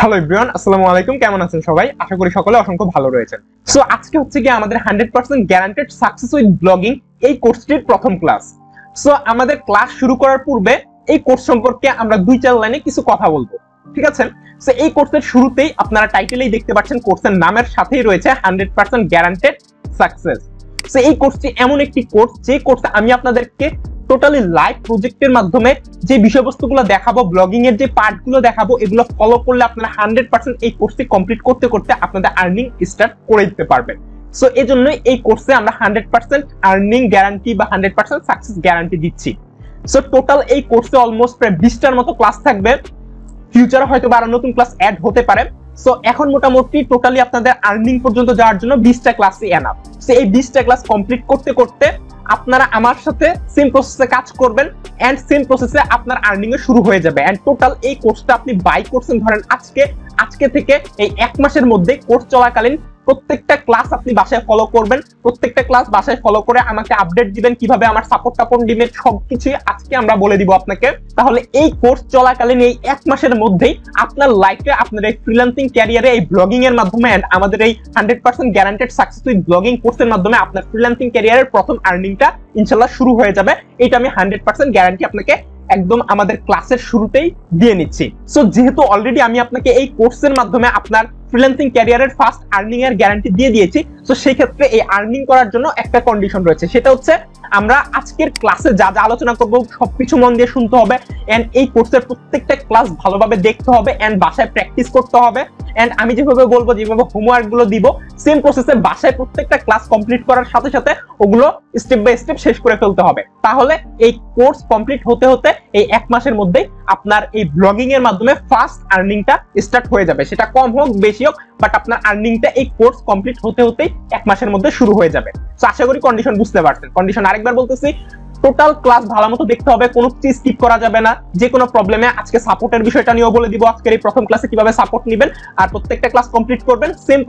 Hello everyone আসসালামু আলাইকুম, কেমন আছেন সবাই? আশা করি সকলে অসংখ্য ভালো রয়েছেন। সো আজকে হচ্ছে কি আমাদের hundred percent guaranteed success with blogging এই কোর্সটির প্রথম ক্লাস সো আমাদের ক্লাস শুরু করার পূর্বে এই কোর্স সম্পর্কে আমরা দুই চার লাইনে কিছু কথা বলব, ঠিক আছে? সো এই কোর্সের শুরুতেই আপনারা টাইটেলেই দেখতে পাচ্ছেন কোর্সের নামের সাথেই রয়েছে hundred percent guaranteed success so এই কোর্সটি এমন একটি কোর্স যে কোর্সে আমি আপনাদেরকে টোটালি লাইভ প্রজেক্টের মাধ্যমে যে বিষয়বস্তুগুলো দেখাবো ব্লগিং এর যে পার্টগুলো দেখাবো, এগুলো ফলো করলে আপনারা হান্ড্রেড পার্সেন্ট এই কোর্সটি কমপ্লিট করতে করতে আপনাদের আর্নিং স্টার্ট করে দিতে পারবেন। সো এই জন্যই এই কোর্সে আমরা হান্ড্রেড পার্সেন্ট আর্নিং গ্যারান্টি বা হান্ড্রেড পার্সেন্ট সাকসেস গ্যারান্টি দিচ্ছি। সো টোটাল এই কোর্সে অলমোস্ট প্রায় বিশটার মতো ক্লাস থাকবে। ফিউচারে হয়তো আরও নতুন ক্লাস অ্যাড হতে পারে। সো এখন মোটামুটি টোটালি আপনাদের আর্নিং পর্যন্ত যাওয়ার জন্য বিশটা ক্লাসই এনাফ সো এই বিশটা ক্লাস কমপ্লিট করতে করতে আপনারা আমার সাথে সেম প্রসেসে কাজ করবেন এন্ড সেম প্রসেসে আপনার আর্নিং এ শুরু হয়ে যাবে। এন্ড টোটাল এই কোর্সটা আপনি বাই করছেন ধরেন আজকে আজকে থেকে এই এক মাসের মধ্যে কোর্স চলাকালীন প্রত্যেকটা ক্লাস আপনি বাসায় ফলো করবেন, প্রত্যেকটা ক্লাস বাসায় ফলো করে আমাকে আপডেট দিবেন কীভাবে আমার সাপোর্ট টাপোর্ট দিবেন সবকিছুই আজকে আমরা বলে দিব আপনাকে। তাহলে এই কোর্স চলাকালীন এই এক মাসের মধ্যেই আপনার লাইফে আপনার এই ফ্রিল্যান্সিং ক্যারিয়ারে এই ব্লগিং এর মাধ্যমে and আমাদের এই hundred percent guaranteed success with blogging কোর্সের মাধ্যমে আপনার ফ্রিল্যান্সিং ক্যারিয়ারের প্রথম আর্নিংটা ইনশাল্লাহ শুরু হয়ে যাবে। এটা আমি হান্ড্রেড পার্সেন্ট গ্যারান্টি আপনাকে একদম আমাদের ক্লাসের শুরুতেই দিয়ে নিচ্ছি। সো যেহেতু অলরেডি আমি আপনাকে এই কোর্সের মাধ্যমে আপনার ফ্রিল্যান্সিং ক্যারিয়ারের ফার্স্ট আর্নিং এর গ্যারান্টি দিয়ে দিয়েছি। তো সেই ক্ষেত্রে এই আর্নিং করার জন্য একটা কন্ডিশন রয়েছে। সেটা হচ্ছে, আমরা আজকের ক্লাসে যা যা আলোচনা করব, সবকিছু মন দিয়ে শুনতে হবে। এন্ড এই কোর্সের প্রত্যেকটা ক্লাস ভালোভাবে দেখতে হবে এন্ড বাসায় প্র্যাকটিস করতে হবে। এন্ড আমি যেভাবে বলব, যেভাবে হোমওয়ার্কগুলো দিব সেম প্রসেসে বাসায় প্রত্যেকটা ক্লাস কমপ্লিট করার সাথে সাথে ওগুলো স্টেপ বাই স্টেপ শেষ করে ফেলতে হবে। তাহলে এই কোর্স কমপ্লিট হতে হতে এই এক মাসের মধ্যেই আপনার এই ব্লগিং এর মাধ্যমে ফার্স্ট আর্নিংটা স্টার্ট হয়ে যাবে। সেটা কম হোক, বেশি হোক বাট আপনার আর্নিংটা এই কোর্স কমপ্লিট হতে এক মাসের মধ্যে শুরু হয়ে যাবে। তো আশা করি কন্ডিশন বুঝতে পারছেন। কন্ডিশন আরেকবার বলতেছি টোটাল ক্লাস ভালো মতো দেখতে হবে, কোনো চিজ স্কিপ করা যাবে না। যে কোনো প্রবলেমে আজকে সাপোর্টের বিষয়টা নিয়েও বলে দিব, আজকের এই প্রথম ক্লাসে কীভাবে সাপোর্ট নেবেন, আর প্রত্যেকটা ক্লাস কমপ্লিট করবেন সেম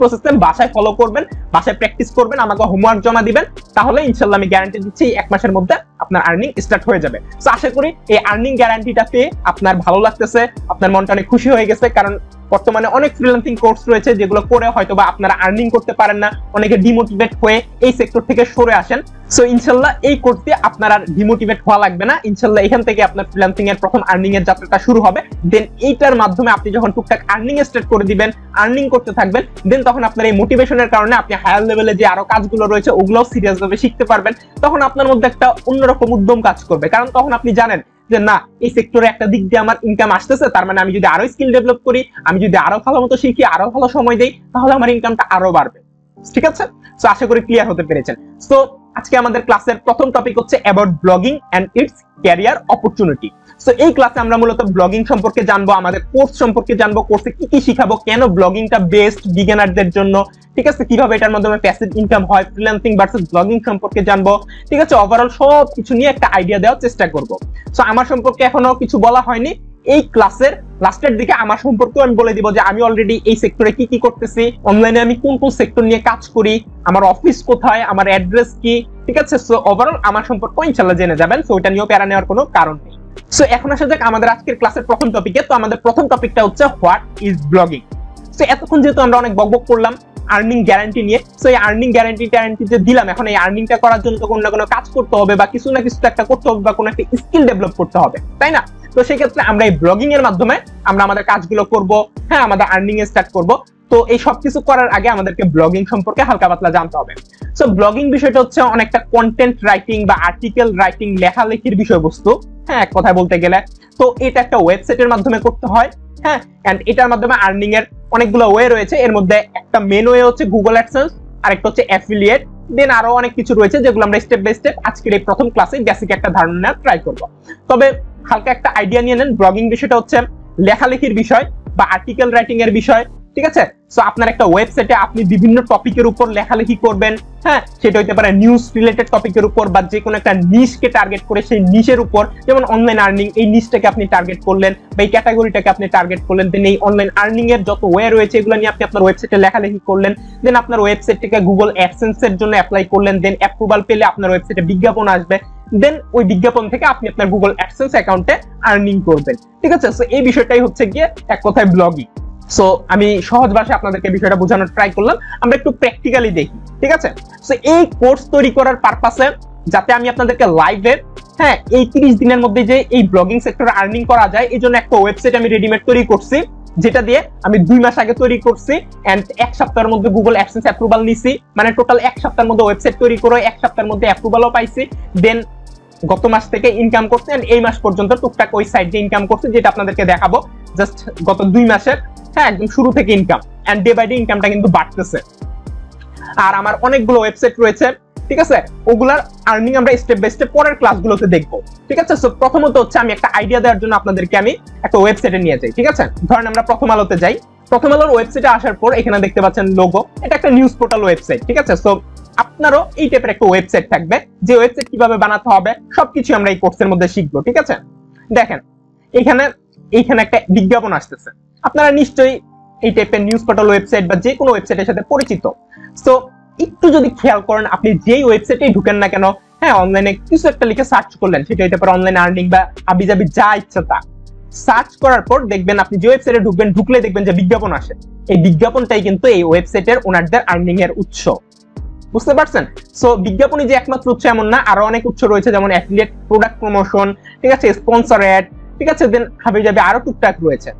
বাসায় ফলো করবেন, বাসায় প্র্যাকটিস করবেন, আমাকে হোমওয়ার্ক জমা দিবেন, তাহলে ইনশাল্লাহ আমি গ্যারান্টি দিচ্ছি এক মাসের মধ্যে আপনার আর্নিং স্টার্ট হয়ে যাবে। তো আশা করি এই আর্নিং গ্যারান্টিটা পেয়ে আপনার ভালো লাগতেছে, আপনার মনটা অনেক খুশি হয়ে গেছে, কারণ বর্তমানে অনেক ফ্রিল্যান্সিং কোর্স রয়েছে যেগুলো করে হয়তো বা আপনারা আর্নিং করতে পারেন না, অনেকে ডিমোটিভেট হয়ে এই সেক্টর থেকে সরে আসেন। সো ইনশাল্লাহ এই কোর্স দিয়ে আপনার আর ডিমোটিভেট হওয়া লাগবে না। ইনশাল্লাহ এখান থেকে আপনার ফ্রিল্যান্সিং এর প্রথম আর্নিং এর যাত্রাটা শুরু হবে। দেন এইটার মাধ্যমে আপনি যখন টুকটাক আর্নিং স্টার্ট করে দিবেন আর্নিং করতে থাকবেন দেন তখন আপনার এই মোটিভেশনের কারণে আপনি হায়ার লেভেলে যে আরও কাজগুলো রয়েছে, ওগুলোও সিরিয়াস ভাবে শিখতে পারবেন। তখন আপনার মধ্যে একটা অন্যরকম উদ্যম কাজ করবে। কারণ তখন আপনি জানেন যে না, এই সেক্টরে একটা দিক দিয়ে আমার ইনকাম আসতেছে, তার মানে আমি যদি আরও স্কিল ডেভেলপ করি, আমি যদি আরও ভালো মতো শিখি, আরও ভালো সময় দেই, তাহলে আমার ইনকামটা আরও বাড়বে। ঠিক আছে? তো আশা করি ক্লিয়ার হতে পেরেছেন। তো আজকে আমাদের ক্লাসের প্রথম টপিক হচ্ছে about blogging and its career opportunity so এই ক্লাসে আমরা মূলত ব্লগিং সম্পর্কে জানব, আমাদের কোর্স সম্পর্কে জানব কোর্সে কি কি শিখাবো, কেন ব্লগিংটা বেস্ট বিগিনারদের জন্য, ঠিক আছে? কীভাবে এটার মাধ্যমে প্যাসিভ ইনকাম হয় ফ্রিল্যান্সিং ভার্সেস ব্লগিং সম্পর্কে জানব, ঠিক আছে? ওভারঅল সব কিছু নিয়ে একটা আইডিয়া দেওয়ার চেষ্টা করব। সো আমার সম্পর্কে এখনও কিছু বলা হয়নি। এই ক্লাসের লাস্টের দিকে আমার সম্পর্কেও আমি বলে দিব যে, আমি অলরেডি এই সেক্টরে কি কি করতেছি অনলাইনে আমি কোন কোন সেক্টর নিয়ে কাজ করি, আমার অফিস কোথায়, আমার অ্যাড্রেস কি, ঠিক আছে? সো ওভারঅল আমার সম্পর্কে ইনশাল্লাহ জেনে যাবেন। সো ওইটা নিয়েও প্যারা নেওয়ার কোনো কারণ নেই। সো এখন আসা যাক আমাদের আজকের ক্লাসের প্রথম টপিকে তো আমাদের প্রথম টপিকটা হচ্ছে হোয়াট ইজ ব্লগিং সো এতক্ষণ যেহেতু আমরা অনেক বকবক করলাম আর্নিং গ্যারান্টি নিয়ে সো এই আর্নিং গ্যারান্টি ট্যারান্টি যে দিলাম, এখন এই আর্নিংটা করার জন্য তো কোনো না কোনো কাজ করতে হবে বা কিছু না কিছু একটা করতে হবে বা কোনো একটা স্কিল ডেভেলপ করতে হবে, তাই না? তো সেই ক্ষেত্রে আমরা এই ব্লগিং এর মাধ্যমে আমরা আমাদের কাজগুলো করব হ্যাঁ আমাদের আর্নিং এ স্টার্ট করব। তো এই সব কিছু করার আগে আমাদেরকে ব্লগিং সম্পর্কে হালকা পাতলা জানতে হবে। সো ব্লগিং বিষয়টা হচ্ছে অনেকটা কন্টেন্ট রাইটিং বা আর্টিকেল রাইটিং লেখালেখির বিষয়বস্তু। হ্যাঁ এক কথায় বলতে গেলে। তো এটা একটা ওয়েবসাইটের মাধ্যমে করতে হয়। হ্যাঁ এন্ড এটার মাধ্যমে আর্নিং এর অনেকগুলো ওয়ে রয়েছে। এর মধ্যে একটা মেন ওয়ে হচ্ছে গুগল অ্যাডসেন্স আর একটা হচ্ছে অ্যাফিলিয়েট দেন আরও অনেক কিছু রয়েছে যেগুলো আমরা স্টেপ বাই স্টেপ আজকের এই প্রথম ক্লাসে বেসিক একটা ধারণা ট্রাই করব। তবে হালকা একটা আইডিয়া নিয়ে নেন ব্লগিং বিষয়টা হচ্ছে লেখালেখির বিষয় বা আর্টিকেল রাইটিং এর বিষয়, ঠিক আছে? সো আপনার একটা ওয়েবসাইটে আপনি বিভিন্ন টপিকের উপর লেখালেখি করবেন হ্যাঁ? সেটা হইতে পারে নিউজ রিলেটেড টপিকের উপর বা যে কোনো একটা নিশকে টার্গেট করে সেই নিশের উপর, যেমন অনলাইন আর্নিং এই নিশটাকে আপনি টার্গেট করলেন বা এই ক্যাটাগরিটাকে আপনি টার্গেট করলেন দেন এই অনলাইন আর্নিং এর যত ওয়ে রয়েছে, এগুলো নিয়ে আপনি আপনার ওয়েবসাইটে লেখালেখি করলেন দেন আপনার ওয়েবসাইটটাকে গুগল অ্যাডসেন্স এর জন্য অ্যাপ্লাই করলেন দেন অ্যাপ্রুভাল পেলে আপনার ওয়েবসাইটে বিজ্ঞাপন আসবে দেন ওই বিজ্ঞাপন থেকে আপনি আপনার গুগল অ্যাডসেন্স অ্যাকাউন্টে আর্নিং করবেন, ঠিক আছে? সো এই বিষয়টাই হচ্ছে গিয়ে এক কথায় ব্লগিং সো আমি সহজ ভাষায় আপনাদেরকে বিষয়টা বোঝানোর ট্রাই করলাম। আমরা একটু প্র্যাকটিক্যালি দেখি, ঠিক আছে? সো এই কোর্স তৈরি করার পারপাসে যাতে আমি আপনাদেরকে লাইভে হ্যাঁ এই তিরিশ দিনের মধ্যে যে এই ব্লগিং সেক্টরে আর্নিং করা যায়, এই জন্য একটা ওয়েবসাইট আমি রেডিমেড তৈরি করছি, যেটা দিয়ে আমি দুই মাস আগে তৈরি করছি এন্ড এক সপ্তাহের মধ্যে গুগল অ্যাডসেন্স অ্যাপ্রুভাল নিছি। মানে টোটাল এক সপ্তাহের মধ্যে ওয়েবসাইট তৈরি করে, এক সপ্তাহের মধ্যে অ্যাপ্রুভালও পাইছি। দেন গত মাস থেকে ইনকাম করছে এন্ড এই মাস পর্যন্ত টুকটাক ওই সাইড দিয়ে ইনকাম করছে, যেটা আপনাদেরকে দেখাবো। জাস্ট গত দুই মাসের হ্যাঁ একদম শুরু থেকে income and day by day ইনকামটা কিন্তু বাড়তেছে। আর আমার অনেকগুলো ওয়েবসাইট রয়েছে, ঠিক আছে? ওগুলার আর্নিং আমরা স্টেপ বাই স্টেপ পরের ক্লাসগুলোতে দেখব, ঠিক আছে? সো প্রথমত হচ্ছে আমি একটা আইডিয়া দেওয়ার জন্য আপনাদেরকে আমি একটা ওয়েবসাইটে নিয়ে যাই, ঠিক আছে? ধরেন আমরা প্রথম আলোতে যাই। প্রথম আলোর ওয়েবসাইটে আসার পর এখানে দেখতে পাচ্ছেন লোগো এটা একটা নিউজ পোর্টাল ওয়েবসাইট ঠিক আছে? সো আপনারও এই টাইপের একটা ওয়েবসাইট থাকবে, যে ওয়েবসাইট কীভাবে বানাতে হবে, সবকিছু আমরা এই কোর্সের মধ্যে শিখব, ঠিক আছে? দেখেন, এখানে এইখানে একটা বিজ্ঞাপন আসতেছে। আপনারা নিশ্চয়ই এই টাইপের নিউজ পোর্টাল ওয়েবসাইট বা যে কোনো ওয়েবসাইটের সাথে পরিচিত। সো একটু যদি খেয়াল করেন, আপনি যেই ওয়েবসাইটে ঢুকেন না কেন হ্যাঁ অনলাইনে কিছু একটা লিখে সার্চ করলেন, সেটা হতে পারে অনলাইন আর্নিং বা আবি যাবি যা ইচ্ছা তা। সার্চ করার পর দেখবেন আপনি যে ওয়েবসাইটে ঢুকবেন ঢুকলে দেখবেন যে বিজ্ঞাপন আসে। এই বিজ্ঞাপনটাই কিন্তু এই ওয়েবসাইটের ওনারদের আর্নিং এর উৎস। বুঝতে পারছেন? সো বিজ্ঞাপনই যে একমাত্র উৎস এমন না, আরও অনেক উৎস রয়েছে, যেমন অ্যাফিলিয়েট প্রোডাক্ট প্রমোশন ঠিক আছে স্পন্সর অ্যাড ঠিক আছে দেন হাবি যাবে আরও টুকটাক রয়েছে।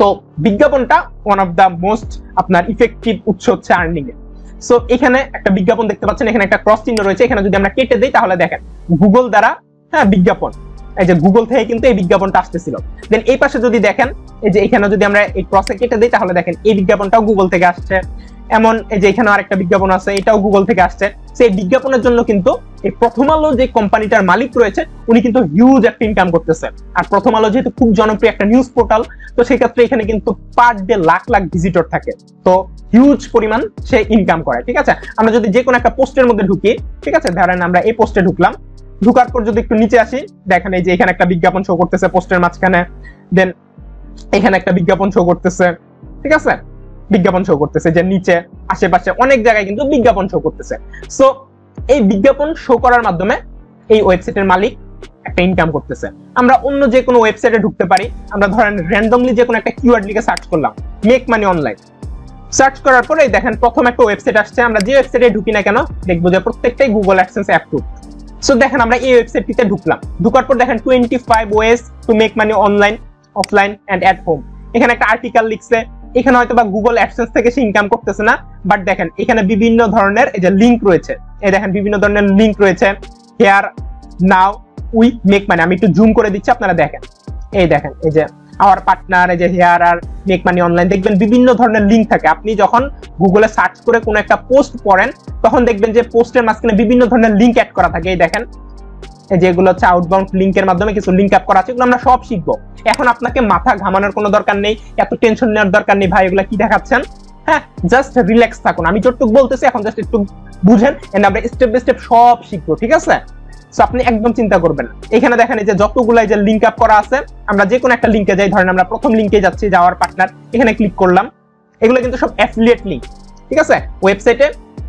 তো বিজ্ঞাপনটা ওয়ান অফ দা মোস্ট আপনার ইফেক্টিভ উৎস হচ্ছে আর্নিং এর সো এখানে একটা বিজ্ঞাপন দেখতে পাচ্ছেন, এখানে একটা ক্রস চিহ্ন রয়েছে, এখানে যদি আমরা কেটে দিই তাহলে দেখেন গুগল দ্বারা হ্যাঁ বিজ্ঞাপন। এই যে গুগল থেকে কিন্তু এই বিজ্ঞাপনটা আসতেছিল। দেন এই পাশে যদি দেখেন, এই যে এখানে যদি আমরা এই ক্রসে কেটে দিই তাহলে দেখেন, এই বিজ্ঞাপনটাও গুগল থেকে আসছে। এমন যে এখানে আরেকটা বিজ্ঞাপন আছে, এটাও গুগল থেকে আসছে। সেই বিজ্ঞাপনের জন্য কিন্তু এই প্রথম আলো যে কোম্পানিটার মালিক রয়েছে, উনি কিন্তু হিউজ একটা ইনকাম করতেছে। আর প্রথম আলো যেহেতু খুব জনপ্রিয় একটা নিউজ পোর্টাল তো সেই ক্ষেত্রে এখানে কিন্তু per day lakh lakh visitor থাকে। তো হিউজ পরিমাণ সে ইনকাম করে, ঠিক আছে? আমরা যদি যে কোনো একটা পোস্টের মধ্যে ঢুকি, ঠিক আছে? ধরেন আমরা এই পোস্টে ঢুকলাম, ঢুকার পর যদি একটু নিচে আসি, দেখেন এই যে এখানে একটা বিজ্ঞাপন শো করতেছে পোস্টের মাঝখানে দেন এখানে একটা বিজ্ঞাপন শো করতেছে, ঠিক আছে? বিজ্ঞাপন শো করতেছে, যে নিচে, আশেপাশে অনেক জায়গায় কিন্তু বিজ্ঞাপন শো করতেছে। সো এই বিজ্ঞাপন শো করার মাধ্যমে এই ওয়েবসাইটের মালিক একটা ইনকাম করতেছে। আমরা অন্য যে কোনো ওয়েবসাইটে ঢুকতে পারি, আমরা ধরেন র্যান্ডমলি যে কোনো একটা কিওয়ার্ড লিখে সার্চ করলাম মেক মানি অনলাইন সার্চ করার পরে দেখেন প্রথম একটা ওয়েবসাইট আসছে, আমরা যে ওয়েবসাইটে ঢুকি না কেন, দেখব যে প্রত্যেকটাই গুগল অ্যাডসেন্স অ্যাপ্রুভ সো দেখেন আমরা এই ওয়েবসাইটটিতে ঢুকলাম। ঢুকার পর দেখেন twenty five ways to make money online offline and at home এখানে একটা আর্টিকেল লিখছে এখানে হয়তো বা গুগল অ্যাডসেন্স থেকে সে ইনকাম করতেছে না বাট দেখেন, এখানে বিভিন্ন ধরনের এই যে লিঙ্ক রয়েছে। এই দেখেন, বিভিন্ন ধরনের লিঙ্ক রয়েছে। Here now we make money আমি একটু জুম করে দিচ্ছি, আপনারা দেখেন। এই দেখেন, এই যে আওয়ার পার্টনার এই যে here are make money online দেখবেন বিভিন্ন ধরনের লিঙ্ক থাকে। আপনি যখন গুগলে সার্চ করে কোনো একটা পোস্ট পড়েন, তখন দেখবেন যে পোস্টের মাঝখানে বিভিন্ন ধরনের লিঙ্ক অ্যাড করা থাকে। এই দেখেন যেগুলো হচ্ছে আউটবাউন্ড লিঙ্কের মাধ্যমে কিছু লিঙ্ক আপ করা আছে, এগুলো আমরা সব শিখব। এখন আপনাকে মাথা ঘামানোর কোনো দরকার নেই, এত টেনশন নেওয়ার দরকার নেই, ভাই, এগুলো কি দেখাচ্ছেন? হ্যাঁ জাস্ট রিল্যাক্স থাকুন। আমি বলতেছি, এখন জাস্ট একটু বুঝেন এন্ড আমরা স্টেপ বাই স্টেপ সব ঠিক আছে? আপনি একদম চিন্তা করবেন এখানে দেখেন যে যতগুলো যে লিঙ্ক আপ করা আছে, আমরা যে কোনো একটা লিঙ্কে যাই, ধরেন আমরা প্রথম লিঙ্কে যাচ্ছি, যাওয়ার পার্টনার এখানে ক্লিক করলাম। এগুলো কিন্তু সব অ্যাফিলিয়েট লিঙ্ক ঠিক আছে? ওয়েবসাইটে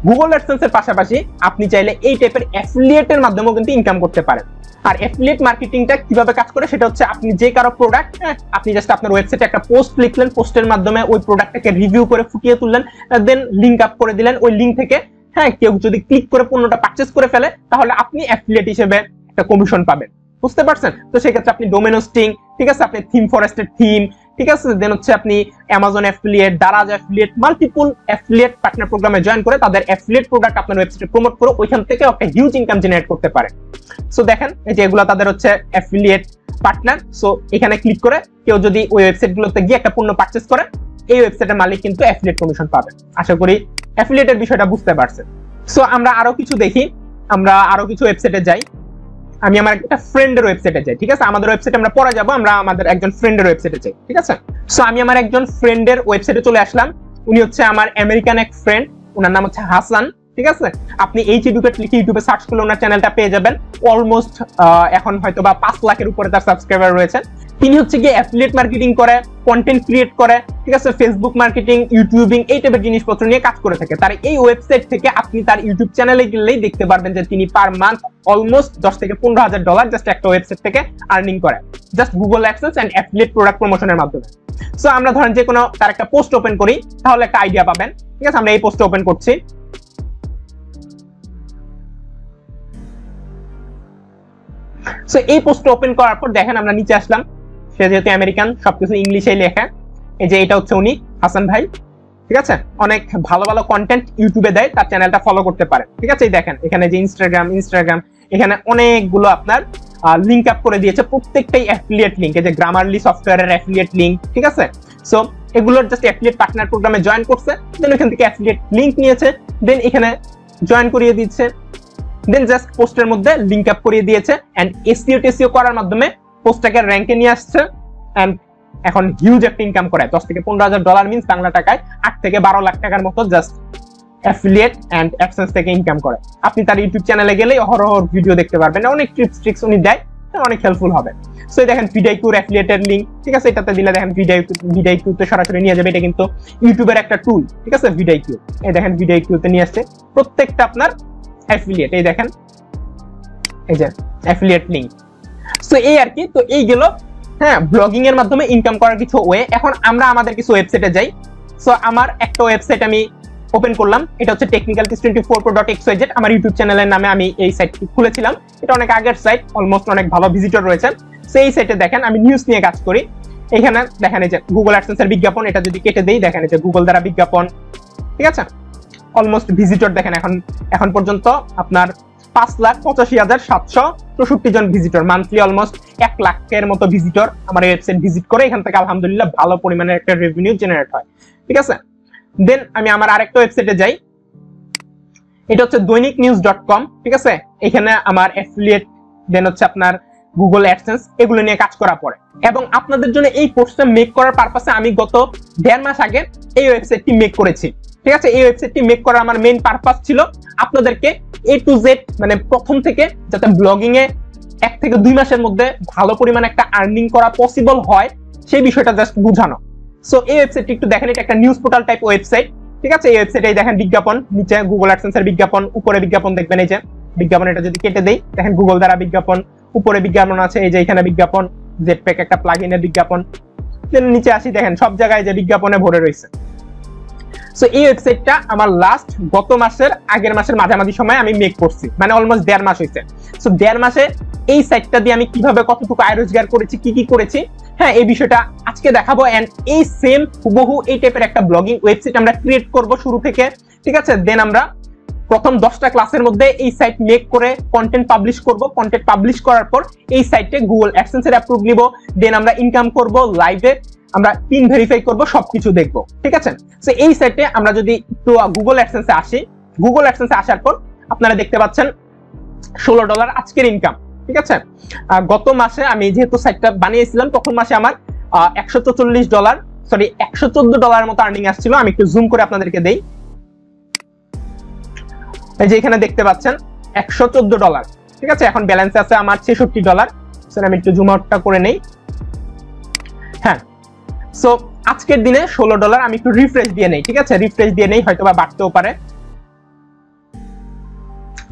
গুগল অ্যাডসেন্স এর পাশাপাশি আপনি চাইলে এই টাইপের অ্যাফিলিয়েটের মাধ্যমেও কিন্তু ইনকাম করতে পারেন। আর অ্যাফিলিয়েট মার্কেটিংটা কীভাবে কাজ করে সেটা হচ্ছে আপনি যে কারও প্রোডাক্ট আপনি জাস্ট আপনার ওয়েবসাইটে একটা পোস্ট লিখলেন পোস্টের মাধ্যমে ওই প্রোডাক্টটাকে রিভিউ করে ফুটিয়ে তুললেন দেন লিঙ্ক আপ করে দিলেন, ওই লিঙ্ক থেকে হ্যাঁ কেউ যদি ক্লিক করে পণ্যটা পারচেস করে ফেলে, তাহলে আপনি অ্যাফিলিয়েট হিসেবে একটা কমিশন পাবেন। বুঝতে পারছেন? তো সেক্ষেত্রে আপনি ডোমেন হোস্টিং ঠিক আছে? আপনি থিম ফরেস্টের থিম ঠিক আছে? দেন হচ্ছে আপনি Amazon affiliate Daraz affiliate multiple affiliate partner প্রোগ্রামে জয়েন করে তাদের অ্যাফিলিয়েট প্রোডাক্ট আপনার ওয়েবসাইটে প্রমোট করে ওইখান থেকে একটা হিউজ ইনকাম জেনারেট করতে পারে। সো দেখেন, এই যে এগুলো তাদের হচ্ছে অ্যাফিলিয়েট পার্টনার সো এখানে ক্লিক করে কেউ যদি ওই ওয়েবসাইটগুলোতে গিয়ে একটা পণ্য পারচেস করে, এই ওয়েবসাইটের মালিক কিন্তু অ্যাফিলিয়েট কমিশন পাবে। আশা করি অ্যাফিলিয়েটের বিষয়টা বুঝতে পারছেন। সো আমরা আরও কিছু দেখি, আমরা আরও কিছু ওয়েবসাইটে যাই। আমি আমার একটা ফ্রেন্ডের ওয়েবসাইটে যাই, ঠিক আছে? আমাদের ওয়েবসাইটে আমরা পড়া যাব, আমরা আমাদের একজন ফ্রেন্ডের ওয়েবসাইটে যাই, ঠিক আছে? সো আমি আমার একজন ফ্রেন্ডের ওয়েবসাইটে চলে আসলাম। উনি হচ্ছে আমার আমেরিকান এক ফ্রেন্ড ওনার নাম হচ্ছে হাসান, ঠিক আছে? আপনি এইচ এডুকেট লিখে ইউটিউবে সার্চ করলে ওনার চ্যানেলটা পেয়ে যাবেন। অলমোস্ট এখন হয়তো বা পাঁচ লাখের উপরে তার সাবস্ক্রাইবার রয়েছে তিনি হচ্ছে গিয়ে অ্যাফিলিয়েট মার্কেটিং করে কন্টেন্ট ক্রিয়েট করে, ঠিক আছে? ফেসবুক মার্কেটিং ইউটিউবিং এই টাইপের জিনিসপত্র নিয়ে কাজ করে থাকে। তার এই ওয়েবসাইট থেকে আপনি তার ইউটিউব চ্যানেলে গেলেই দেখতে পারবেন যে তিনি পার মান্থ অলমোস্ট দশ থেকে পনেরো হাজার ডলার জাস্ট একটা ওয়েবসাইট থেকে আর্নিং করে। Just Google access and affiliate product প্রমোশনের মাধ্যমে। সো আমরা ধরেন যে কোনো তার একটা পোস্ট ওপেন করি, তাহলে একটা আইডিয়া পাবেন। ঠিক আছে? আমরা এই পোস্ট ওপেন করছি। এই পোস্ট ওপেন করার পর দেখেন আমরা নিচে আসলাম। সে যেহেতু আমেরিকান, সবকিছু ইংলিশেই লেখা। এই যে এটা হচ্ছে উনি, হাসান ভাই। ঠিক আছে? অনেক ভালো ভালো কন্টেন্ট ইউটিউবে দেয়, তার চ্যানেলটা ফলো করতে পারে। ঠিক আছে? এই দেখেন, এখানে যে ইনস্টাগ্রাম ইনস্টাগ্রাম এখানে অনেকগুলো আপনার লিঙ্ক আপ করে দিয়েছে প্রত্যেকটাই অ্যাফিলিয়েট লিঙ্ক এই যে গ্রামারলি সফটওয়্যারের অ্যাফিলিয়েট লিঙ্ক ঠিক আছে? সো এগুলোর জাস্ট অ্যাফিলিয়েট পার্টনার প্রোগ্রামে জয়েন করছে দেন এখান থেকে অ্যাফিলিয়েট লিঙ্ক নিয়েছে দেন এখানে জয়েন করিয়ে দিচ্ছে দেন জাস্ট পোস্টের মধ্যে লিঙ্ক আপ করিয়ে দিয়েছে এন্ড এসিও টেসিও করার মাধ্যমে পোস্টটাকে র্যাঙ্কে নিয়ে আসছে এন্ড এখন হিউজ একটা ইনকাম করে। দশ থেকে পনেরো হাজার ডলার মিনস বাংলা টাকায় আট থেকে বারো লাখ টাকার মতো জাস্ট অ্যাফিলিয়েট এন্ড অ্যাপসেন্স থেকে ইনকাম করে। আপনি তার ইউটিউব চ্যানেলে গেলেই অহরহ ভিডিও দেখতে পারবেন, অনেক টিপস ট্রিক্স উনি দেয় অনেক হেল্পফুল হবে। সো দেখেন ভিডাইকুর অ্যাফিলিয়েটের লিঙ্ক ঠিক আছে? এটাতে দিলে দেখেন ভিডাইকু ভিডাইকিউতে সরাসরি নিয়ে যাবে, এটা কিন্তু ইউটিউবের একটা টুল ঠিক আছে? ভিডাইকিউ এই দেখেন ভিডাইকিউতে নিয়ে আসছে। প্রত্যেকটা আপনার অ্যাফিলিয়েট এই দেখেন, এই যে অ্যাফিলিয়েট লিঙ্ক সো এই আর কি। তো এই গেল হ্যাঁ ব্লগিং এর মাধ্যমে ইনকাম করার কিছু ওয়ে এখন আমরা আমাদের কিছু ওয়েবসাইটে যাই। সো আমার একটা ওয়েবসাইট আমি ওপেন করলাম। এটা হচ্ছে technical tips twenty four dot X YZ আমার ইউটিউব চ্যানেলের নামে আমি এই সাইটটি খুলেছিলাম। এটা অনেক আগের সাইট অলমোস্ট অনেক ভালো ভিজিটর রয়েছে। সেই সাইটে দেখেন, আমি নিউজ নিয়ে কাজ করি। এখানে দেখেন এই যে গুগল অ্যাডসেন্সের বিজ্ঞাপন, এটা যদি কেটে দেই, দেখেন এই যে গুগল দ্বারা বিজ্ঞাপন। ঠিক আছে? অলমোস্ট ভিজিটর দেখেন এখন এখন পর্যন্ত আপনার পাঁচ লাখ পঁচাশি হাজার সাতশো চৌষট্টি জন ভিজিটর মান্থলি অলমোস্ট এক লাখের মতো ভিজিটর আমার ওয়েবসাইট ভিজিট করে এখান থেকে আলহামদুলিল্লাহ ভালো পরিমাণের একটা রেভিনিউ জেনারেট হয়। ঠিক আছে? দেন আমি আমার আরেকটা ওয়েবসাইটে যাই। এটা হচ্ছে দৈনিক নিউজ ডট কম ঠিক আছে? এখানে আমার অ্যাফিলিয়েট দেন হচ্ছে আপনার গুগল অ্যাডসেন্স এগুলো নিয়ে কাজ করা পড়ে। এবং আপনাদের জন্য এই কোর্সটা মেক করার পারপাসে আমি গত দেড় মাস আগে এই ওয়েবসাইটটি মেক করেছি। ঠিক আছে? এই ওয়েবসাইটটি মেক করার আমার মেইন পারপাস ছিল আপনাদেরকে এ টু জেড মানে প্রথম থেকে যাতে ব্লগিং এ এক থেকে দুই মাসের মধ্যে ভালো পরিমাণে একটা আর্নিং করা পসিবল হয়, সেই বিষয়টা জাস্ট বুঝানো। সো এই ওয়েবসাইটটি একটু দেখেন, এটা একটা নিউজ পোর্টাল টাইপ ওয়েবসাইট ঠিক আছে? এই ওয়েবসাইটে দেখেন বিজ্ঞাপন, নিচে গুগল অ্যাডসেন্সের বিজ্ঞাপন, উপরে বিজ্ঞাপন দেখবেন এই যে, বিজ্ঞাপন এটা যদি কেটে দেই, দেখেন গুগল দ্বারা বিজ্ঞাপন, উপরে বিজ্ঞাপন আছে, এই যে এখানে বিজ্ঞাপন জেটপ্যাক একটা প্লাগইনের বিজ্ঞাপন নিচে আসি, দেখেন সব জায়গায় যে বিজ্ঞাপনে ভরে রয়েছে। সো এই ওয়েবসাইটটা আমার লাস্ট গত মাসের আগের মাসের মাঝামাঝি সময় আমি মেক করছি। মানে অলমোস্ট দেড় মাস হয়েছে। সো দেড় মাসে এই সাইটটা দিয়ে আমি কীভাবে কতটুকু আয় রোজগার করেছি, কি কি করেছি হ্যাঁ এই বিষয়টা আজকে দেখাবো। এন্ড এই সেম হুবহু এই টাইপের একটা ব্লগিং ওয়েবসাইট আমরা ক্রিয়েট করব শুরু থেকে, ঠিক আছে? দেন আমরা প্রথম দশটা ক্লাসের মধ্যে এই সাইট মেক করে কন্টেন্ট পাবলিশ করব। কন্টেন্ট পাবলিশ করার পর এই সাইটে গুগল অ্যাডসেন্সের অ্যাপ্রুভ নিব। দেন আমরা ইনকাম করব লাইভে আমরা পিন ভেরিফাই করব, সবকিছু দেখব, ঠিক আছে? সো এই সাইটে আমরা যদি একটু গুগল অ্যাডসেন্সে আসি গুগল অ্যাডসেন্সে আসার পর আপনারা দেখতে পাচ্ছেন ষোলো ডলার আজকের ইনকাম ঠিক আছে? গত মাসে আমি যেহেতু সাইটটা বানিয়েছিলাম, তখন মাসে আমার একশো চল্লিশ ডলার সরি একশো চোদ্দ মতো আর্নিং আসছিল। আমি একটু জুম করে আপনাদেরকে দেই। এই যে এখানে দেখতে পাচ্ছেন, একশো চোদ্দ ডলার ঠিক আছে? এখন ব্যালেন্স আছে আমার ছেষট্টি ডলার আমি একটু জুম আউটটা করে নেই। হ্যাঁ সো আজকের দিনে ষোলো ডলার আমি একটু রিফ্রেশ দিয়ে নেই, ঠিক আছে? রিফ্রেশ দিয়ে নেই হয়তো বা বাড়তেও পারে।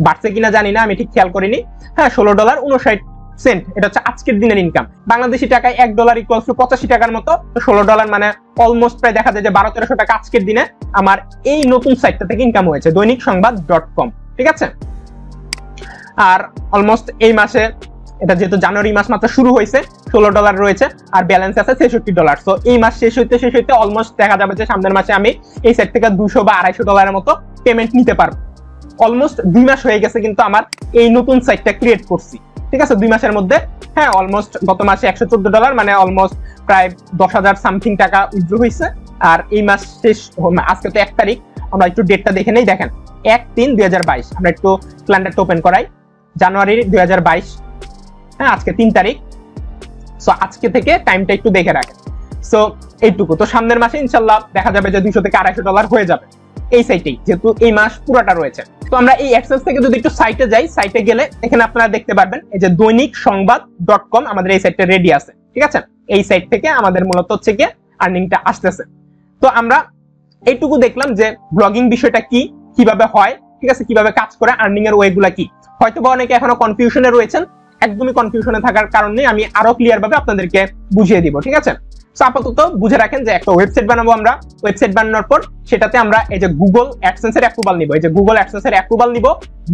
বাড়ছে কিনা জানি না, আমি ঠিক খেয়াল করিনি। হ্যাঁ ষোলো ডলার উনষাট সেন্ট এটা হচ্ছে আজকের দিনের ইনকাম বাংলাদেশি টাকায় এক ডলার ইকুয়ালস টু পঁচাশি টাকার মতো। ষোলো ডলার মানে অলমোস্ট প্রায় দেখা যায় যে বারো তেরোশো টাকা আজকের দিনে আমার এই নতুন সাইটটা থেকে ইনকাম হয়েছে, দৈনিক সংবাদ ডট কম ঠিক আছে? আর অলমোস্ট এই মাসে এটা যেহেতু জানুয়ারি মাস মাত্র শুরু হয়েছে, ষোলো ডলার রয়েছে আর ব্যালেন্স আছে ছেষট্টি ডলার তো এই মাস শেষ হইতে শেষ হইতে অলমোস্ট দেখা যাবে যে সামনের মাসে আমি এই সাইট থেকে দুশো বা আড়াইশো ডলারের মতো পেমেন্ট নিতে পারব। অলমোস্ট দুই মাস হয়ে গেছে কিন্তু আমার এই নতুন সাইটটা ক্রিয়েট করছি। ঠিক আছে? দুই মাসের মধ্যে হ্যাঁ অলমোস্ট গত মাসে একশো চোদ্দ ডলার মানে অলমোস্ট প্রায় দশ হাজার সামথিং টাকা উইথড্র হয়েছে আর এই মাস শেষ আজকে তো এক তারিখ, আমরা একটু ডেটটা দেখে নেই, দেখেন, এক তিন দুই আমরা একটু ক্যালেন্ডারটা ওপেন করাই। জানুয়ারি দুই হাজার বাইশ হ্যাঁ আজকে তিন তারিখ। সো আজকে থেকে টাইমটা একটু দেখে রাখেন। সো এইটুকু। তো সামনের মাসে ইনশাল্লাহ দেখা যাবে যে দুইশো থেকে আড়াইশো ডলার হয়ে যাবে। এই সাইটেই যেহেতু এই মাস পুরোটা রয়েছে। তো আমরা এই অ্যাক্সেস থেকে যদি একটু সাইটে যাই সাইটে গেলে এখানে আপনারা দেখতে পারবেন, এই যে দৈনিক সংবাদ ডট কম আমাদের এই সাইটটা রেডি আছে। ঠিক আছে? এই সাইট থেকে আমাদের মূলত হচ্ছে গিয়ে আর্নিংটা আসতেছে। তো আমরা এইটুকু দেখলাম যে ব্লগিং বিষয়টা কি, কীভাবে হয়, ঠিক আছে? কীভাবে কাজ করে আর্নিং এর ওয়েগুলা কি? হয়তো বা অনেকে এখনও কনফিউশনে রয়েছেন একদমই কনফিউশনে থাকার কারণে আমি আরও ক্লিয়ার ভাবে আপনাদেরকে বুঝিয়ে দিব, ঠিক আছে? আপাতত বুঝে রাখেন যে একটা ওয়েবসাইট বানাবো আমরা। ওয়েবসাইট বানানোর পর সেটাতে আমরা এই যে গুগল অ্যাডসেন্সের অ্যাপ্রুভাল নিব। এই যে গুগল অ্যাডসেন্সের অ্যাপ্রুভাল নিব।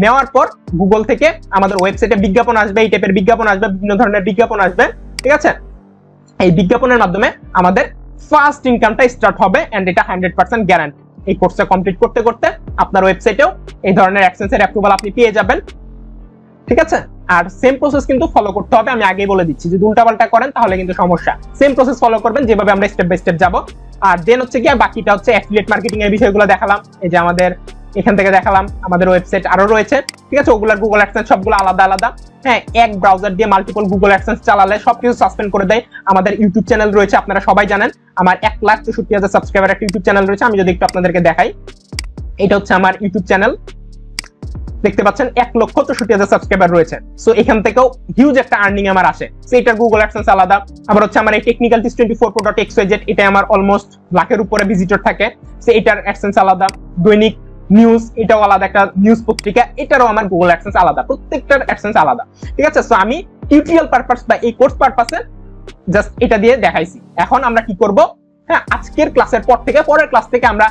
নেওয়ার পর গুগল থেকে আমাদের ওয়েবসাইটে বিজ্ঞাপন আসবে, এই টাইপের বিজ্ঞাপন আসবে, বিভিন্ন ধরনের বিজ্ঞাপন আসবে, ঠিক আছে? এই বিজ্ঞাপনের মাধ্যমে আমাদের ফার্স্ট ইনকামটা স্টার্ট হবে এন্ড এটা হান্ড্রেড পার্সেন্ট গ্যারান্টি এই কোর্সটা কমপ্লিট করতে করতে আপনার ওয়েবসাইটেও এই ধরনের অ্যাডসেন্সের অ্যাপ্রুভাল আপনি পেয়ে যাবেন। ঠিক আছে? আর সেম প্রসেস কিন্তু ফলো করতে হবে। আমি আগেই বলে দিচ্ছি যদি উল্টাপাল্টা করেন, তাহলে কিন্তু সমস্যা। সেম প্রসেস ফলো করবেন, যেভাবে আমরা স্টেপ বাই স্টেপ যাব। আর দেন হচ্ছে কি বাকিটা হচ্ছে অ্যাফিলিয়েট মার্কেটিং এর বিষয়গুলো দেখালাম। এই যে আমাদের এখান থেকে দেখালাম, আমাদের ওয়েবসাইট আরও রয়েছে। ঠিক আছে? ওগুলোর গুগল অ্যাডসেন্স সবগুলো আলাদা আলাদা। হ্যাঁ এক ব্রাউজার দিয়ে মাল্টিপল গুগল অ্যাডসেন্স চালালে সবকিছু সাসপেন্ড করে দেয়। আমাদের ইউটিউব চ্যানেল রয়েছে, আপনারা সবাই জানেন। আমার এক লাখ চৌষট্টি হাজার সাবস্ক্রাইবার একটা ইউটিউব চ্যানেল রয়েছে। আমি যদি একটু আপনাদেরকে দেখাই। এটা হচ্ছে আমার ইউটিউব চ্যানেল দেখতে পাচ্ছেন, এক লক্ষ চৌষট্টি হাজার সাবস্ক্রাইবার রয়েছে। সো এখান থেকেও হিউজ একটা আর্নিং আমার আসে। সো এটার গুগল অ্যাডসেন্স আলাদা। আবার হচ্ছে আমার এই technical tips twenty four product X Z এটা আমার অলমোস্ট লাখের উপরে ভিজিটর থাকে। সো এটার অ্যাডসেন্স আলাদা। দৈনিক নিউজ এটাও আলাদা একটা নিউজ পত্রিকা। এটারও আমার গুগল অ্যাডসেন্স আলাদা। প্রত্যেকটার অ্যাডসেন্স আলাদা। ঠিক আছে? সো আমি টিউটোরিয়াল পারপাস বা এই কোর্স পারপাসে জাস্ট এটা দিয়ে দেখাইছি। এখন আমরা কি করব? হ্যাঁ আজকের ক্লাসের পর থেকে, পরের ক্লাস থেকে আমরা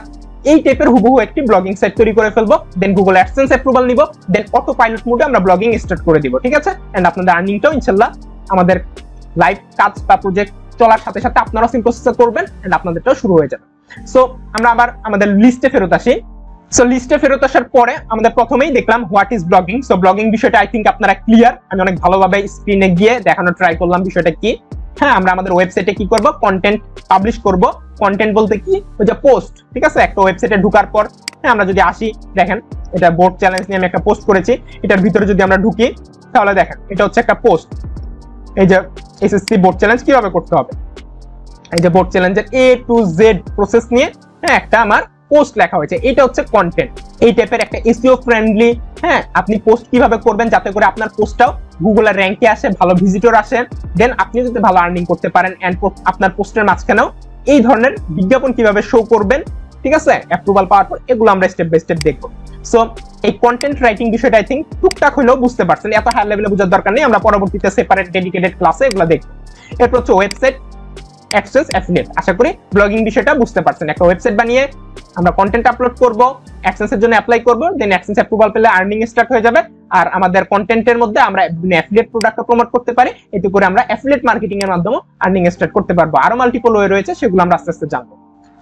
এই টাইপের হুবহু একটি ব্লগিং সাইট তৈরি করে ফেলব দেন গুগল অ্যাডসেন্স অ্যাপ্রুভাল নিব দেন অটো পাইলট মোডে আমরা ব্লগিং স্টার্ট করে দিব, ঠিক আছে? এন্ড আপনাদের আর্নিংটাও ইনশাল্লাহ আমাদের লাইভ কাজ বা প্রজেক্ট চলার সাথে সাথে আপনারাও সিম প্রসেস করবেন এন্ড আপনাদেরটাও শুরু হয়ে যাবে। সো আমরা আবার আমাদের লিস্টে ফেরত আসি। সো লিস্টে ফেরত আসার পরে আমাদের প্রথমেই দেখলাম what is blogging so blogging বিষয়টা আই থিঙ্ক আপনারা ক্লিয়ার আমি অনেক ভালোভাবে স্ক্রিনে গিয়ে দেখানোর ট্রাই করলাম বিষয়টা কি। হ্যাঁ আমরা আমাদের ওয়েবসাইটে কি করব? কন্টেন্ট পাবলিশ করব। কন্টেন্ট বলতে কি? ওই যে পোস্ট ঠিক আছে? একটা ওয়েবসাইটে ঢুকার পর হ্যাঁ আমরা যদি আসি, দেখেন, এটা বোর্ড চ্যালেঞ্জ নিয়ে আমি একটা পোস্ট করেছি, এটার ভিতরে যদি আমরা ঢুকি, তাহলে দেখেন, এটা হচ্ছে একটা পোস্ট এই যে এসএসসি বোর্ড চ্যালেঞ্জ কীভাবে করতে হবে? এই যে বোর্ড চ্যালেঞ্জের এ টু জেড প্রসেস নিয়ে হ্যাঁ একটা আমার পোস্ট লেখা হয়েছে। এটা হচ্ছে কন্টেন্ট এই টাইপের একটা এসিও ফ্রেন্ডলি হ্যাঁ আপনি পোস্ট কীভাবে করবেন যাতে করে আপনার পোস্টটাও গুগলের র্যাঙ্কে আসে, ভালো ভিজিটর আসে দেন আপনি যদি ভালো আর্নিং করতে পারেন এন্ড আপনার পোস্টের মাঝখানেও এই ধরনের বিজ্ঞাপন কীভাবে শো করবেন, ঠিক আছে? অ্যাপ্রুভাল পাওয়ার পর এগুলো আমরা স্টেপ বাই স্টেপ দেখব। সো এই কন্টেন্ট রাইটিং বিষয়টা আই থিঙ্ক টুকটাক হলেও বুঝতে পারছেন, এত হাই লেভেলে বোঝার দরকার নেই, আমরা পরবর্তীতে সেপারেট ডেডিকেটেড ক্লাসে এগুলো দেখব। এরপর হচ্ছে ওয়েবসাইট অ্যাক্সেস অ্যাফিলিয়েট। আশা করি ব্লগিং বিষয়টা বুঝতে পারছেন। একটা ওয়েবসাইট বানিয়ে আমরা কন্টেন্ট আপলোড করব অ্যাক্সেসের জন্য অ্যাপ্লাই করব দেন অ্যাক্সেস অ্যাপ্রুভাল পেলে আর্নিং স্টার্ট হয়ে যাবে। আর আমাদের কন্টেন্টের মধ্যে আমরা অ্যাফিলিয়েট প্রোডাক্টটা প্রমোট করতে পারি। এতে করে আমরা অ্যাফিলিয়েট মার্কেটিং এর মাধ্যমে আর্নিং স্টার্ট করতে পারব। আরও মাল্টিপল ওয়ে রয়েছে, সেগুলো আমরা আস্তে আস্তে জানব।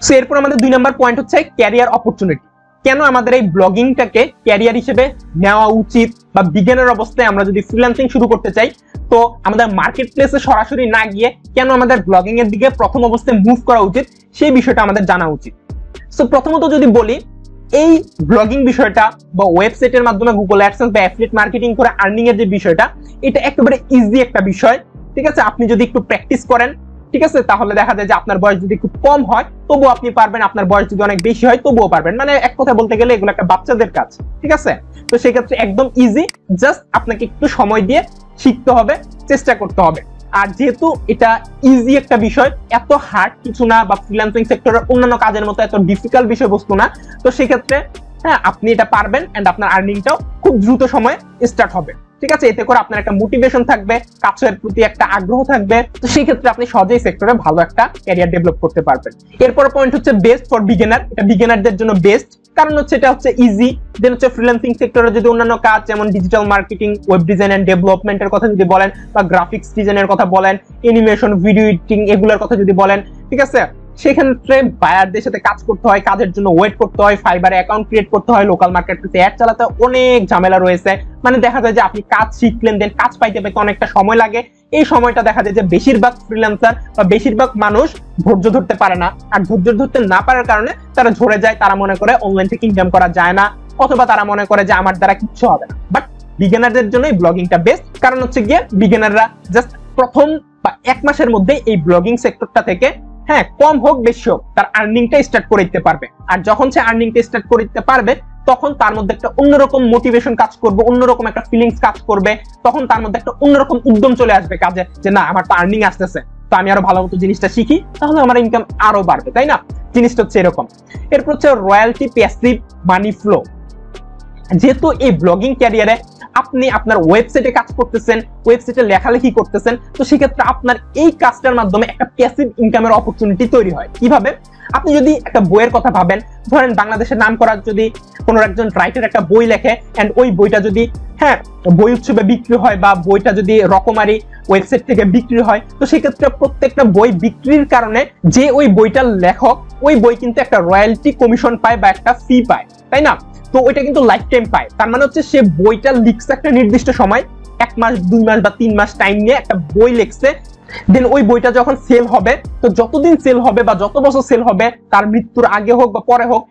সো এরপর আমাদের দুই নম্বর পয়েন্ট হচ্ছে ক্যারিয়ার অপরচুনিটি কেন আমাদের এই ব্লগিংটাকে ক্যারিয়ার হিসেবে নেওয়া উচিত বা বিজ্ঞানের অবস্থায় আমরা যদি ফ্রিল্যান্সিং শুরু করতে চাই তো আমাদের মার্কেট প্লেসে সরাসরি না গিয়ে কেন আমাদের ব্লগিং এর দিকে প্রথম অবস্থায় মুভ করা উচিত? সেই বিষয়টা আমাদের জানা উচিত। সো প্রথমত যদি বলি, এই ব্লগিং বিষয়টা বা ওয়েবসাইটের মাধ্যমে গুগল অ্যাডসেন্স বা অ্যাফিলিয়েট মার্কেটিং করে আর্নিং এর যে বিষয়টা, এটা একেবারে ইজি একটা বিষয়। ঠিক আছে? আপনি যদি একটু প্র্যাকটিস করেন, ঠিক আছে? তাহলে দেখা যায় যে আপনার বয়স যদি খুব কম হয়, তবুও আপনি পারবেন, আপনার বয়স যদি অনেক বেশি হয়, তবুও পারবেন। মানে এক কথা বলতে গেলে এগুলো একটা বাচ্চাদের কাজ। ঠিক আছে? তো সেক্ষেত্রে একদম ইজি জাস্ট আপনাকে একটু সময় দিয়ে শিখতে হবে, চেষ্টা করতে হবে। আর যেহেতু এটা ইজি একটা বিষয়, এত হার্ড কিছু না বা ফ্রিল্যান্সিং সেক্টরের অন্যান্য কাজের মতো এত ডিফিকাল্ট বিষয়বস্তু না, তো সেক্ষেত্রে হ্যাঁ আপনি এটা পারবেন অ্যান্ড আপনার আর্নিংটাও খুব দ্রুত সময়ে স্টার্ট হবে। ঠিক আছে? এতে করে আপনার একটা মোটিভেশন থাকবে কাজের প্রতি একটা আগ্রহ থাকবে। তো সেই ক্ষেত্রে আপনি সহজেই সেক্টরে ভালো একটা ক্যারিয়ার ডেভেলপ করতে পারবেন। এরপর পয়েন্ট হচ্ছে বেস্ট ফর বিগিনার এটা বিগিনারদের জন্য বেস্ট কারণ হচ্ছে এটা হচ্ছে ইজি দেন হচ্ছে ফ্রিল্যান্সিং সেক্টরে যদি অন্যান্য কাজ, যেমন digital marketing web design and ডেভেলপমেন্টের কথা যদি বলেন, বা গ্রাফিক্স ডিজাইনের কথা বলেন অ্যানিমেশন ভিডিও এডিটিং এগুলোর কথা যদি বলেন, ঠিক আছে? সেক্ষেত্রে বায়ারদের সাথে কাজ করতে হয়, কাজের জন্য ওয়েট করতে হয় ফাইবারে অ্যাকাউন্ট ক্রিয়েট করতে হয় লোকাল মার্কেটে অ্যাড চালাতে অনেক ঝামেলা রয়েছে। মানে দেখা যায় যে আপনি কাজ শিখলেন দেন কাজ পাইতে পাইতে অনেকটা সময় লাগে। এই সময়টা দেখা যায় যে বেশিরভাগ ফ্রিল্যান্সার বা বেশিরভাগ মানুষ ধৈর্য ধরতে পারে না। আর ধৈর্য ধরতে না পারার কারণে তারা ঝরে যায়, তারা মনে করে অনলাইন থেকে ইনকাম করা যায় না। অথবা তারা মনে করে যে আমার দ্বারা কিচ্ছু হবে না। বাট বিগিনারদের জন্য এই ব্লগিংটা বেস্ট কারণ হচ্ছে গিয়ে বিগিনাররা জাস্ট প্রথম বা এক মাসের মধ্যে এই ব্লগিং সেক্টরটা থেকে হ্যাঁ কম হোক, বেশি হোক, তার আর্নিংটা স্টার্ট করে দিতে পারবে। আর যখন সে আর্নিংটা স্টার্ট করে দিতে পারবে, তখন তার মধ্যে একটা অন্যরকম মোটিভেশন কাজ করবে, অন্যরকম একটা ফিলিংস কাজ করবে, তখন তার মধ্যে একটা অন্যরকম উদ্যম চলে আসবে কাজে, যে না, আমার তো আর্নিং আসতেছে, তো আমি আরও ভালো মতো জিনিসটা শিখি, তাহলে আমার ইনকাম আরও বাড়বে, তাই না? জিনিসটা হচ্ছে এরকম। এরপর হচ্ছে রয়্যালটি প্যাসিভ মানি ফ্লো যেহেতু এই ব্লগিং ক্যারিয়ারে আপনি আপনার ওয়েবসাইটে কাজ করতেছেন ওয়েবসাইটে লেখালেখি করতেছেন, তো সেক্ষেত্রে আপনার এই কাজটার মাধ্যমে একটা প্যাসিভ ইনকামের অপরচুনিটি তৈরি হয়। কীভাবে? আপনি যদি একটা বইয়ের কথা ভাবেন, ধরেন বাংলাদেশের নাম করার যদি কোনো একজন রাইটার একটা বই লেখে অ্যান্ড ওই বইটা যদি হ্যাঁ বই উৎসবে বিক্রি হয় বা বইটা যদি রকমারি ওয়েবসাইট থেকে বিক্রি হয়, তো সেক্ষেত্রে প্রত্যেকটা বই বিক্রির কারণে যে ওই বইটার লেখক, ওই বই কিন্তু একটা রয়্যালটি কমিশন পায় বা একটা ফি পায়, তাই না? তো ওইটা কিন্তু লাইফ টাইম পায়। তার মানে হচ্ছে সে বইটা লিখছে একটা নির্দিষ্ট সময়, এক মাস, দুই মাস বা তিন মাস টাইম নিয়ে একটা বই লিখছে। দেন ওই বইটা যখন সেল হবে, তো যতদিন সেল হবে বা যত বছর সেল হবে, তার মৃত্যুর আগে হোক বা পরে হোক,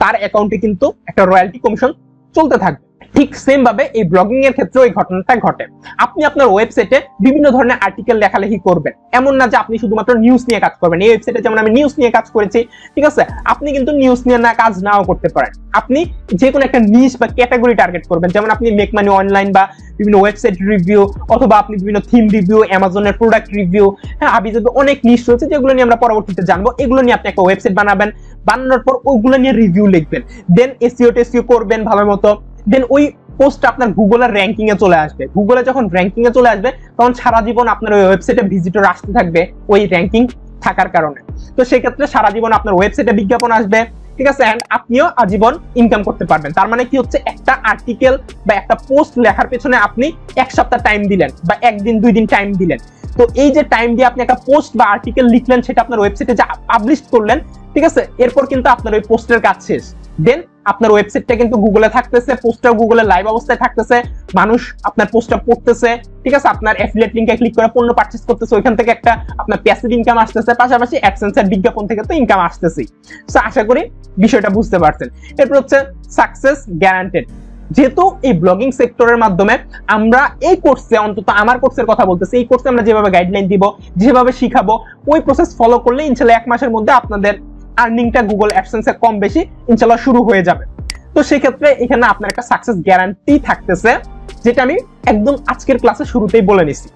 তার অ্যাকাউন্টে কিন্তু একটা রয়্যালটি কমিশন চলতে থাকবে। ঠিক সেম ভাবে এই ব্লগিং এর ক্ষেত্রে এই ঘটনাটা ঘটে। আপনি আপনার ওয়েবসাইটে বিভিন্ন ধরনের আর্টিকেল লেখালেখি করবেন। এমন না যে আপনি শুধুমাত্র নিউজ নিয়ে কাজ করবেন। এই ওয়েবসাইটে যেমন আমি নিউজ নিয়ে কাজ করেছি, ঠিক আছে? আপনি কিন্তু নিউজ নিয়ে না কাজ নাও করতে পারেন। আপনি যে কোনো একটা নিউজ বা ক্যাটাগরি টার্গেট করবেন। যেমন আপনি মেক মানি অনলাইন বা বিভিন্ন ওয়েবসাইট রিভিউ অথবা আপনি বিভিন্ন থিম রিভিউ অ্যামাজনের প্রোডাক্ট রিভিউ হ্যাঁ আবি যদি অনেক নিউজ রয়েছে যেগুলো নিয়ে আমরা পরবর্তীতে জানব, এগুলো নিয়ে আপনি একটা ওয়েবসাইট বানাবেন। বানানোর পর ওগুলো নিয়ে রিভিউ লিখবেন। দেন এসিও টেসিও করবেন ভালো মতো দেন ওই পোস্ট আপনার গুগলের র্যাঙ্কিং এ চলে আসবে। গুগলে যখন র্যাঙ্কিং এ চলে আসবে, তখন সারা জীবন আপনার ওই ওয়েবসাইটে ভিজিটর আসতে থাকবে ওই র্যাঙ্কিং থাকার কারণে। তো সেই ক্ষেত্রে সারা জীবন আপনার ওয়েবসাইটে বিজ্ঞাপন আসবে, ঠিক আছে? এন্ড আপনিও আজীবন ইনকাম করতে পারবেন। তার মানে কি হচ্ছে? একটা আর্টিকেল বা একটা পোস্ট লেখার পেছনে আপনি এক সপ্তাহ টাইম দিলেন বা একদিন, দুই দিন টাইম দিলেন। তো এই যে টাইম দিয়ে আপনি একটা পোস্ট বা আর্টিকেল লিখলেন, সেটা আপনার ওয়েবসাইটে যা পাবলিশ করলেন, ঠিক আছে? এরপর কিন্তু আপনার ওই পোস্টের কাজ শেষ। দেন আপনার ওয়েবসাইটটা কিন্তু গুগলে থাকতেছে পোস্টটা গুগলে লাইভ অবস্থায় থাকতেছে, মানুষ আপনার পোস্টটা পড়তেছে, ঠিক আছে? আপনার অ্যাফিলিয়েট লিংকে ক্লিক করে পণ্য পারচেজ করতেছে, ওইখান থেকে একটা আপনার প্যাসিভ ইনকাম আসতেছে, পাশাপাশি অ্যাডসেন্সের বিজ্ঞাপন থেকে তো ইনকাম আসতেছেই। সো আশা করি বিষয়টা বুঝতে পারছেন। এরপর হচ্ছে সাকসেস গ্যারান্টেড যেহেতু এই ব্লগিং সেক্টরের মাধ্যমে আমরা এই কোর্সে অন্তত আমার কোর্সের কথা বলতেছি, এই কোর্সে আমরা যেভাবে গাইডলাইন দিব, যেভাবে শিখাবো, ওই প্রসেস ফলো করলে ইনশাল্লাহ এক মাসের মধ্যে আপনাদের আর্নিংটা গুগল অ্যাডসেন্সে কম বেশি ইনশাল্লাহ শুরু হয়ে যাবে। তো সেক্ষেত্রে এখানে আপনার একটা সাকসেস গ্যারান্টি থাকতেছে, যেটা আমি একদম আজকের ক্লাসে শুরুতেই বলে নিছি।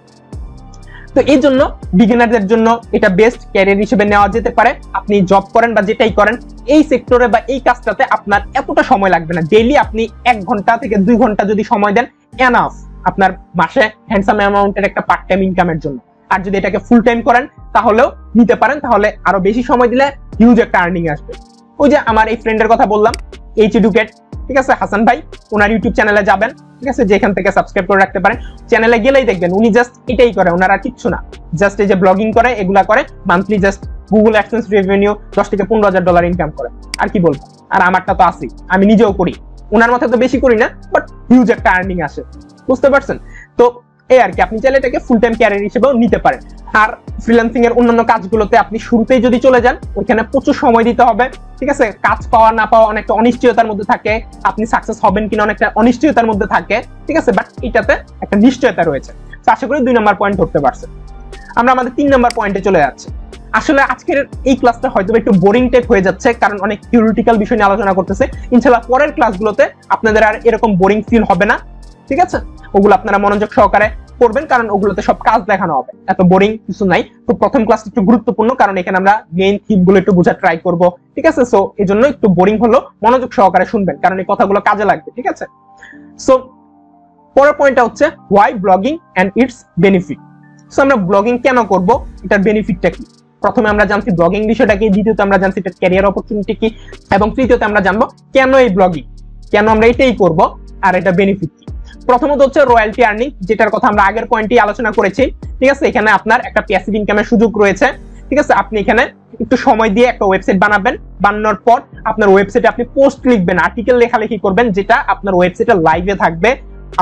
তো এই জন্য বিগিনারদের জন্য এটা বেস্ট ক্যারিয়ার হিসেবে নেওয়া যেতে পারে। আপনি জব করেন বা যেটাই করেন, এই সেক্টরে বা এই কাজটাতে আপনার এতটা সময় লাগবে না। ডেইলি আপনি এক ঘণ্টা থেকে দুই ঘণ্টা যদি সময় দেন এনাফ আপনার মাসে হ্যান্ডসাম অ্যামাউন্টের একটা পার্ট টাইম ইনকামের জন্য। আর যদি এটাকে ফুল টাইম করেন, তাহলেও নিতে পারেন। তাহলে আরও বেশি সময় দিলে হিউজ একটা আর্নিং আসবে। ওই যে আমার এই ফ্রেন্ডের কথা বললাম এইচ এডুকেট ঠিক আছে? হাসান ভাই, ওনার ইউটিউব চ্যানেলে যাবেন, ঠিক আছে? যেখান থেকে সাবস্ক্রাইব করে রাখতে পারেন। চ্যানেলে গেলেই দেখবেন, উনি জাস্ট এটাই করে, ওনার কিচ্ছু না। জাস্ট এই যে ব্লগিং করে, এগুলা করে monthly just Google AdSense revenue দশ থেকে পনেরো হাজার ডলার ইনকাম করে। আর কি বলব? আর আমারটা তো আছেই, আমি নিজেও করি। ওনার মধ্যে তো বেশি করি না বাট হিউজ একটা আর্নিং আসে। বুঝতে পারছেন? তো এই আর কি, আপনি চাইলে এটাকে ফুল টাইম ক্যারিয়ার হিসেবেও নিতে পারেন। আর ফ্রিল্যান্সিং এর অন্যান্য কাজগুলোতে আপনি শুরুতেই যদি চলে যান, ওইখানে প্রচুর সময় দিতে হবে, ঠিক আছে? কাজ পাওয়া, না পাওয়া অনেকটা অনিশ্চয়তার মধ্যে থাকে, আপনি সাকসেস হবেন কিনা অনেকটা অনিশ্চয়তার মধ্যে থাকে, ঠিক আছে? বাট এটাতে একটা নিশ্চয়তা রয়েছে। তো আশা করি দুই নম্বর পয়েন্ট ধরতে পারছেন। আমরা আমাদের তিন নম্বর পয়েন্টে চলে যাচ্ছি। আসলে আজকের এই ক্লাসটা হয়তো একটু বোরিং টাইপ হয়ে যাচ্ছে, কারণ অনেক থিওরিটিক্যাল বিষয় নিয়ে আলোচনা করতেছে। ইনশাল্লাহ পরের ক্লাসগুলোতে আপনাদের আর এরকম বোরিং ফিল হবে না। ঠিক আছে? ওগুলো আপনারা মনোযোগ সহকারে করবেন কারণ ওগুলোতে সব কাজ দেখানো হবে। এত বোরিং কিছু নাই। তো প্রথম ক্লাস একটু গুরুত্বপূর্ণ, কারণ এখানে আমরা মেইন থিমগুলো একটু বোঝার ট্রাই করব, ঠিক আছে? সো এই জন্য একটু বোরিং হলো, মনোযোগ সহকারে শুনবেন, কারণ এই কথাগুলো কাজে লাগবে, ঠিক আছে? সো পরের পয়েন্টটা হচ্ছে why blogging and its benefit so আমরা ব্লগিং কেন করব? এটার বেনিফিটটা কি? প্রথমে আমরা জানছি ব্লগিং বিষয়টা কি, দ্বিতীয়ত আমরা জানছি এটার ক্যারিয়ার অপরচুনিটি কি, এবং তৃতীয়তে আমরা জানব কেন এই ব্লগিং কেন আমরা এটাই করব, আর এটা বেনিফিট কি? প্রথমত হচ্ছে রয়্যালটি আর্নিং যেটার কথা আমরা আগের পয়েন্টে আলোচনা করেছি। ঠিক আছে? এখানে আপনার একটা প্যাসিভ ইনকামের সুযোগ রয়েছে। ঠিক আছে? আপনি এখানে একটু সময় দিয়ে একটা ওয়েবসাইট বানাবেন। বানানোর পর আপনার ওয়েবসাইটে আপনি পোস্ট লিখবেন আর্টিকেল লেখালেখি করবেন, যেটা আপনার ওয়েবসাইটে লাইভে থাকবে।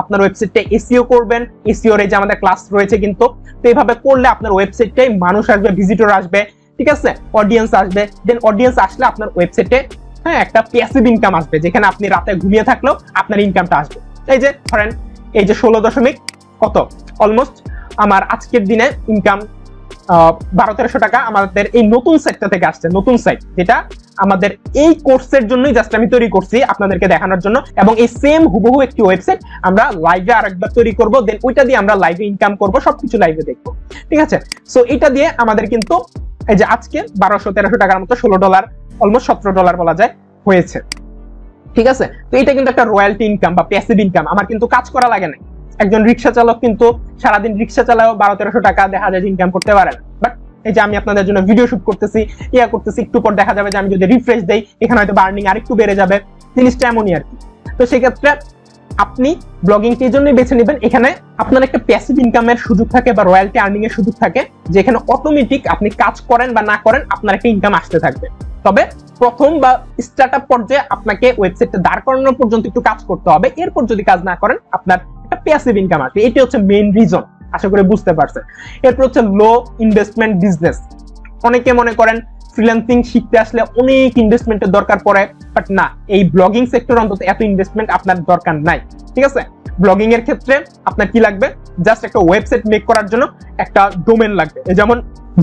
আপনার ওয়েবসাইটটা এসিও করবেন। এসিওর এই যে আমাদের ক্লাস রয়েছে কিন্তু, তো এইভাবে করলে আপনার ওয়েবসাইটে মানুষ আসবে ভিজিটর আসবে। ঠিক আছে? অডিয়েন্স আসবে। দেন অডিয়েন্স আসলে আপনার ওয়েবসাইটে হ্যাঁ একটা প্যাসিভ ইনকাম আসবে, যেখানে আপনি রাতে ঘুমিয়ে থাকলেও আপনার ইনকামটা আসবে। এই যে ধরেন, এই যে ষোলো দশমিক কত? অলমোস্ট আমার আজকের দিনে ইনকাম বারো, তেরোশো টাকা আমাদের এই নতুন সাইটটা থেকে আসছে, নতুন সাইট যেটা আমাদের এই কোর্সের জন্যই জাস্ট আমি তৈরি করছি আপনাদেরকে দেখানোর জন্য এবং এই সেম হুবহু একটি ওয়েবসাইট আমরা লাইভে আরেকবার তৈরি করব দেন ওইটা দিয়ে আমরা লাইভে ইনকাম করব, সবকিছু লাইভে দেখব, ঠিক আছে? সো এটা দিয়ে আমাদের কিন্তু এই যে আজকে বারোশো, তেরোশো টাকার মতো ষোলো ডলার অলমোস্ট সতেরো ডলার বলা যায়, হয়েছে। ঠিক আছে? তো এটা কিন্তু একটা রয়্যালটি ইনকাম বা প্যাসিভ ইনকাম আমার কিন্তু কাজ করা লাগে না একজন রিক্সা চালক কিন্তু সারাদিন রিক্সা চালাও বারো তেরোশো টাকা দেখা যায় ইনকাম করতে পারে না। বাট এই যে আমি আপনাদের জন্য ভিডিও শুট করতেছি, ইয়া করতেছি, একটু পর দেখা যাবে যে আমি যদি রিফ্রেশ দেই, এখানে হয়তো বার্নিং আরেকটু বেড়ে যাবে। জিনিসটা এমনই আর কি। তো সেক্ষেত্রে আপনি ব্লগিংটি এই জন্যই বেছে নেবেন, এখানে আপনার একটা প্যাসিভ ইনকামের সুযোগ থাকে বা রয়্যালটি আর্নিং এর সুযোগ থাকে, যেখানে অটোমেটিক আপনি কাজ করেন বা না করেন, আপনার একটা ইনকাম আসতে থাকবে। তবে প্রথম বা স্টার্ট আপ পর্যায়ে আপনাকে ওয়েবসাইটটা দাঁড় করানোর পর্যন্ত একটু কাজ করতে হবে। এরপর যদি কাজ না করেন, আপনার একটা প্যাসিভ ইনকাম আসবে। এটি হচ্ছে মেইন রিজন আশা করি বুঝতে পারছেন। এরপর হচ্ছে লো ইনভেস্টমেন্ট বিজনেস অনেকে মনে করেন ফ্রিল্যান্সিং শিখতে আসলে অনেক ইনভেস্টমেন্টের দরকার পড়ে বাট না, এই ব্লগিং সেক্টর অন্তত এত ইনভেস্টমেন্ট আপনার দরকার নাই। ঠিক আছে? ব্লগিং এর ক্ষেত্রে আপনার কি লাগবে? জাস্ট একটা ওয়েবসাইট মেক করার জন্য একটা ডোমেন লাগবে। যেমন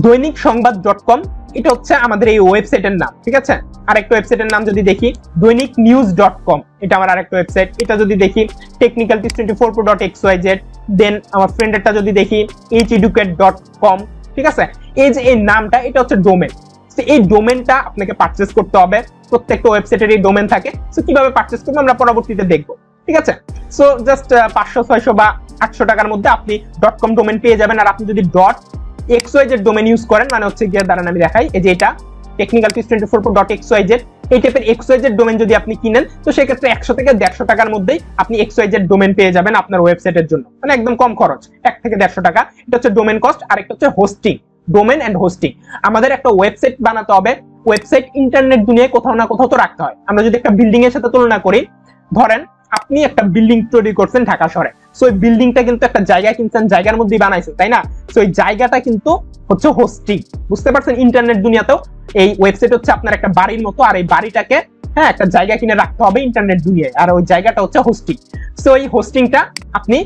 দৈনিক সংবাদ ডট কম এটা হচ্ছে আমাদের এই ওয়েবসাইটের নাম, ঠিক আছে? আরেকটা ওয়েবসাইটের নাম যদি দেখি দৈনিক নিউজ ডট কম, এটা আমার আরেকটা ওয়েবসাইট এটা যদি দেখি technical tips twenty four dot X Y Z then আমার ফ্রেন্ডেরটা যদি দেখি এইচ এডুকেট ডট কম ঠিক আছে? এই যে এই নামটা, এটা হচ্ছে ডোমেন এই ডোমেনটা আপনাকে পারচেস করতে হবে। প্রত্যেকটা ওয়েবসাইটের এই ডোমেন থাকে। সো কীভাবে পারচেস করব আমরা পরবর্তীতে দেখব, ঠিক আছে? সো জাস্ট পাঁচশো, ছয়শো বা আটশো টাকার মধ্যে আপনি ডট কম ডোমেন পেয়ে যাবেন। আর আপনি যদি dot X Z domain use করেন মানে হচ্ছে গিয়ে দাঁড়ান আমি দেখাই, এই যে এটা technical tips twenty four dot X Y Z এই টাইপের এক্স ওয়াই জেড ডোমেন যদি আপনি কিনেন, তো সেক্ষেত্রে একশো থেকে দেড়শো টাকার মধ্যেই আপনি এক্স ওয়াই জেড ডোমেন পেয়ে যাবেন আপনার ওয়েবসাইটের জন্য। মানে একদম কম খরচ, এক থেকে দেড়শো টাকা। এটা হচ্ছে ডোমেন কস্ট আর একটা হচ্ছে হোস্টিং ডোমেন এন্ড হোস্টিং আমাদের একটা ওয়েবসাইট বানাতে হবে ওয়েবসাইট ইন্টারনেট দুনিয়ায় কোথাও না কোথাও তো রাখতে হয়। আমরা যদি একটা বিল্ডিং এর সাথে তুলনা করি, ধরেন আপনি একটা বিল্ডিং তৈরি করছেন ঢাকা শহরে। সো এই বিল্ডিংটা কিন্তু একটা জায়গা কিনছেন জায়গার মধ্যেই বানাইছেন তাই না? সো এই জায়গাটা কিন্তু হচ্ছে হোস্টিং বুঝতে পারছেন? ইন্টারনেট দুনিয়াতেও এই ওয়েবসাইট হচ্ছে আপনার একটা বাড়ির মতো, আর এই বাড়িটাকে হ্যাঁ একটা জায়গা কিনে রাখতে হবে ইন্টারনেট দুনিয়ায়। আর ওই জায়গাটা হচ্ছে হোস্টিং সো এই হোস্টিংটা আপনি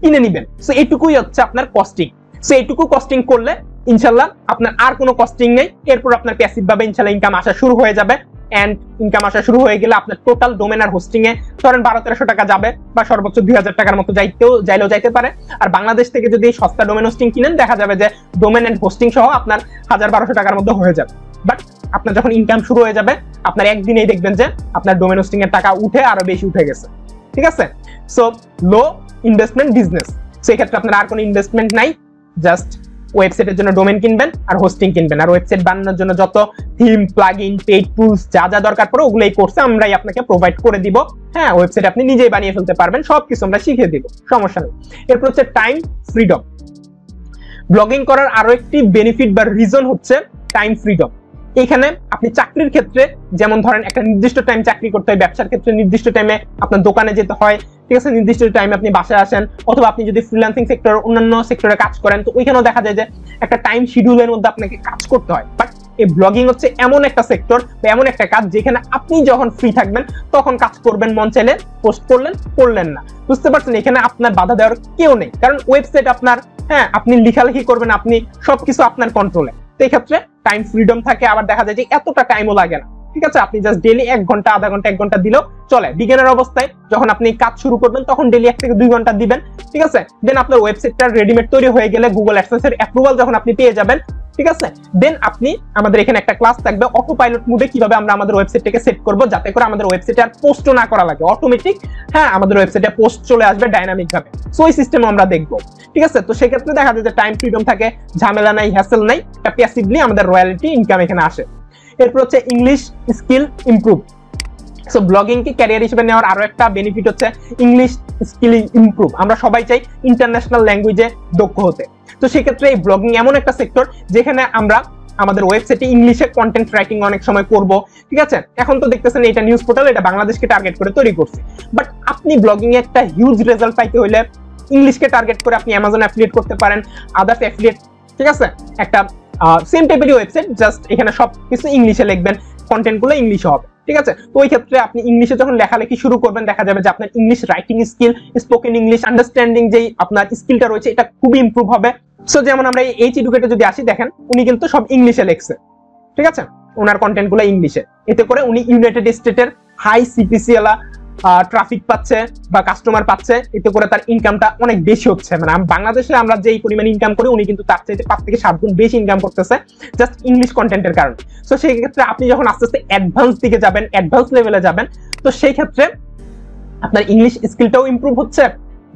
কিনে নিবেন। সো এইটুকুই হচ্ছে আপনার কস্টিং সো এইটুকু কস্টিং করলে ইনশাল্লাহ আপনার আর কোনো কস্টিং নেই। এরপর আপনার প্যাসিভ ভাবে ইনশাল্লাহ ইনকাম আসা শুরু হয়ে যাবে। এন্ড ইনকাম আসা শুরু হয়ে গেলে আপনার টোটাল ডোমেন আর হোস্টিং এ ধরেন বারো তেরোশো টাকা যাবে বা সর্বোচ্চ দুই হাজার টাকার মতো যাইতেও যাইলেও যাইতে পারে। আর বাংলাদেশ থেকে যদি সস্তা ডোমেন হোস্টিং কিনেন, দেখা যাবে যে ডোমেন এন্ড হোস্টিং সহ আপনার হাজার বারোশো টাকার মধ্যে হয়ে যাবে। বাট আপনার যখন ইনকাম শুরু হয়ে যাবে, আপনার একদিনেই দেখবেন যে আপনার ডোমেন হোস্টিং এর টাকা উঠে আরও বেশি উঠে গেছে। ঠিক আছে? সো লো ইনভেস্টমেন্ট বিজনেস সেই ক্ষেত্রে আপনার আর কোনো ইনভেস্টমেন্ট নাই জাস্ট ওয়েবসাইটের জন্য ডোমেন কিনবেন আর হোস্টিং কিনবেন। আর ওয়েবসাইট বানানোর জন্য যত থিম প্লাগইন পেইড টুলস যা যা দরকার পড়ে ওগুলো এই কোর্সে আমরাই আপনাকে প্রোভাইড করে দিব। হ্যাঁ ওয়েবসাইট আপনি নিজেই বানিয়ে ফেলতে পারবেন, সবকিছু আমরা শিখিয়ে দিব। সমস্যা নেই। এরপর হচ্ছে টাইম ফ্রিডম ব্লগিং করার আরও একটি বেনিফিট বা রিজন হচ্ছে টাইম ফ্রিডম এখানে আপনি চাকরির ক্ষেত্রে যেমন ধরেন একটা নির্দিষ্ট টাইম চাকরি করতে হয়, ব্যবসার ক্ষেত্রে নির্দিষ্ট টাইমে আপনার দোকানে যেতে হয় ঠিক আছে? নির্দিষ্ট টাইমে আপনি বাসায় আসেন, অথবা আপনি যদি ফ্রিল্যান্সিং সেক্টর অন্যান্য সেক্টরে কাজ করেন, তো ওইখানেও দেখা যায় যে একটা টাইম শিডিউলের মধ্যে আপনাকে কাজ করতে হয়। বাট এই ব্লগিং হচ্ছে এমন একটা সেক্টর বা এমন একটা কাজ যেখানে আপনি যখন ফ্রি থাকবেন, তখন কাজ করবেন, মন চাইলে পোস্ট করলেন করলেন না। বুঝতে পারছেন? এখানে আপনার বাধা দেওয়ার কেউ নেই। কারণ ওয়েবসাইট আপনার হ্যাঁ আপনি লিখালেখি করবেন, আপনি সবকিছু আপনার কন্ট্রোলে তো ক্ষেত্রে টাইম ফ্রিডম থাকে, আবার দেখা যায় যে এতটা টাইমও লাগে না। ঠিক আছে? আপনি জাস্ট ডেলি এক ঘণ্টা, আধা ঘণ্টা, এক ঘণ্টা দিলেও চলে। বিজ্ঞানের অবস্থায় যখন আপনি কাজ শুরু করবেন, তখন ডেলি এক থেকে দুই ঘণ্টা দিবেন, ঠিক আছে? দেন আপনার ওয়েবসাইটটা রেডিমেড তৈরি হয়ে গেলে গুগল অ্যাডসেন্সের অ্যাপ্রুভাল যখন আপনি পেয়ে যাবেন, ঠিক আছে? দেন আপনি আমাদের এখানে একটা ক্লাস থাকবে অটো পাইলট মোডে কীভাবে আমরা আমাদের ওয়েবসাইটটাকে সেট করব, যাতে করে আমাদের ওয়েবসাইটে আর পোস্টও না করা লাগে। অটোমেটিক হ্যাঁ আমাদের ওয়েবসাইটে পোস্ট চলে আসবে ডাইনামিক ভাবে। সো এই সিস্টেম আমরা দেখব, ঠিক আছে? তো সেক্ষেত্রে দেখা যায় যে টাইম ফ্রিডম থাকে, ঝামেলা নাই হ্যাসেল নাই প্যাসিভলি আমাদের রয়্যালিটি ইনকাম এখানে আসে। এরপর হচ্ছে English skill improve so blogging কে ক্যারিয়ার হিসেবে নেওয়ার আরও একটা বেনিফিট হচ্ছে ইংলিশ স্কিল ইমপ্রুভ আমরা সবাই চাই ইন্টারন্যাশনাল ল্যাঙ্গুয়েজে দক্ষ হতে। তো সেক্ষেত্রে এই ব্লগিং এমন একটা সেক্টর যেখানে আমরা আমাদের ওয়েবসাইটে ইংলিশে কন্টেন্ট রাইটিং অনেক সময় করব, ঠিক আছে? এখন তো দেখতেছেন এটা নিউজ পোর্টাল এটা বাংলাদেশকে টার্গেট করে তৈরি করছে। বাট আপনি ব্লগিং এ একটা হিউজ রেজাল্ট পাইতে হলে ইংলিশকে টার্গেট করে আপনি অ্যামাজন অ্যাফিলিয়েট করতে পারেন আদার্স অ্যাফিলিয়েট ঠিক আছে? একটা সেম টাইপেরই ওয়েবসাইট জাস্ট এখানে সব কিছু ইংলিশে লিখবেন কন্টেন্টগুলো ইংলিশে হবে, ঠিক আছে? তো ওই ক্ষেত্রে আপনি ইংলিশে যখন লেখালেখি শুরু করবেন, দেখা যাবে যে আপনার English writing skill spoken English understanding যেই আপনার স্কিলটা রয়েছে, এটা খুবই ইমপ্রুভ হবে। সো যেমন আমরা এই এইচ এডুকেটে যদি আসি, দেখেন, উনি কিন্তু সব ইংলিশে লেখছে, ঠিক আছে? ওনার কন্টেন্টগুলো ইংলিশে এতে করে উনি ইউনাইটেড স্টেটের হাই সিপিসি এলা ট্রাফিক পাচ্ছে বা কাস্টমার পাচ্ছে, এতে করে তার ইনকামটা অনেক বেশি হচ্ছে। মানে বাংলাদেশে আমরা যেই পরিমাণ ইনকাম করি, উনি কিন্তু তার চাইতে পাঁচ থেকে সাত গুণ বেশি ইনকাম করতেছে জাস্ট ইংলিশ কন্টেন্টের কারণে। সো সেই ক্ষেত্রে আপনি যখন আস্তে আস্তে অ্যাডভান্স দিকে যাবেন অ্যাডভান্স লেভেলে যাবেন, তো সেই ক্ষেত্রে আপনার ইংলিশ স্কিলটাও ইমপ্রুভ হচ্ছে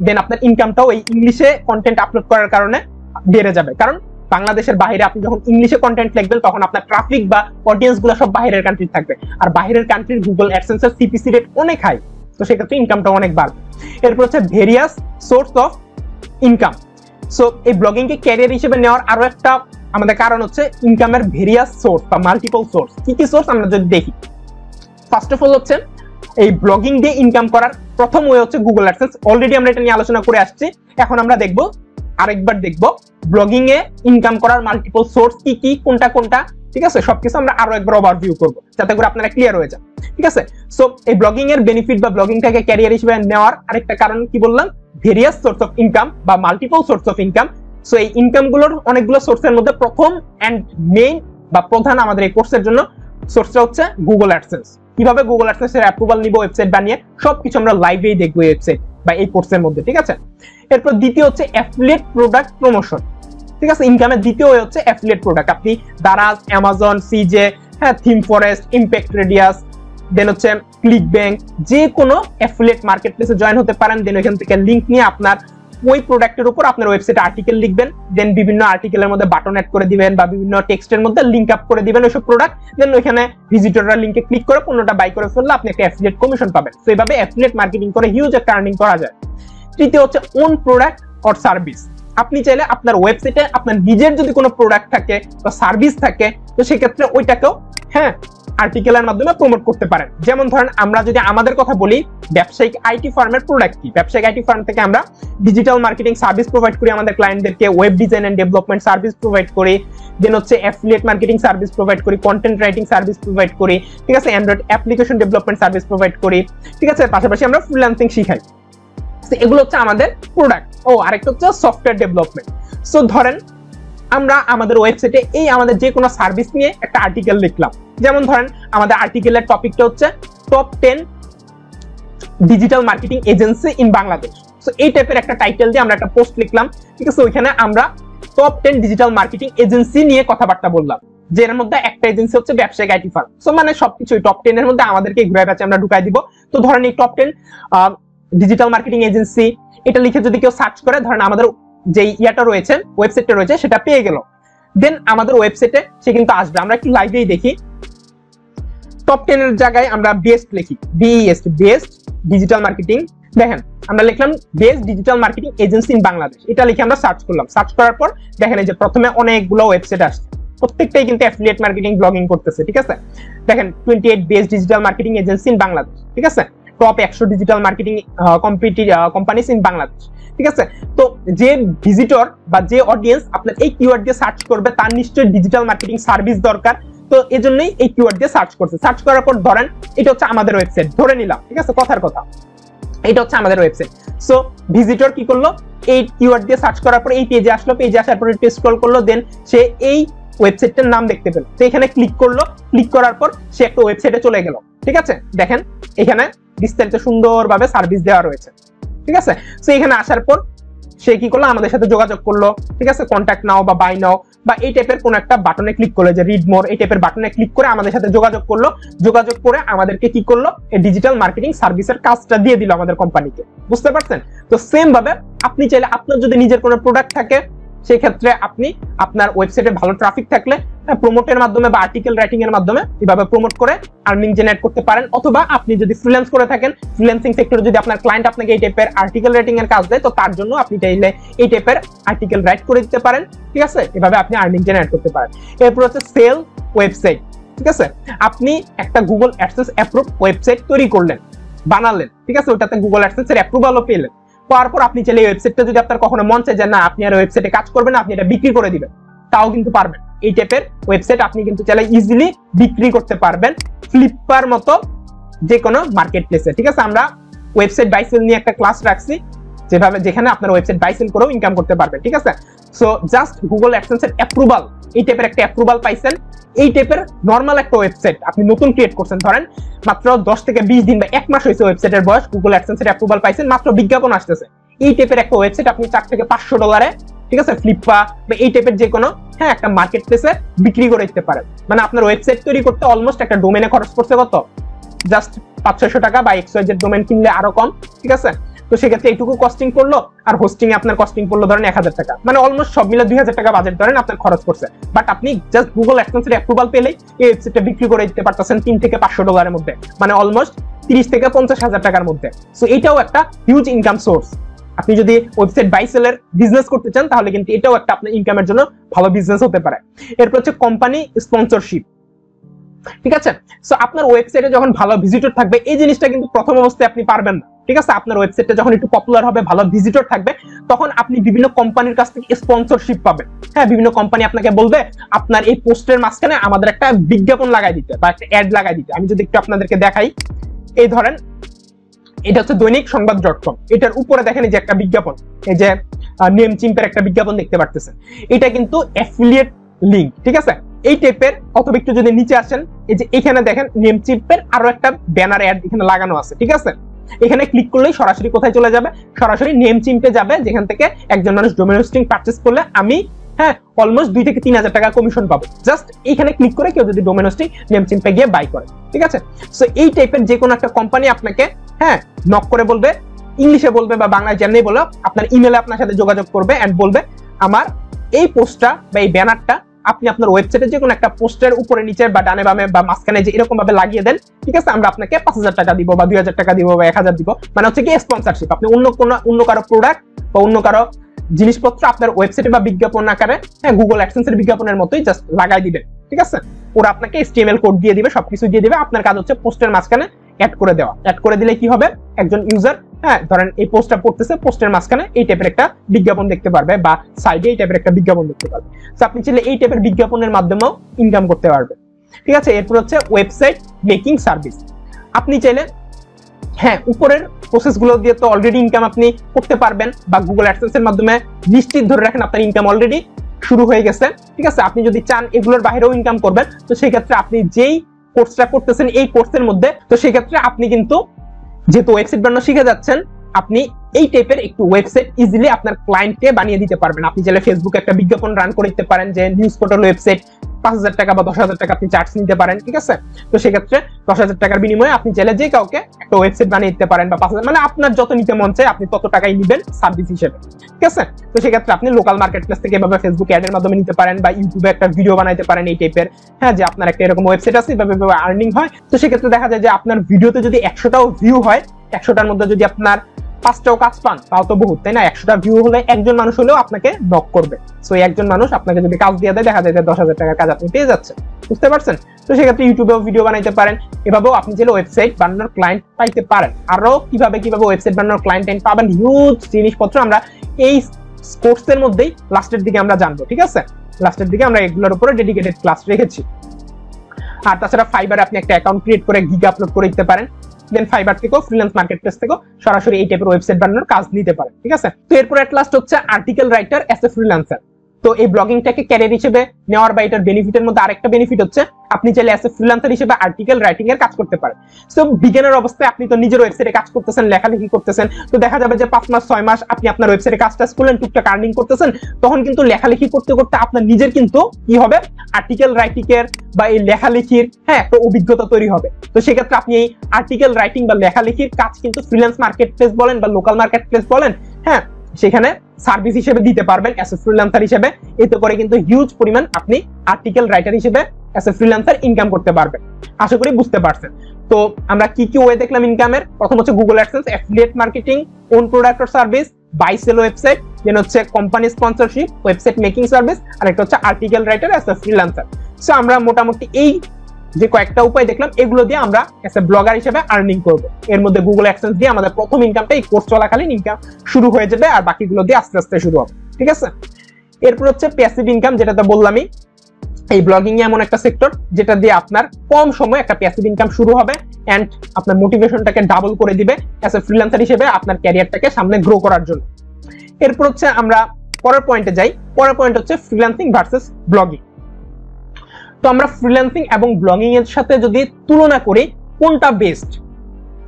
দেন আপনার ইনকামটাও এই ইংলিশে কন্টেন্ট আপলোড করার কারণে বেড়ে যাবে। কারণ বাংলাদেশের বাইরে আপনি যখন ইংলিশে কন্টেন্ট লিখবেন, তখন আপনার ট্রাফিক বা অডিয়েন্সগুলো সব বাইরের কান্ট্রি থাকবে। আর বাইরের কান্ট্রির গুগল অ্যাডসেন্সের সিপিসি রেট অনেক হাই তো সেক্ষেত্রে ইনকামটা অনেক বাড়বে। এরপর হচ্ছে various source of income so এই ব্লগিং কে ক্যারিয়ার হিসেবে নেওয়ার আরও একটা আমাদের কারণ হচ্ছে ইনকামের ভেরিয়াস সোর্স বা মাল্টিপল সোর্স কি কি সোর্স আমরা যদি দেখি। ফার্স্ট অফ অল হচ্ছে, এই ব্লগিং দিয়ে ইনকাম করার প্রথম ওয়ে হচ্ছে গুগল অ্যাডসেন্স অলরেডি আমরা এটা নিয়ে আলোচনা করে আসছি। এখন আমরা দেখব আরেকবার দেখব। ব্লগিং এ ইনকাম করার মাল্টিপল সোর্স কি কি, কোনটা কোনটা, ঠিক আছে? সবকিছু আমরা আরও একবার ওভারভিউ করব, যাতে করে আপনারা ক্লিয়ার হয়ে যান, ঠিক আছে? সো এই ব্লগিং এর বেনিফিট বা ব্লগিংটাকে ক্যারিয়ার হিসেবে নেওয়ার আরেকটা কারণ কি বললাম? ভেরিয়াস সোর্স অফ ইনকাম বা multiple source of income so এই ইনকামগুলোর অনেকগুলো সোর্সের মধ্যে প্রথম এন্ড মেইন বা প্রধান আমাদের এই কোর্সের জন্য সোর্সটা হচ্ছে গুগল অ্যাডসেন্স কীভাবে গুগল অ্যাডসেন্স এর অ্যাপ্রুভাল নিব ওয়েবসাইট বানিয়ে? সবকিছু আমরা লাইভেই দেখব ওয়েবসাইট বা এই কোর্সের মধ্যে, ঠিক আছে? এরপর দ্বিতীয় হচ্ছে অ্যাফিলিয়েট প্রোডাক্ট প্রমোশন ঠিক আছে? ইনকামের দ্বিতীয় হচ্ছে অ্যাফিলিয়েট প্রোডাক্ট আপনি দারাজ অ্যামাজন সিজে হ্যাঁ ThemeForest Impact Radius then হচ্ছে ক্লিক ব্যাংক যে কোনো অ্যাফিলিয়েট মার্কেট প্লেসে জয়েন হতে পারেন। দেন ওইখান থেকে লিঙ্ক নিয়ে আপনার ওই প্রোডাক্টের উপর আপনার ওয়েবসাইটে আর্টিকেল লিখবেন দেন বিভিন্ন আর্টিকেলের মধ্যে বাটন অ্যাড করে দিবেন বা বিভিন্ন টেক্সটের মধ্যে লিঙ্ক আপ করে দিবেন ওইসব প্রোডাক্ট দেন ওইখানে ভিজিটররা লিঙ্কে ক্লিক করে পণ্যটা বাই করে ফেললে আপনি একটা অ্যাফিলিয়েট কমিশন পাবেন। তো এইভাবে অ্যাফিলিয়েট মার্কেটিং করে হিউজ একটা আর্নিং করা যায়। তৃতীয় হচ্ছে ওন প্রোডাক্ট অর সার্ভিস আপনি চাইলে আপনার ওয়েবসাইটে আপনার নিজের যদি কোনো প্রোডাক্ট থাকে বা সার্ভিস থাকে, তো সেক্ষেত্রে ওইটাকেও হ্যাঁ আর্টিকেলের মাধ্যমে প্রমোট করতে পারেন। যেমন ধরেন, আমরা যদি আমাদের কথা বলি, ব্যবসায়িক আইটি ফার্মের প্রোডাক্ট কি? ব্যবসায়িক আইটি ফার্ম থেকে আমরা ডিজিটাল মার্কেটিং সার্ভিস প্রোভাইড করি আমাদের ক্লায়েন্টদেরকে web design and development service provide করি দেন হচ্ছে অ্যাফিলিয়েট মার্কেটিং সার্ভিস প্রোভাইড করি কন্টেন্ট রাইটিং সার্ভিস প্রোভাইড করি, ঠিক আছে? Android application development service provide করি, ঠিক আছে? পাশাপাশি আমরা ফ্রিল্যান্সিং শিখাই। এগুলো হচ্ছে আমাদের প্রোডাক্ট ও, আরেকটা হচ্ছে সফটওয়্যার ডেভেলপমেন্ট সো ধরেন আমরা আমাদের ওয়েবসাইটে এই আমাদের যে কোনো সার্ভিস নিয়ে একটা আর্টিকেল লিখলাম। যেমন ধরেন, আমাদের আর্টিকেলের টপিকটা হচ্ছে top ten digital marketing agency in Bangladesh so এই টাইপের একটা টাইটেল দিয়ে আমরা একটা পোস্ট লিখলাম। ঠিক আছে, ওইখানে আমরা top ten digital marketing agency নিয়ে কথাবার্তা বললাম। যে এর মধ্যে একটা এজেন্সি হচ্ছে ব্যবসায়িক আইটি ফার্ম। সো মানে সবকিছু টপ টেন এর মধ্যে আমাদেরকে ঘুরে ব্যাচে আমরা ঢুকাই দিব। তো ধরেন এই top ten digital marketing agency এটা লিখে যদি কেউ সার্চ করে, ধরেন আমাদের যে ইয়াটা রয়েছে ওয়েবসাইটটা রয়েছে, সেটা পেয়ে গেল। দেন আমাদের ওয়েবসাইটে সে কিন্তু আসবে। আমরা একটু লাইভেই দেখি। টপ টেন এর জায়গায় আমরা বেস্ট লিখি। বিএসট বেস্ট ডিজিটাল মার্কেটিং দেখেন, আমরা লিখলাম best digital marketing agency in Bangladesh এটা লিখে আমরা সার্চ করলাম। সার্চ করার পর দেখেন এই যে প্রথমে অনেকগুলো ওয়েবসাইট আসছে। প্রত্যেকটাই কিন্তু অ্যাফিলিয়েট মার্কেটিং ব্লগিং করতেছে, ঠিক আছে? দেখেন twenty eight best digital marketing agency in Bangladesh ঠিক আছে? টপ একশো digital marketing companies in Bangladesh ঠিক আছে? তো যে ভিজিটর বা যে অডিয়েন্স আপনার এই কিওয়ার্ড দিয়ে সার্চ করবে, তার নিশ্চয়ই ডিজিটাল মার্কেটিং সার্ভিস দরকার। তো এজন্যই এই কিওয়ার্ড দিয়ে সার্চ করছে। সার্চ করার পর ধরেন, এটা হচ্ছে আমাদের ওয়েবসাইট ধরে নিলাম, ঠিক আছে? কথার কথা। এটা হচ্ছে আমাদের ওয়েবসাইট সো ভিজিটর কি করল? এই কিওয়ার্ড দিয়ে সার্চ করার পর এই পেজে আসলো। পেজে আসার পর একটু স্ক্রল করল দেন সে এই ওয়েবসাইটটার নাম দেখতে পেল। তো এখানে ক্লিক করল। ক্লিক করার পর সে একটা ওয়েবসাইটে চলে গেল। ঠিক আছে? দেখেন, এখানে বিস্তারিত সুন্দরভাবে সার্ভিস দেওয়া রয়েছে। ঠিক আছে? তো এখানে আসার পর সে কি করল? আমাদের সাথে যোগাযোগ করল। ঠিক আছে? কন্ট্যাক্ট নাও বা বাই নাও বা এই টাইপের কোন একটা বাটনে ক্লিক করল যে রিড মোর এই টাইপের বাটনে ক্লিক করে আমাদের সাথে যোগাযোগ করল। যোগাযোগ করে আমাদেরকে কি করল? ডিজিটাল মার্কেটিং সার্ভিসের কাজটা দিয়ে দিল আমাদের কোম্পানিকে বুঝতে পারছেন? তো সেম ভাবে আপনি চাইলে আপনার যদি নিজের কোনো প্রোডাক্ট থাকে সেই ক্ষেত্রে আপনি আপনার ওয়েবসাইটে ভালো ট্রাফিক থাকলে প্রমোটের মাধ্যমে বা আর্টিকেল রাইটিং এর মাধ্যমে এভাবে প্রমোট করে আর্নিং জেনারেট করতে পারেন। অথবা আপনি যদি ফ্রিল্যান্স করে থাকেন ফ্রিল্যান্সিং সেক্টরে যদি আপনার ক্লায়েন্ট আপনাকে এই টাইপের আর্টিকেল রাইটিং এর কাজ দেয়, তো তার জন্য আপনি চাইলে এই টাইপের আর্টিকেল রাইট করে দিতে পারেন। ঠিক আছে? এভাবে আপনি আর্নিং জেনারেট করতে পারেন। এরপর হচ্ছে সেল ওয়েবসাইট ঠিক আছে? আপনি একটা গুগল অ্যাডসেন্স অ্যাপ্রুভ ওয়েবসাইট তৈরি করলেন, বানালেন। ঠিক আছে? ওটাতে গুগল অ্যাডসেন্স এর অ্যাপ্রুভালও পেলেন। পাওয়ার পর আপনি চাইলে ওয়েবসাইটটা যদি আপনার কখনো মন চায় যে না, আপনি আর ওয়েবসাইটে কাজ করবেন না, আপনি এটা বিক্রি করে দিবেন। তাও কিন্তু পারবেন। এই টাইপের ওয়েবসাইট আপনি কিন্তু চাইলে ইজিলি বিক্রি করতে পারবেন ফ্লিপকার মতো যে কোনো মার্কেট প্লেসে ঠিক আছে, আমরা ওয়েবসাইট বাইসেল নিয়ে একটা ক্লাস রাখছি, যেভাবে যেখানে আপনার ওয়েবসাইট বাইসেল করেও ইনকাম করতে পারবেন। ঠিক আছে? সো জাস্ট গুগল অ্যাডসেন্সের অ্যাপ্রুভাল এই টাইপের একটা অ্যাপ্রুভাল পাইছেন। এই টাইপের নর্মাল একটা ওয়েবসাইট আপনি নতুন ক্রিয়েট করছেন। ধরেন মাত্র দশ থেকে বিশ দিন বা এক মাস হয়েছে ওয়েবসাইটের বয়স গুগল অ্যাডসেন্সের অ্যাপ্রুভাল পাইছেন, মাত্র বিজ্ঞাপন আসতেছে। এই টাইপের একটা ওয়েবসাইট আপনি চার থেকে পাঁচশো ডলারে ঠিক আছে ফ্লিপকা বা এই টাইপের যে কোনো হ্যাঁ একটা মার্কেট প্লেসে বিক্রি করে দিতে পারেন। মানে আপনার ওয়েবসাইট তৈরি করতে অলমোস্ট একটা ডোমেনে খরচ পড়ছে কত? জাস্ট পাঁচ, ছয়শো টাকা বা এক্স ওয়াই জেড ডোমেন কিনলে আরও কম, ঠিক আছে? তো সেক্ষেত্রে এইটুকু কস্টিং পড়ল, আর হোস্টিং এ আপনার কস্টিং পড়ল ধরেন এক হাজার টাকা। মানে অলমোস্ট সব মিলে দুই হাজার টাকা বাজেট ধরেন আপনার খরচ করছে বাট আপনি জাস্ট গুগল অ্যাডসেন্সের অ্যাপ্রুভাল পেলেই এই ওয়েবসাইটটা বিক্রি করে দিতে পারতেছেন তিন থেকে পাঁচশো ডলারের মধ্যে। মানে অলমোস্ট তিরিশ থেকে পঞ্চাশ হাজার টাকার মধ্যে। সো এটাও একটা হিউজ ইনকাম সোর্স আপনি যদি ওয়েবসাইট বাই সেলের বিজনেস করতে চান, তাহলে কিন্তু এটাও একটা আপনার ইনকামের জন্য ভালো বিজনেস হতে পারে। এরপর হচ্ছে কোম্পানি স্পন্সরশিপ ঠিক আছে? সো আপনার ওয়েবসাইটে যখন ভালো ভিজিটর থাকবে, এই জিনিসটা কিন্তু প্রথম অবস্থায় আপনি পারবেন না। ঠিক আছে? আপনার ওয়েবসাইটটা যখন একটু পপুলার হবে, ভালো ভিজিটর থাকবে, তখন আপনি বিভিন্ন কোম্পানির কাছ থেকে স্পন্সরশিপ পাবেন। হ্যাঁ বিভিন্ন কোম্পানি আপনাকে বলবে, আপনার এই পোস্টের মাঝখানে আমাদের একটা বিজ্ঞাপন লাগাই দিতে বা একটা অ্যাড লাগাই দিতে। আমি যদি একটু আপনাদেরকে দেখাই, এই ধরেন, এটা হচ্ছে দৈনিক সংবাদ ডট কম এটার উপরে দেখেন যে একটা বিজ্ঞাপন, এই যে নেম চিম্পের একটা বিজ্ঞাপন দেখতে পারতেছেন। এটা কিন্তু অ্যাফিলিয়েট লিঙ্ক ঠিক আছে? এই টাইপের অথবা একটু যদি নিচে আসেন, এই যে এখানে দেখেন নেম চিম্পের আরও একটা ব্যানার অ্যাড এখানে লাগানো আছে, ঠিক আছে? এখানে ক্লিক করলেই সরাসরি কোথায় চলে যাবে? সরাসরি নেম চিম্পে যাবে, যেখান থেকে একজন মানুষ ডোমেন হোস্টিং পারচেস করলে আমি হ্যাঁ অলমোস্ট দুই থেকে তিন হাজার টাকা কমিশন পাবো। জাস্ট এখানে ক্লিক করে কেউ যদি ডোমেন হোস্টিং নেম চিম্পে গিয়ে বাই করে, ঠিক আছে? সো এই টাইপের যে কোনো একটা কোম্পানি আপনাকে হ্যাঁ নক করে বলবে ইংলিশে বলবে বা বাংলায় যেমনি বলো, আপনার ইমেলে আপনার সাথে যোগাযোগ করবে এন্ড বলবে, আমার এই পোস্টটা বা এই ব্যানারটা আপনি আপনার ওয়েবসাইটে যে কোনো একটা পোস্টের উপরে নিচে বা ডানে বামে বা মাঝখানে যে এরকম ভাবে লাগিয়ে দেন, ঠিক আছে, আমরা আপনাকে পাঁচ হাজার টাকা দিব বা দুই হাজার টাকা দিব বা এক হাজার দিব। মানে হচ্ছে কি স্পন্সারশিপ আপনি অন্য কোনো, অন্য কারও প্রোডাক্ট বা অন্য কারও জিনিসপত্র আপনার ওয়েবসাইটে বা বিজ্ঞাপন আকারে হ্যাঁ গুগল অ্যাডসেন্সের বিজ্ঞাপনের মতোই জাস্ট লাগাই দিবেন, ঠিক আছে? ওরা আপনাকে এসটিএমএল কোড দিয়ে দিবে, সবকিছু দিয়ে দিবে। আপনার কাজ হচ্ছে পোস্টের মাঝখানে অ্যাড করে দেওয়া। অ্যাড করে দিলে কি হবে? একজন ইউজার হ্যাঁ ধরেন এই পোস্টটা পড়তেছে পোস্টের মাঝখানে এই টাইপের একটা বিজ্ঞাপন দেখতে পারবে বা সাইডে এই টাইপের একটা বিজ্ঞাপন দেখতে পারবে। তো আপনি চাইলে এই টাইপের বিজ্ঞাপনের মাধ্যমেও ইনকাম করতে পারবেন। ঠিক আছে? এরপর হচ্ছে ওয়েবসাইট মেকিং সার্ভিস আপনি চাইলে হ্যাঁ উপরের প্রসেসগুলো দিয়ে তো অলরেডি ইনকাম আপনি করতে পারবেন বা গুগল অ্যাডসেন্সের মাধ্যমে নিশ্চিত ধরে রাখেন আপনার ইনকাম অলরেডি শুরু হয়ে গেছে। ঠিক আছে? আপনি যদি চান এগুলোর বাইরেও ইনকাম করবেন, তো সেই ক্ষেত্রে আপনি যেই কোর্সটা করতেছেন এই কোর্সের মধ্যে, তো সেই ক্ষেত্রে আপনি কিন্তু যেহেতু ওয়েবসাইট বানানো শিখে যাচ্ছেন, আপনি এই টাইপের একটু ওয়েবসাইট ইজিলি আপনার ক্লায়েন্টকে বানিয়ে দিতে পারবেন। আপনি চাইলে ফেসবুকে একটা বিজ্ঞাপন রান করে দিতে পারেন যে নিউজ পোর্টাল ওয়েবসাইট পাঁচ হাজার টাকা বা দশ হাজার টাকা আপনি চার্জ নিতে পারেন, ঠিক আছে? তো সেক্ষেত্রে দশ হাজার টাকার বিনিময়ে আপনি চাইলে যে কাউকে একটা ওয়েবসাইট বানিয়ে দিতে পারেন বা পাঁচ হাজার মানে আপনার যত নিতে মন চায় আপনি তত টাকাই নিবেন সার্ভিস হিসেবে, ঠিক আছে? তো সেক্ষেত্রে আপনি লোকাল মার্কেট প্লেস থেকে এভাবে ফেসবুক অ্যাডের মাধ্যমে নিতে পারেন বা ইউটিউবে একটা ভিডিও বানাইতে পারেন এই টাইপের হ্যাঁ যে আপনার একটা এরকম ওয়েবসাইট আছে, এভাবে আর্নিং হয়। তো সেক্ষেত্রে দেখা যায় যে আপনার ভিডিওতে যদি একশোটাও ভিউ হয়, একশোটার মধ্যে যদি আপনার পাঁচটাও কাজ পান, তাও তো বহুত, তাই না? একশোটা ভিউ হলে একজন মানুষ হলেও আপনাকে নক করবে। সো একজন মানুষ আপনাকে যদি কাজ দিয়ে দেয়, দেখা যায় যে দশ হাজার টাকার কাজ আপনি পেয়ে যাচ্ছেন। বুঝতে পারছেন? তো সেক্ষেত্রে ইউটিউবেও ভিডিও বানাইতে পারেন। এভাবেও আপনি চাইলে ওয়েবসাইট বানানোর ক্লায়েন্ট পাইতে পারেন। আরও কীভাবে কীভাবে ওয়েবসাইট বানানোর ক্লায়েন্ট টাইম পাবেন হিউজ জিনিসপত্র আমরা এই কোর্সের মধ্যেই লাস্টের দিকে আমরা জানব, ঠিক আছে? লাস্টের দিকে আমরা এগুলোর উপরে ডেডিকেটেড ক্লাস রেখেছি। আর তাছাড়া ফাইবারে আপনি একটা অ্যাকাউন্ট ক্রিয়েট করে গিগ আপলোড করে দিতে পারেন। দেন ফাইবার থেকেও ফ্রিল্যান্স মার্কেট প্লেস থেকেও সরাসরি এই টাইপের ওয়েবসাইট বানানোর কাজ নিতে পারে ঠিক আছে? তো এরপর এট লাস্ট হচ্ছে article writer as a freelancer তো এই ব্লগিংটাকে ক্যারিয়ার হিসেবে নেওয়ার বা এটার বেনিফিটের মধ্যে আরেকটা বেনিফিট হচ্ছে, আপনি চাইলে অ্যাজ এ ফ্রিল্যান্সার হিসেবে আর্টিকেল রাইটিং এর কাজ করতে পারেন। সো বিজ্ঞানের অবস্থায় আপনি তো নিজের ওয়েবসাইটে কাজ করতেছেন, লেখালেখি করতেছেন, তো দেখা যাবে যে পাঁচ মাস, ছয় মাস আপনি আপনার ওয়েবসাইটে কাজ টাজ করলেন টুকটাক আর্নিং করতেছেন, তখন কিন্তু লেখালেখি করতে করতে আপনার নিজের কিন্তু কি হবে? আর্টিকেল রাইটিং এর বা এই লেখালেখির হ্যাঁ একটা অভিজ্ঞতা তৈরি হবে। তো সেক্ষেত্রে আপনি এই আর্টিকেল রাইটিং বা লেখালেখির কাজ কিন্তু ফ্রিল্যান্স মার্কেট প্লেস বলেন বা লোকাল মার্কেট প্লেস বলেন হ্যাঁ সেখানে সার্ভিস হিসেবে দিতে পারবেন অ্যাজ এ ফ্রিল্যান্সার হিসেবে। এতে করে কিন্তু হিউজ পরিমাণ আপনি আর্টিকেল রাইটার হিসেবে অ্যাজ এ ফ্রিল্যান্সার ইনকাম করতে পারবেন। আশা করি বুঝতে পারছেন। তো আমরা কি কি ওয়ে দেখলাম ইনকামের প্রথম হচ্ছে Google AdSense affiliate marketing own product or service buy sell website then হচ্ছে company sponsorship website making service আর একটা হচ্ছে article writer as a freelancer so আমরা মোটামুটি এই যে কয়েকটা উপায় দেখলাম, এগুলো দিয়ে আমরা ব্লগার হিসেবে আর্নিং করব। এর মধ্যে গুগল অ্যাক্সেন্স দিয়ে আমাদের প্রথম ইনকামটা এই কোর্স চলাকালীন ইনকাম শুরু হয়ে যাবে আর বাকিগুলো দিয়ে আস্তে আস্তে শুরু হবে, ঠিক আছে? এরপর হচ্ছে প্যাসিভ ইনকাম যেটা তো বললামই, এই ব্লগিং এমন একটা সেক্টর যেটা দিয়ে আপনার কম সময় একটা প্যাসিভ ইনকাম শুরু হবে এন্ড আপনার মোটিভেশনটাকে ডাবল করে দিবে অ্যাজ এ ফ্রিল্যান্সার হিসেবে আপনার ক্যারিয়ারটাকে সামনে গ্রো করার জন্য। এরপর হচ্ছে আমরা পরের পয়েন্টে যাই। পরের পয়েন্ট হচ্ছে ফ্রিল্যান্সিং ভার্সেস ব্লগিং তো আমরা ফ্রিল্যান্সিং এবং ব্লগিং এর সাথে যদি তুলনা করি, কোনটা বেস্ট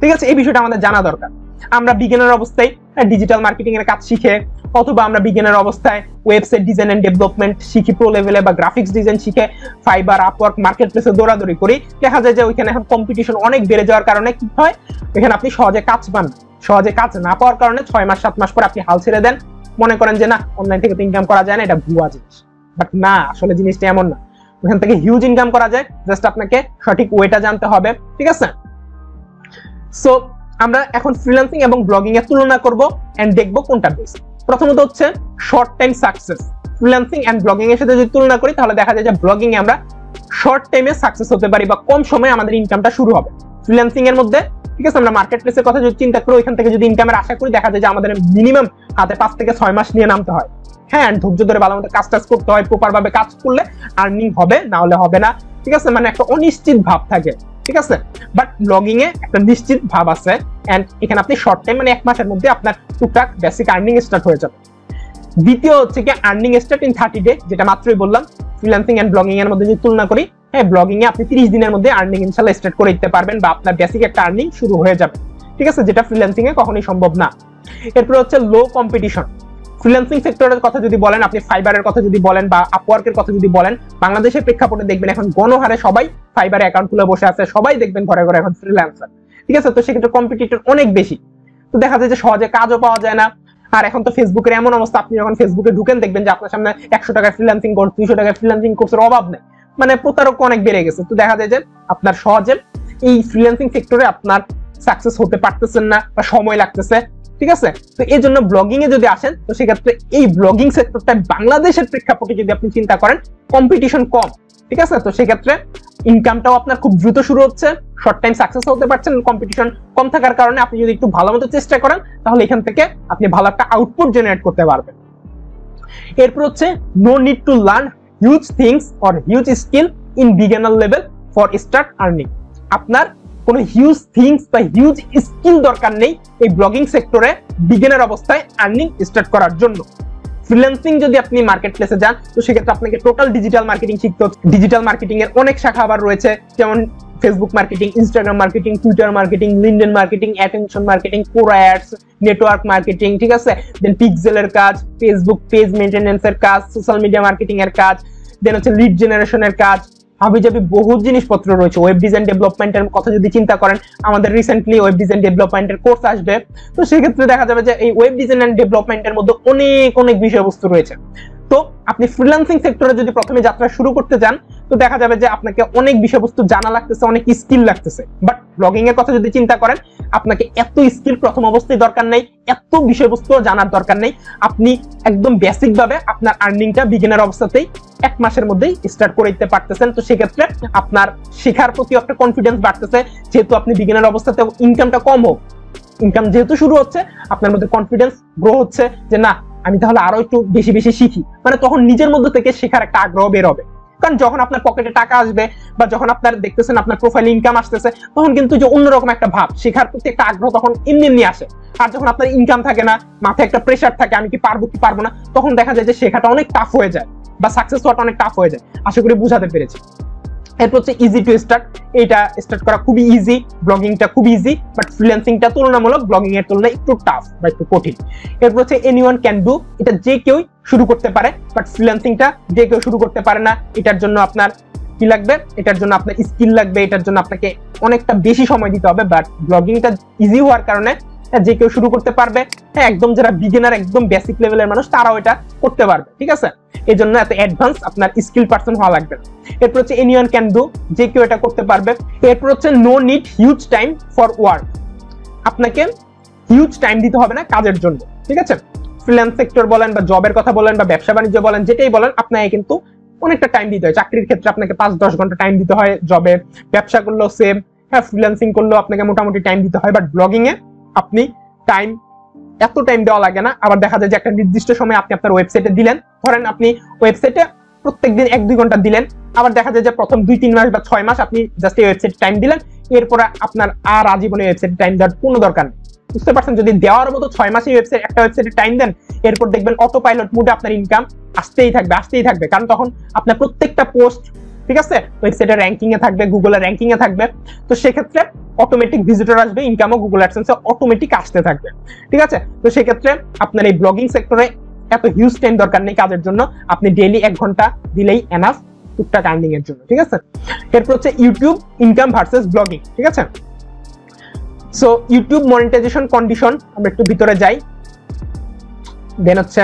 ঠিক আছে, এই বিষয়টা আমাদের জানা দরকার। আমরা বিজ্ঞানের অবস্থায় ডিজিটাল মার্কেটিং এর কাজ শিখে, অথবা আমরা বিজ্ঞানের অবস্থায় ওয়েবসাইট ডিজাইন এন্ড ডেভেলপমেন্ট শিখি প্রো লেভেলে বা গ্রাফিক্স ডিজাইন শিখে ফাইবার আপওয়ার্ক মার্কেট প্লেসে দৌড়াদৌড়ি করি। দেখা যায় যে ওইখানে এখন কম্পিটিশন অনেক বেড়ে যাওয়ার কারণে কি হয়? এখানে আপনি সহজে কাজ পান সহজে কাজ না পাওয়ার কারণে ছয় মাস, সাত মাস পর আপনি হাল ছেড়ে দেন। মনে করেন যে, না অনলাইন থেকে তো ইনকাম করা যায় না, এটা ভুয়া জিনিস। বাট না, আসলে জিনিসটা এমন না। ওখান থেকে হিউজ ইনকাম করা যায়। জাস্ট আপনাকে সঠিক ওয়েটা জানতে হবে, ঠিক আছে? সো আমরা এখন ফ্রিল্যান্সিং এবং ব্লগিং এর তুলনা করব এন্ড দেখব কোনটা বেস্ট প্রথমত হচ্ছে short time success freelancing and blogging এর সাথে যদি তুলনা করি, তাহলে দেখা যায় যে ব্লগিং এ আমরা শর্ট টাইমে সাকসেস হতে পারি বা কম সময়ে আমাদের ইনকামটা শুরু হবে। ফ্রিল্যান্সিং এর মধ্যে, ঠিক আছে, আমরা মার্কেট প্লেসের কথা যদি চিন্তা করি, ওইখান থেকে যদি ইনকামের আশা করি, দেখা যায় যে আমাদের মিনিমাম হাতে পাঁচ থেকে ছয় মাস নিয়ে নামতে হয়। হ্যাঁ ধৈর্য ধরে ভালো মতো কাজ টাজ করতে হয় প্রপার ভাবে কাজ করলে আর্নিং হবে, না হলে হবে না। ঠিক আছে? মানে একটা অনিশ্চিত ভাব থাকে। ঠিক আছে? বাট ব্লগিং এ একটা নিশ্চিত ভাব আছে। এন্ড এখানে আপনি শর্ট টাইম মানে এক মাসের মধ্যে আপনার টুকটাক বেসিক আর্নিং স্টার্ট হয়ে যাবে। দ্বিতীয় হচ্ছে কি earning start in thirty day যেটা মাত্রই বললাম ফ্রিল্যান্সিং এন্ড ব্লগিং এর মধ্যে যদি তুলনা করি হ্যাঁ ব্লগিং এ আপনি তিরিশ দিনের মধ্যে আর্নিং ইনশাল্লাহ স্টার্ট করে দিতে পারবেন বা আপনার বেসিক একটা আর্নিং শুরু হয়ে যাবে। ঠিক আছে? যেটা ফ্রিল্যান্সিং এ কখনোই সম্ভব না। এরপর হচ্ছে লো কম্পিটিশন ফ্রিল্যান্সিং সেক্টরের কথা যদি বলেন, আপনি ফাইবারের কথা যদি বলেন বা আপওয়ার্কের কথা যদি বলেন, বাংলাদেশের প্রেক্ষাপটে দেখবেন এখন গণহারে সবাই ফাইবারে অ্যাকাউন্ট খুলে বসে আছে, সবাই দেখবেন ঘরে ঘরে এখন ফ্রিল্যান্সার ঠিক আছে? তো সেক্ষেত্রে কম্পিটিটর অনেক বেশি। তো দেখা যায় যে সহজে কাজও পাওয়া যায় না। আর এখন তো ফেসবুকের এমন অবস্থা, আপনি যখন ফেসবুকে ঢুকেন, দেখবেন যে আপনার সামনে একশো টাকায় ফ্রিল্যান্সিং কোর্স দুইশো টাকায় ফ্রিল্যান্সিং কোর্সের অভাব নেই। মানে প্রতারক অনেক বেড়ে গেছে। তো দেখা যায় যে আপনার সহজে এই ফ্রিল্যান্সিং সেক্টরে আপনার সাকসেস হতে পারতেছেন না বা সময় লাগতেছে। ঠিক আছে? তো এই জন্য ব্লগিং এ যদি আসেন, তো সেক্ষেত্রে এই ব্লগিং সেক্টরটা বাংলাদেশের প্রেক্ষাপটে যদি আপনি চিন্তা করেন কম্পিটিশন কম। ঠিক আছে? তো সেক্ষেত্রে ইনকামটাও আপনার খুব দ্রুত শুরু হচ্ছে। শর্ট টাইম সাকসেস হতে পারছেন। কম্পিটিশন কম থাকার কারণে আপনি যদি একটু ভালো মতো চেষ্টা করেন, তাহলে এখান থেকে আপনি ভালো একটা আউটপুট জেনারেট করতে পারবেন। এরপর হচ্ছে no need to learn huge things or huge skill in beginner level for start earning আপনার কোনো হিউজ থিংস বা হিউজ স্কিল দরকার নেই এই ব্লগিং সেক্টরে বিগিনার অবস্থায় আর্নিং স্টার্ট করার জন্য। ফ্রিল্যান্সিং যদি আপনি মার্কেট প্লেসে যান, তো সেক্ষেত্রে আপনাকে টোটাল ডিজিটাল মার্কেটিং শিখতে হচ্ছে। ডিজিটাল মার্কেটিং এর অনেক শাখা আবার রয়েছে, যেমন Facebook marketing Instagram marketing Twitter marketing LinkedIn marketing attention marketing Quora network marketing ঠিক আছে? দেন পিক্সেলের কাজ ফেসবুক পেজ মেইনটেনেন্সের কাজ সোশ্যাল মিডিয়া মার্কেটিং এর কাজ দেন হচ্ছে লিড জেনারেশনের কাজ হাবি যাবি বহু জিনিসপত্র রয়েছে। ওয়েব ডিজাইন ডেভেলপমেন্টের কথা যদি চিন্তা করেন, আমাদের রিসেন্টলি ওয়েব ডিজাইন ডেভেলপমেন্টের কোর্স আসবে। তো সেক্ষেত্রে দেখা যাবে যে এই ওয়েব ডিজাইন এন্ড ডেভেলপমেন্টের মধ্যে অনেক অনেক বিষয়বস্তু রয়েছে। তো আপনি ফ্রিল্যান্সিং সেক্টরে যদি প্রথমে যাত্রা শুরু করতে চান, তো দেখা যাবে যে আপনাকে অনেক বিষয়বস্তু জানা লাগতেছে, অনেক স্কিল লাগতেছে। বাট ব্লগিং এর কথা যদি চিন্তা করেন আপনাকে এত স্কিল প্রথম অবস্থায় দরকার নেই, এত বিষয়বস্তু জানার দরকার নেই। আপনি একদম বেসিক ভাবে আপনার আর্নিংটা বিগিনার অবস্থাতেই এক মাসের মধ্যেই স্টার্ট করে দিতে পারতেছেন। তো সেক্ষেত্রে আপনার শেখার প্রতি একটা কনফিডেন্স বাড়তেছে, যেহেতু আপনি বিগিনার অবস্থাতে ইনকামটা কম হোক। ইনকাম যেহেতু শুরু হচ্ছে, আপনার মধ্যে কনফিডেন্স গ্রো হচ্ছে যে, না, আমি তাহলে আরও একটু বেশি বেশি শিখি। মানে তখন নিজের মধ্যে থেকে শেখার একটা আগ্রহ বের হবে। কারণ যখন আপনার পকেটে টাকা আসবে বা যখন আপনার দেখতেছেন আপনার প্রোফাইল ইনকাম আসতেছে, তখন কিন্তু যে অন্যরকম একটা ভাব, শেখার প্রতি একটা আগ্রহ তখন এমনি এমনি আসে। আর যখন আপনার ইনকাম থাকে না, মাথায় একটা প্রেশার থাকে, আমি কি পারব কি পারব না, তখন দেখা যায় যে শেখাটা অনেক টাফ হয়ে যায় বা সাকসেস হওয়াটা অনেক টাফ হয়ে যায়। আশা করি বুঝাতে পেরেছি। এরপর হচ্ছে ইজি টু স্টার্ট এটা স্টার্ট করা খুবই ইজি ব্লগিংটা খুব ইজি বাট ফ্রিল্যান্সিংটা তুলনামূলক ব্লগিং এর তুলনায় একটু টাফ বা একটু কঠিন। এরপর হচ্ছে এনিওয়ান ক্যান ডু এটা যে কেউই শুরু করতে পারে বাট ফ্রিল্যান্সিংটা যে কেউ শুরু করতে পারে না, এটার জন্য আপনার কি লাগবে? এটার জন্য আপনার স্কিল লাগবে, এটার জন্য আপনাকে অনেকটা বেশি সময় দিতে হবে বাট ব্লগিংটা ইজি হওয়ার কারণে যে কেউ শুরু করতে পারবে হ্যাঁ একদম যারা বিগিনার একদম বেসিক লেভেলের মানুষ, তারাও এটা করতে পারবে, ঠিক আছে? এই জন্য এত অ্যাডভান্স আপনার স্কিল পার্সন হওয়া লাগবে এরপর হচ্ছে এনিওয়ান ক্যান ডু যে কেউ এটা করতে পারবে। এরপর হচ্ছে no need huge time for work আপনাকে হিউজ টাইম দিতে হবে না কাজের জন্য, ঠিক আছে? ফ্রিল্যান্স সেক্টর বলেন বা জবের কথা বলেন বা ব্যবসা বাণিজ্য বলেন, যেটাই বলেন, আপনাকে কিন্তু অনেকটা টাইম দিতে হয়। চাকরির ক্ষেত্রে আপনাকে পাঁচ দশ ঘণ্টা টাইম দিতে হয় জবে ব্যবসা করলেও সেম হ্যাঁ ফ্রিল্যান্সিং করলেও আপনাকে মোটামুটি টাইম দিতে হয় বাট ব্লগিং এ আপনি টাইম এত টাইম দেওয়া লাগে না। আবার দেখা যায় যে একটা নির্দিষ্ট সময় আপনি আপনার ওয়েবসাইটে দিলেন। ধরেন আপনি ওয়েবসাইটে প্রত্যেকদিন এক দুই ঘণ্টা দিলেন। আবার দেখা যায় যে প্রথম দুই, তিন মাস বা ছয় মাস আপনি জাস্ট এই ওয়েবসাইট টাইম দিলেন। এরপরে আপনার আর আজীবনে ওয়েবসাইট টাইম দেওয়ার কোনো দরকার বুঝতে পারছেন? যদি দেওয়ার মতো ছয় মাসে ওয়েবসাইট একটা ওয়েবসাইটে টাইম দেন, এরপর দেখবেন অটো পাইলট মুডে আপনার ইনকাম আসতেই থাকবে আসতেই থাকবে। কারণ তখন আপনার প্রত্যেকটা পোস্ট ঠিক আছে? ওয়েবসাইটে র্যাঙ্কিং এ থাকবে গুগলের র্যাঙ্কিং এ থাকবে। তো সেক্ষেত্রে অটোমেটিক ভিজিটর আসবে ইনকামও গুগল অ্যাডসেন্সে অটোমেটিক আসতে থাকবে। ঠিক আছে? তো সেক্ষেত্রে আপনার এই ব্লগিং সেক্টরে এত হিউজ টাইম দরকার নেই কাজের জন্য। আপনি ডেইলি এক ঘণ্টা দিলেই এনাফ টুকটাক আর্নিং এর জন্য, ঠিক আছে? এরপর হচ্ছে ইউটিউব ইনকাম ভার্সেস ব্লগিং ঠিক আছে? সো ইউটিউব মনিটাইজেশন কন্ডিশন আমরা একটু ভিতরে যাই। দেন হচ্ছে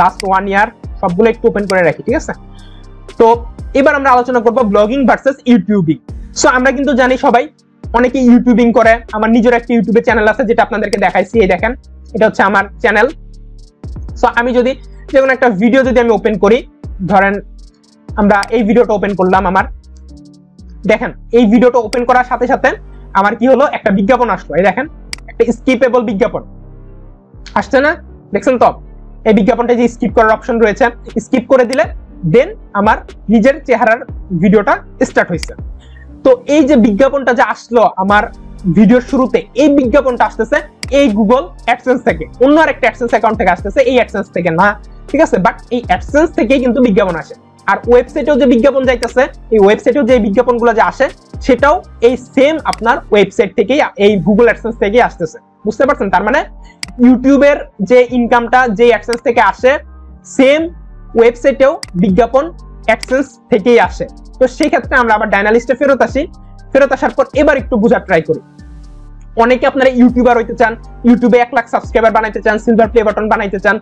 লাস্ট ওয়ান ইয়ার সবগুলো একটু ওপেন করে রাখি, ঠিক আছে? তো এবার আমরা আলোচনা করব ব্লগিং ভার্সেস ইউটিউবিং সো আমরা কিন্তু জানি সবাই অনেকে ইউটিউবিং করে। আমার নিজের একটা ইউটিউবে চ্যানেল আছে যেটা আপনাদেরকে দেখাইছি, এই দেখেন। এটা হচ্ছে আমার চ্যানেল সো আমি যদি যে কোনো একটা ভিডিও যদি আমি ওপেন করি, ধরেন আমরা এই ভিডিওটা ওপেন করলাম আমার। দেখেন, এই ভিডিওটা ওপেন করার সাথে সাথে আমার কি হলো? একটা বিজ্ঞাপন আসলো। এই দেখেন, একটা স্কিপেবল বিজ্ঞাপন। আসছে না? দেখছেন তো? এই বিজ্ঞাপনটা যে স্কিপ করার অপশন রয়েছে স্কিপ করে দিলে দেন আমার নিজের চেহারার ভিডিওটা স্টার্ট হয়েছে। তো এই যে বিজ্ঞাপনটা যে আসলো আমার ভিডিওর শুরুতে, এই বিজ্ঞাপনটা আসতেছে এই গুগল অ্যাডসেন্স থেকে। অন্য আরেকটা অ্যাডসেন্স অ্যাকাউন্ট থেকে আসতেছে এই অ্যাডসেন্স থেকে না, ঠিক আছে? বাট এই অ্যাডসেন্স থেকেই কিন্তু বিজ্ঞাপন আসে। আর ওয়েবসাইটেও যে বিজ্ঞাপন যাইতেছে, এই ওয়েবসাইটেও যে বিজ্ঞাপনগুলো যে আসে, সেটাও এই সেম আপনার ওয়েবসাইট থেকেই, এই গুগল অ্যাডসেন্স থেকেই আসতেছে। বুঝতে পারছেন? তার মানে ইউটিউবের যে ইনকামটা যে অ্যাডসেন্স থেকে আসে সেম ওয়েবসাইটেও বিজ্ঞাপন অ্যাডসেন্স থেকেই আসে। তো সেই ক্ষেত্রে আমরা আবার ডায়নালিস্টে ফেরত আসি। ফেরত আসার পর এবার একটু বোঝার ট্রাই করি। অনেকে আপনারা ইউটিউবার হইতে চান, ইউটিউবে এক লাখ সাবস্ক্রাইবার বানাইতে চান সিলভার প্লে বাটন বানাইতে চান,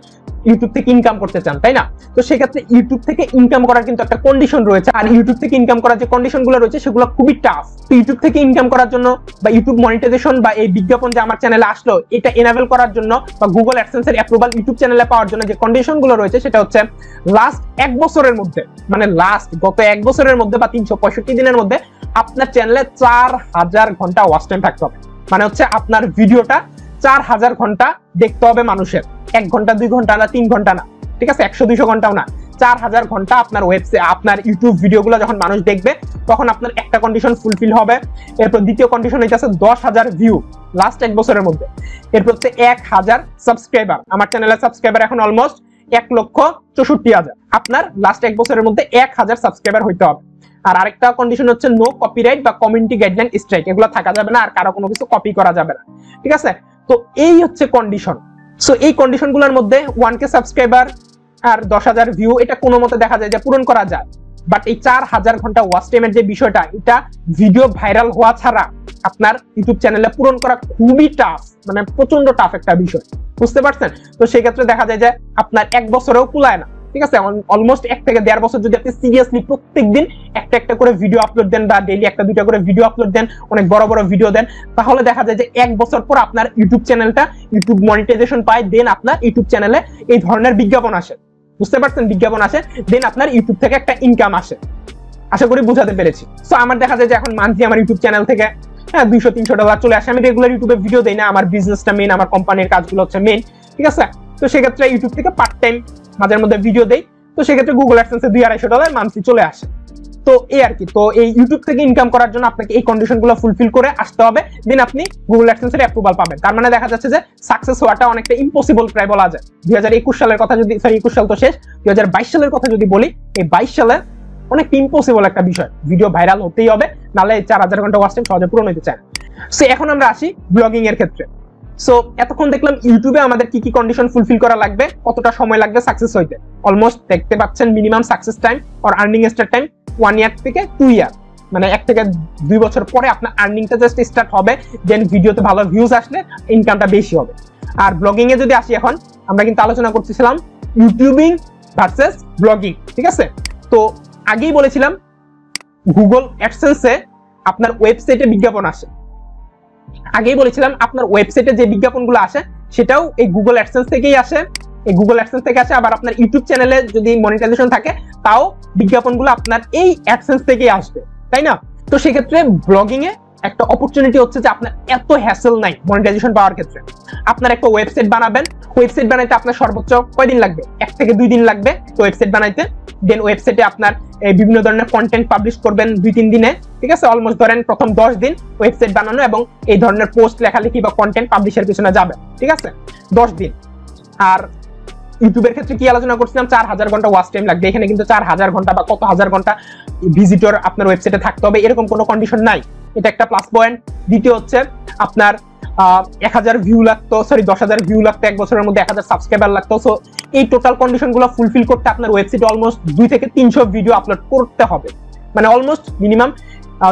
ইউটিউব থেকে ইনকাম করতে চান, তাই না? তো সেক্ষেত্রে ইউটিউব থেকে ইনকাম করার কিন্তু একটা কন্ডিশন রয়েছে। আর ইউটিউব থেকে ইনকাম করার যে কন্ডিশনগুলো রয়েছে, সেগুলো খুবই টাফ তো ইউটিউব থেকে ইনকাম করার জন্য বা ইউটিউব মনিটাইজেশন বা এই বিজ্ঞাপন যে আমার চ্যানেলে আসলো, এটা এনাবেল করার জন্য বা গুগল অ্যাডসেন্সের অ্যাপ্রুভাল ইউটিউব চ্যানেলে পাওয়ার জন্য যে কন্ডিশনগুলো রয়েছে, সেটা হচ্ছে লাস্ট এক বছরের মধ্যে মানে লাস্ট গত এক বছরের মধ্যে বা তিনশো পঁয়ষট্টি দিনের মধ্যে আপনার চ্যানেলে চার হাজার ঘণ্টা ওয়াচ টাইম থাকতে হবে। মানে হচ্ছে আপনার ভিডিওটা চার হাজার ঘণ্টা দেখতে হবে মানুষের। এক ঘণ্টা, দুই ঘণ্টা না, তিন ঘণ্টা না। ঠিক আছে? একশো, দুইশো ঘন্টাও না। চার হাজার ঘণ্টা আপনার ওয়েবসাইট আপনার ইউটিউব ভিডিওগুলো যখন মানুষ দেখবে, তখন আপনার একটা কন্ডিশন ফুলফিল হবে। এরপর দ্বিতীয় কন্ডিশন হইতেছে দশ হাজার ভিউ লাস্ট এক বছরের মধ্যে। এরপর হচ্ছে এক হাজার সাবস্ক্রাইবার আমার চ্যানেলের সাবস্ক্রাইবার এখন অলমোস্ট এক লক্ষ চৌষট্টি হাজার। আপনার লাস্ট এক বছরের মধ্যে এক হাজার সাবস্ক্রাইবার হইতে হবে। আর আরেকটা কন্ডিশন হচ্ছে নো কপিরাইট বা কমিউনিটি গাইডলাইন স্ট্রাইক এগুলো থাকা যাবে না আর কারও কোনো কিছু কপি করা যাবে না। ঠিক আছে? তো এই হচ্ছে কন্ডিশন সো এই কন্ডিশনগুলোর মধ্যে ওয়ান কে সাবস্ক্রাইবার আর দশ হাজার ভিউ এটা কোনো মতে দেখা যায় যে পূরণ করা যায়। বাট এই চার হাজার ঘণ্টা ওয়াচ টাইমের যে বিষয়টা, এটা ভিডিও ভাইরাল হওয়া ছাড়া আপনার ইউটিউব চ্যানেলে পূরণ করা খুবই টাফ মানে প্রচণ্ড টাফ একটা বিষয়। বুঝতে পারছেন? তো সেক্ষেত্রে দেখা যায় যে আপনার এক বছরেও কুলায় না। ঠিক আছে? অলমোস্ট এক থেকে দেড় বছর যদি আপনি সিরিয়াসলি প্রত্যেক দিন একটা একটা করে ভিডিও আপলোড দেন বা ডেইলি একটা দুইটা করে ভিডিও আপলোড দেন, অনেক বড় বড় ভিডিও দেন, তাহলে দেখা যায় যে এক বছর পর আপনার ইউটিউব চ্যানেলটা ইউটিউব মনিটাইজেশন পায় দেন আপনার ইউটিউব চ্যানেলে এই ধরনের বিজ্ঞাপন আসে। বুঝতে পারছেন? বিজ্ঞাপন আসে দেন আপনার ইউটিউব থেকে একটা ইনকাম আসে। আশা করি বুঝাতে পেরেছি। সো আমার দেখা যায় যে এখন মান্থলি আমার ইউটিউব চ্যানেল থেকে হ্যাঁ দুইশো, তিনশো ডলার চলে আসে। আমি রেগুলার ইউটিউবে ভিডিও দেই না। আমার বিজনেসটা মেন আমার কোম্পানির কাজগুলো হচ্ছে মেন ঠিক আছে? তো সেক্ষেত্রে ইউটিউব থেকে পার্ট টাইম মাঝের মধ্যে ভিডিও দেই। তো সেক্ষেত্রে গুগল অ্যাডসেন্সে দুই আড়াইশো ডলার মান্থলি চলে আসে। তো এই আর কি, তো এই ইউটিউব থেকে ইনকাম করার জন্য আপনাকে এই কন্ডিশনগুলো ফুলফিল করে আসতে হবে। দেন আপনি গুগল অ্যাডসেন্সের অ্যাপ্রুভাল পাবেন। তার মানে দেখা যাচ্ছে যে সাকসেস হওয়াটা অনেকটা ইম্পসিবল প্রায় বলা যায়। দুই হাজার একুশ সালের কথা যদি সরি একুশ সাল তো শেষ। দুই হাজার বাইশ সালের কথা যদি বলি, এই বাইশ সালে অনেক ইম্পসিবল একটা বিষয়। ভিডিও ভাইরাল হতেই হবে, নাহলে চার হাজার ঘণ্টা ওয়াচ টাইম সহজে পূরণ হতে চায় সো এখন আমরা আসি ব্লগিং এর ক্ষেত্রে। সো এতক্ষণ দেখলাম ইউটিউবে আমাদের কি কি কন্ডিশন ফুলফিল করা লাগবে, কতটা সময় লাগবে সাকসেস হইতে। অলমোস্ট দেখতে পাচ্ছেন মিনিমাম সাকসেস টাইম আর earning start time one year থেকে টু ইয়ার মানে এক থেকে দুই বছর পরে আপনার আর্নিংটা জাস্ট স্টার্ট হবে দেন ভিডিওতে ভালো ভিউজ আসলে ইনকামটা বেশি হবে। আর ব্লগিং এ যদি আসি এখন, আমরা কিন্তু আলোচনা করতেছিলাম ইউটিউবিং ভার্সেস ব্লগিং ঠিক আছে? তো আগেই বলেছিলাম গুগল অ্যাডসেন্সে আপনার ওয়েবসাইটে বিজ্ঞাপন আসে। আগেই বলেছিলাম আপনার ওয়েবসাইটে যে বিজ্ঞাপনগুলো আসে, সেটাও এই গুগল অ্যাডসেন্স থেকেই আসে। এই গুগল অ্যাডসেন্স থেকে আসে, আবার আপনার ইউটিউব চ্যানেলে যদি মনিটাইজেশন থাকে, তাও বিজ্ঞাপনগুলো আপনার এই অ্যাডসেন্স থেকেই আসবে, তাই না? তো সেক্ষেত্রে ব্লগিং এ একটা অপরচুনিটি হচ্ছে যে আপনার এত হ্যাসেল নাই মনিটাইজেশন পাওয়ার ক্ষেত্রে। আপনার একটা ওয়েবসাইট বানাবেন ওয়েবসাইট বানাইতে আপনার সর্বোচ্চ কয়দিন লাগবে? এক থেকে দুই দিন লাগবে ওয়েবসাইট বানাইতে। দেন ওয়েবসাইটে আপনার বিভিন্ন ধরনের কন্টেন্ট পাবলিশ করবেন দুই, তিন দিনে, ঠিক আছে? অলমোস্ট ধরেন প্রথম দশ দিন ওয়েবসাইট বানানো এবং এই ধরনের পোস্ট লেখালেখি বা কন্টেন্ট পাবলিশের পিছনে যাবে, ঠিক আছে? দশ দিন। আর ইউটিউবের ক্ষেত্রে কি আলোচনা করছিলাম? চার হাজার ঘণ্টা ওয়াচ টাইম লাগবে। এখানে কিন্তু চার হাজার ঘণ্টা বা কত হাজার ঘণ্টা ভিজিটর আপনার ওয়েবসাইটে থাকতে হবে, এরকম কোনো কন্ডিশন নাই। এটা একটা প্লাস পয়েন্ট দ্বিতীয় হচ্ছে আপনার এক হাজার ভিউ লাগতো সরি দশ হাজার ভিউ লাগতো, এক বছরের মধ্যে এক হাজার সাবস্ক্রাইবার লাগতো। সো এই টোটাল কন্ডিশনগুলো ফুলফিল করতে আপনার ওয়েবসাইটে অলমোস্ট দুই থেকে তিনশো ভিডিও আপলোড করতে হবে। মানে অলমোস্ট মিনিমাম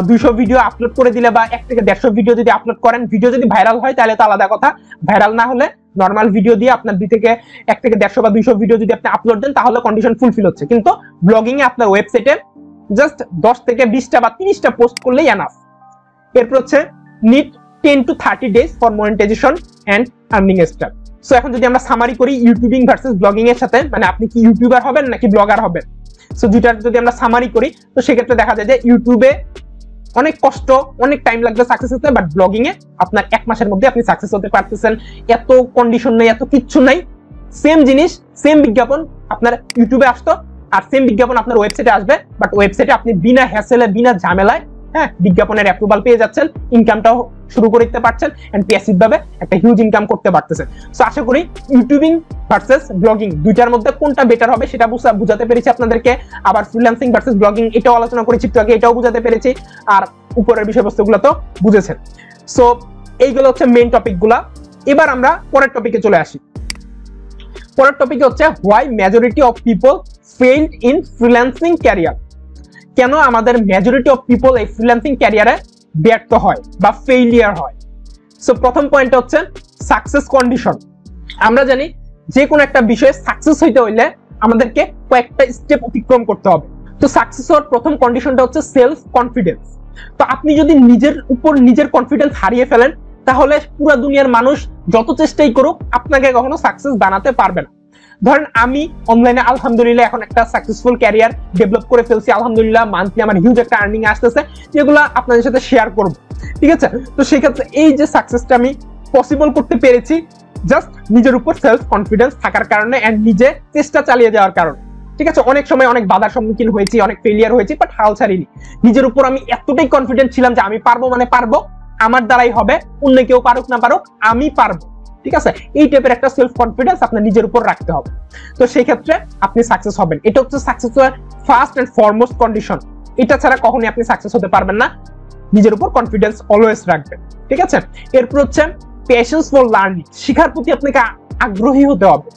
দুইশো ভিডিও আপলোড করে দিলে বা এক থেকে দেড়শো ভিডিও যদি আপলোড করেন ভিডিও যদি ভাইরাল হয়, তাহলে তো আলাদা কথা। ভাইরাল না হলে নর্মাল ভিডিও দিয়ে আপনার দুই থেকে এক থেকে দেড়শো বা দুইশো ভিডিও যদি আপনি আপলোড দেন, তাহলে কন্ডিশন ফুলফিল হচ্ছে। কিন্তু ব্লগিং এ আপনার ওয়েবসাইটে জাস্ট দশ থেকে বিশটা বা তিরিশটা পোস্ট করলেই এনাফ এরপর হচ্ছে need ten to thirty days for monetization and earning start so এখন যদি আমরা সামারি করি ইউটিউবিং ভার্সেস ব্লগিং এর সাথে মানে আপনি কি ইউটিউবার হবেন নাকি ব্লগার হবেন? সো দুইটার যদি আমরা সামারি করি, তো সেক্ষেত্রে দেখা যায় যে ইউটিউবে অনেক কষ্ট, অনেক টাইম লাগবে সাকসেস হতে বাট ব্লগিং এ আপনার এক মাসের মধ্যে আপনি সাকসেস হতে পারতেছেন। এত কন্ডিশন নেই, এত কিচ্ছু নাই। সেম জিনিস সেম বিজ্ঞাপন আপনার ইউটিউবে আসতো, আর সেম বিজ্ঞাপন আপনার ওয়েবসাইটে আসবে বাট ওয়েবসাইটে আপনি বিনা হ্যাসেলে বিনা ঝামেলায় হ্যাঁ বিজ্ঞাপনের অ্যাপ্রুভাল পেয়ে যাচ্ছেন ইনকামটাও শুরু করে দিতে পারছেন এন্ড প্যাসিভ ভাবে একটা হিউজ ইনকাম করতে পারতেছেন। সো আশা করি ইউটিউবিং ভার্সেস ব্লগিং দুইটার মধ্যে কোনটা বেটার হবে সেটা বুঝাতে পেরেছি আপনাদেরকে। আবার ফ্রিল্যান্সিং ভার্সেস ব্লগিং এটাও আলোচনা করেছি, একটু আগে এটাও বুঝাতে পেরেছি, আর উপরের বিষয়বস্তুগুলো তো বুঝেছেন। সো এইগুলো হচ্ছে মেইন টপিকগুলা এবার আমরা পরের টপিকে চলে আসি। পরের টপিক হচ্ছে why majority of people failed in freelancing career কেন আমাদের মেজরিটি অফ পিপল এই ফ্রিল্যান্সিং ক্যারিয়ারে ব্যর্থ হয় বা ফেইলিয়ার হয়? সো প্রথম পয়েন্ট হচ্ছে সাকসেস কন্ডিশন আমরা জানি যে কোনো একটা বিষয়ে সাকসেস হইতে হইলে আমাদেরকে কয়েকটা স্টেপ অতিক্রম করতে হবে। তো সাকসেস হওয়ার প্রথম কন্ডিশনটা হচ্ছে সেলফ কনফিডেন্স তো আপনি যদি নিজের উপর নিজের কনফিডেন্স হারিয়ে ফেলেন, তাহলে পুরো দুনিয়ার মানুষ যত চেষ্টাই করুক, আপনাকে কখনো সাকসেস বানাতে পারবে না। ধরেন আমি অনলাইনে আলহামদুলিল্লাহ এখন একটা সাকসেসফুল ক্যারিয়ার ডেভেলপ করে ফেলছি, আলহামদুলিল্লাহ মান্থলি আমার হিউজ একটা আর্নিং আসতেছে, যেগুলো আপনাদের সাথে শেয়ার করব, ঠিক আছে? তো সেই ক্ষেত্রে এই যে সাকসেসটা আমি পসিবল করতে পেরেছি জাস্ট নিজের উপর সেলফ কনফিডেন্স থাকার কারণে এন্ড নিজে চেষ্টা চালিয়ে যাওয়ার কারণে, ঠিক আছে? অনেক সময় অনেক বাধার সম্মুখীন হয়েছি, অনেক ফেলিয়ার হয়েছি বাট হাল ছাড়িনি। নিজের উপর আমি এতটাই কনফিডেন্ট ছিলাম যে আমি পারব মানে পারব, আমার দ্বারাই হবে, অন্য কেউ পারুক না পারুক, আমি পারব। ঠিক আছে? এই টাইপের একটা সেলফ কনফিডেন্স আপনার নিজের উপর রাখতে হবে। তো সেই ক্ষেত্রে আপনি সাকসেস হবেন। এটা হচ্ছে সাকসেস হওয়ার ফার্স্ট এন্ড ফরমোস্ট কন্ডিশন এটা ছাড়া কখনোই আপনি সাকসেস হতে পারবেন না। নিজের উপর কনফিডেন্স অলওয়েজ রাখবেন। ঠিক আছে? এরপর হচ্ছে পেশেন্স ফর লার্নিং শিখার প্রতি আপনাকে আগ্রহী হতে হবে।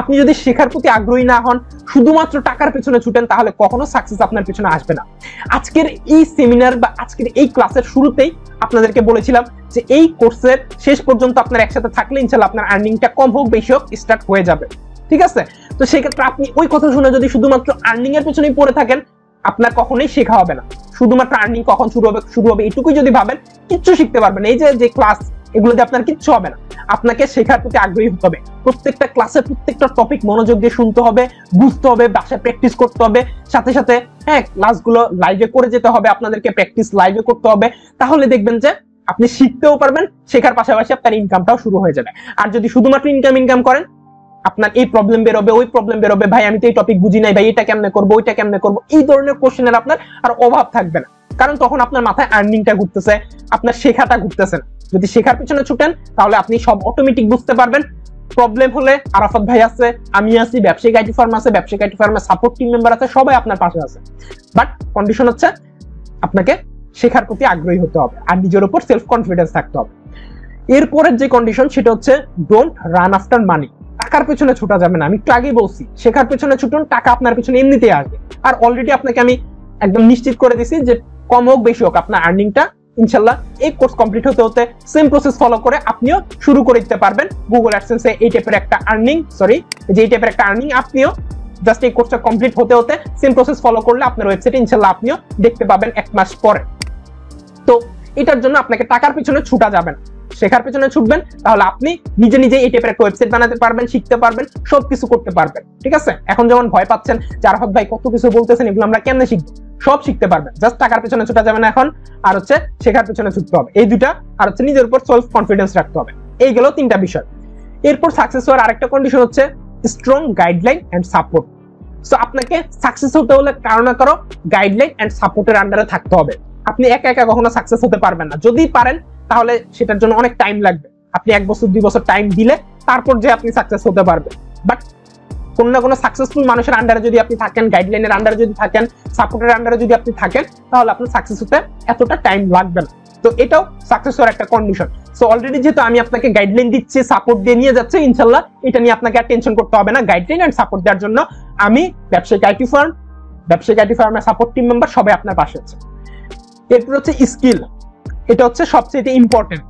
আপনি যদি শেখার প্রতি আগ্রহী না হন, শুধুমাত্র টাকার পেছনে ছুটেন, তাহলে কখনো সাকসেস আপনার পেছনে আসবে না। আজকের এই সেমিনার বা আজকের এই ক্লাসের শুরুতেই আপনাদেরকে বলেছিলাম যে এই কোর্সের শেষ পর্যন্ত আপনার একসাথে থাকলে ইনশাল্লাহ আপনার আর্নিংটা কম হোক, বেশি হোক স্টার্ট হয়ে যাবে। ঠিক আছে? তো সেই ক্ষেত্রে আপনি ওই কথা শুনে যদি শুধুমাত্র আর্নিং এর পেছনেই পড়ে থাকেন, আপনার কখনোই শেখা হবে না। শুধুমাত্র আর্নিং কখন শুরু হবে শুরু হবে এটুকুই যদি ভাবেন, কিচ্ছু শিখতে পারবেন এই যে যে ক্লাস এগুলোতে আপনার কিচ্ছু হবে না। আপনাকে শেখার প্রতি আগ্রহী হতে হবে। প্রত্যেকটা ক্লাসের প্রত্যেকটা টপিক মনোযোগ দিয়ে শুনতে হবে, বুঝতে হবে, বাসায় প্র্যাকটিস করতে হবে। সাথে সাথে হ্যাঁ ক্লাসগুলো লাইভে করে যেতে হবে, আপনাদেরকে প্র্যাকটিস লাইভে করতে হবে। তাহলে দেখবেন যে আপনি শিখতেও পারবেন, শেখার পাশাপাশি আপনার ইনকামটাও শুরু হয়ে যাবে। আর যদি শুধুমাত্র ইনকাম ইনকাম করেন, আপনার এই প্রবলেম বেরোবে, ওই প্রবলেম বেরোবে, ভাই, আমি তো এই টপিক বুঝি নাই, ভাই, এটা কেমনে করব, ওইটা কেমনে করব? এই ধরনের কোশ্চেনের আপনার আর অভাব থাকবে না। কারণ তখন আপনার মাথায় আর্নিংটা ঘুরতেছে, আপনার শেখাটা ঘুরতেছে না। যদি শেখার পিছনে ছুটেন, তাহলে আপনি সব অটোমেটিক বুঝতে পারবেন। প্রবলেম হলে আরাফাত ভাই আছে, আমি আছি, ব্যবসায়িক আইটি ফার্ম আছে, ব্যবসায়িক আইটি ফার্মের সাপোর্ট টিম মেম্বার আছে, সবাই আপনার পাশে আছে। বাট কন্ডিশন হচ্ছে, আপনাকে শেখার প্রতি আগ্রহী হতে হবে আর নিজের উপর সেলফ কনফিডেন্স থাকতে হবে। এরপরের যে কন্ডিশন সেটা হচ্ছে ডোন্ট রান আফটার মানি টাকার পেছনে ছুটা যাবে না, আমি একটু আগেই বলছি, শেখার পেছনে ছুটুন, টাকা আপনার পেছনে এমনিতেই আসবে। আর অলরেডি আপনাকে আমি একদম নিশ্চিত করে দিছি যে কম হোক, বেশি হোক, আপনার আর্নিংটা ইনশাল্লাহ এই কোর্স কমপ্লিট হতে হতে সেম প্রসেস ফলো করে আপনিও শুরু করে দিতে পারবেন। গুগল অ্যাডসেন্সে এই টাইপের একটা আর্নিং সরি যে এই টাইপের একটা আর্নিং আপনিও জাস্ট এই কোর্সটা কমপ্লিট হতে হতে সেম প্রসেস ফলো করলে আপনার ওয়েবসাইট ইনশাল্লাহ আপনিও দেখতে পাবেন এক মাস পরে। তো এটার জন্য আপনাকে টাকার পিছনে ছুটা যাবেন। শেখার পেছনে ছুটবেন, তাহলে আপনি নিজে নিজে এই টাইপের একটা ওয়েবসাইট বানাতে পারবেন, শিখতে পারবেন, সবকিছু করতে পারবেন, ঠিক আছে? এখন যেমন ভয় পাচ্ছেন যে আরফাত ভাই কত কিছু বলতেছেন, এগুলো আমরা কেমনে শিখব? সব শিখতে পারবেন জাস্ট টাকার পেছনে ছুটা যাবে না এখন, আর হচ্ছে শেখার পেছনে ছুটতে হবে। এই দুটা আর হচ্ছে নিজের উপর সেলফ কনফিডেন্স রাখতে হবে। এই গেল তিনটা বিষয়। এরপর সাকসেস হওয়ার আরেকটা কন্ডিশন হচ্ছে strong guideline and support so আপনাকে সাকসেস হতে হলে কারও না কারও গাইডলাইন এন্ড সাপোর্টের আন্ডারে থাকতে হবে। আপনি একা একা কখনো সাকসেস হতে পারবেন না। যদি পারেন তাহলে সেটার জন্য অনেক টাইম লাগবে। আপনি এক বছর, দুই বছর টাইম দিলে তারপর যে আপনি সাকসেস হতে পারবেন বাট কোনো না কোনো সাকসেসফুল মানুষের আন্ডারে যদি আপনি থাকেন গাইডলাইনের আন্ডারে যদি থাকেন সাপোর্টের আন্ডারে যদি আপনি থাকেন, তাহলে আপনার সাকসেস হতে এতটা টাইম লাগবে না। তো এটাও সাকসেস হওয়ার একটা কন্ডিশন সো অলরেডি যেহেতু আমি আপনাকে গাইডলাইন দিচ্ছি সাপোর্ট দিয়ে নিয়ে যাচ্ছে, ইনশাল্লাহ এটা নিয়ে আপনাকে আর টেনশন করতে হবে না। গাইডলাইন এন্ড সাপোর্ট দেওয়ার জন্য আমি ব্যবসায়িক আইটি ফার্ম ব্যবসায়িক আইটি ফার্মের সাপোর্ট টিম মেম্বার সবাই আপনার পাশে আছে। এরপর হচ্ছে স্কিল এটা হচ্ছে সবচেয়ে ইম্পর্টেন্ট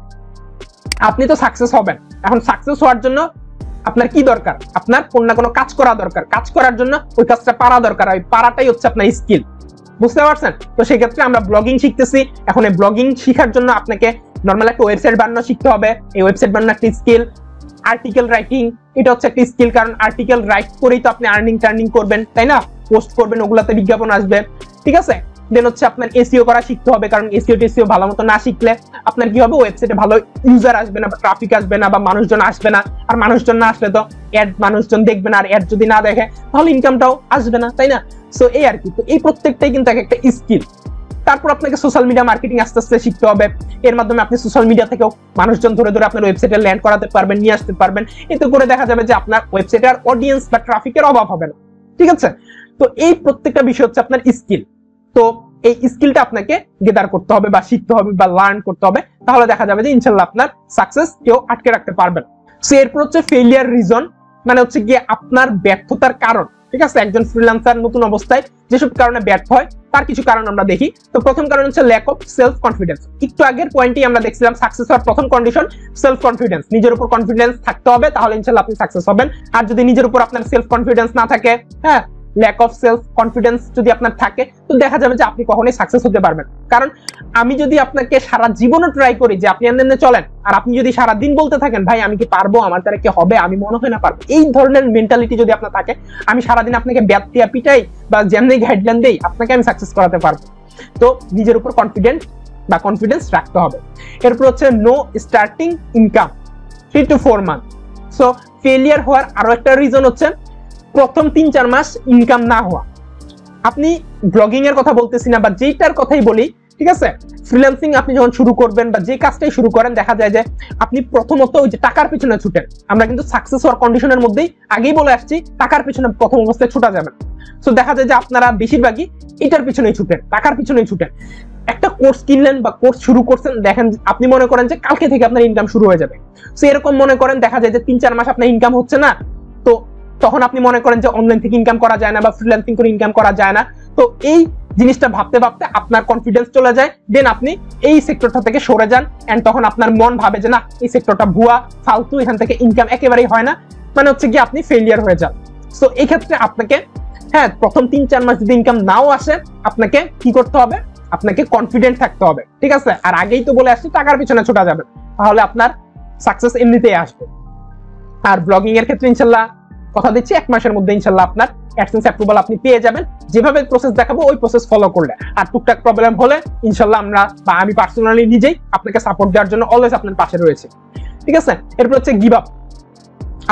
আপনি তো সাকসেস হবেন। এখন সাকসেস হওয়ার জন্য আপনার কি দরকার? আপনার কোন না কোনো কাজ করা দরকার। কাজ করার জন্য ওই কাজটা পারা দরকার। ওই পারাটাই হচ্ছে আপনার স্কিল বুঝতে পারছেন? তো সেক্ষেত্রে আমরা ব্লগিং শিখতেছি। এখন এই ব্লগিং শেখার জন্য আপনাকে নর্মাল একটা ওয়েবসাইট বানানো শিখতে হবে। এই ওয়েবসাইট বানানো একটা স্কিল আর্টিকেল রাইটিং এটা হচ্ছে একটা স্কিল কারণ আর্টিকেল রাইট করেই তো আপনি আর্নিং টার্নিং করবেন, তাই না? পোস্ট করবেন, ওগুলাতে বিজ্ঞাপন আসবে। ঠিক আছে? দেন হচ্ছে আপনার এসিও করা শিখতে হবে, কারণ এসিও টেসিও ভালো মতো না শিখলে আপনার কি হবে? ওয়েবসাইটে ভালো ইউজার আসবে না, বা ট্রাফিক আসবে না, বা মানুষজন আসবে না, আর মানুষজন না আসলে তো অ্যাড মানুষজন দেখবে না, আর অ্যাড যদি না দেখে, তাহলে ইনকামটাও আসবে না, তাই না? সো এই আর কি। তো এই প্রত্যেকটাই কিন্তু এক একটা স্কিল তারপর আপনাকে সোশ্যাল মিডিয়া মার্কেটিং আস্তে আস্তে শিখতে হবে। এর মাধ্যমে আপনি সোশ্যাল মিডিয়া থেকেও মানুষজন ধরে ধরে আপনার ওয়েবসাইটে ল্যান্ড করাতে পারবেন, নিয়ে আসতে পারবেন। এতে করে দেখা যাবে যে আপনার ওয়েবসাইটে আর অডিয়েন্স বা ট্রাফিকের অভাব হবে না। ঠিক আছে? তো এই প্রত্যেকটা বিষয় হচ্ছে আপনার স্কিল তো এই স্কিলটা আপনাকে গেদার করতে হবে বা শিখতে হবে বা লার্ন করতে হবে। তাহলে দেখা যাবে যে ইনশাল্লাহ আপনার সাকসেস কেউ আটকে রাখতে পারবেন সো এরপর হচ্ছে ফেলিয়ার রিজন মানে হচ্ছে গিয়ে আপনার ব্যর্থতার কারণ। ঠিক আছে? একজন ফ্রিল্যান্সার নতুন অবস্থায় যেসব কারণে ব্যর্থ হয়, তার কিছু কারণ আমরা দেখি। তো প্রথম কারণ হচ্ছে ল্যাক অফ সেলফ কনফিডেন্স একটু আগের পয়েন্টই আমরা দেখছিলাম সাকসেস হওয়ার প্রথম কন্ডিশন সেলফ কনফিডেন্স নিজের উপর কনফিডেন্স থাকতে হবে, তাহলে ইনশাল্লাহ আপনি সাকসেস হবেন। আর যদি নিজের উপর আপনার সেলফ কনফিডেন্স না থাকে হ্যাঁ ল্যাক অফ সেলফ কনফিডেন্স যদি আপনার থাকে, তো দেখা যাবে যে আপনি কখনোই সাকসেস হতে পারবেন কারণ আমি যদি আপনাকে সারা জীবনও ট্রাই করি যে আপনি এমনি চলেন, আর আপনি যদি সারা দিন বলতে থাকেন, ভাই, আমি কি পারব? আমার দ্বারা কি হবে? আমি মনে হয় না পারব। এই ধরনের মেন্টালিটি যদি আপনার থাকে, আমি সারাদিন আপনাকে ব্যাপ্তিয়া পিটাই বা যেমনি গাইডলাইন দেই, আপনাকে আমি সাকসেস করাতে পারব। তো নিজের উপর কনফিডেন্ট বা কনফিডেন্স রাখতে হবে। এরপর হচ্ছে no starting income three to four month so failure হওয়ার আরও একটা রিজন হচ্ছে প্রথম তিন, চার মাস ইনকাম না হওয়া। আপনি ব্লগিং এর কথা বলতেছি না বা যেটার কথাই বলি, ঠিক আছে? ফ্রিল্যান্সিং আপনি যখন শুরু করবেন বা যে কাজটাই শুরু করেন, দেখা যায় যে আপনি প্রথমত ওই যে টাকার পিছনে ছুটেন। আমরা কিন্তু সাকসেস হওয়ার কন্ডিশনের মধ্যেই আগেই বলে আসছি, টাকার পিছনে প্রথম অবস্থায় ছুটা যাবেন সো দেখা যায় যে আপনারা বেশিরভাগই এটার পিছনেই ছুটেন, টাকার পিছনেই ছুটেন। একটা কোর্স কিনলেন বা কোর্স শুরু করছেন, দেখেন আপনি মনে করেন যে কালকে থেকে আপনার ইনকাম শুরু হয়ে যাবে। সো এরকম মনে করেন, দেখা যায় যে তিন, চার মাস আপনার ইনকাম হচ্ছে না। তো তখন আপনি মনে করেন যে অনলাইন থেকে ইনকাম করা যায় না বা ফ্রিল্যান্সিং করে ইনকাম করা যায় না। তো এই জিনিসটা ভাবতে ভাবতে আপনার কনফিডেন্স চলে যায়। দেন আপনি এই সেক্টরটা থেকে সরে যান এন্ড তখন আপনার মন ভাবে যে, না, এই সেক্টরটা ভুয়া, ফালতু, এখান থেকে ইনকাম একেবারেই হয় না। মানে হচ্ছে কি আপনি ফেলিয়ার হয়ে যান। তো এই ক্ষেত্রে আপনাকে হ্যাঁ প্রথম তিন, চার মাস যদি ইনকাম নাও আসে, আপনাকে কি করতে হবে? আপনাকে কনফিডেন্ট থাকতে হবে। ঠিক আছে? আর আগেই তো বলে আসছি, টাকার পিছনে ছোটা যাবে তাহলে আপনার সাকসেস এমনিতেই আসবে। আর ব্লগিং এর ক্ষেত্রে ইনশাল্লাহ কথা দিচ্ছি, এক মাসের মধ্যে ইনশাল্লাহ আপনার অ্যাডসেন্স অ্যাপ্রুভাল আপনি পেয়ে যাবেন। যেভাবে প্রসেস দেখাবো, ওই প্রসেস ফলো করলে। আর টুকটাক প্রবলেম হলে ইনশাল্লাহ আমরা বা আমি পার্সোনালি নিজেই আপনাকে সাপোর্ট দেওয়ার জন্য অলওয়েজ আপনার পাশে রয়েছে। ঠিক আছে? এরপর হচ্ছে গিভ আপ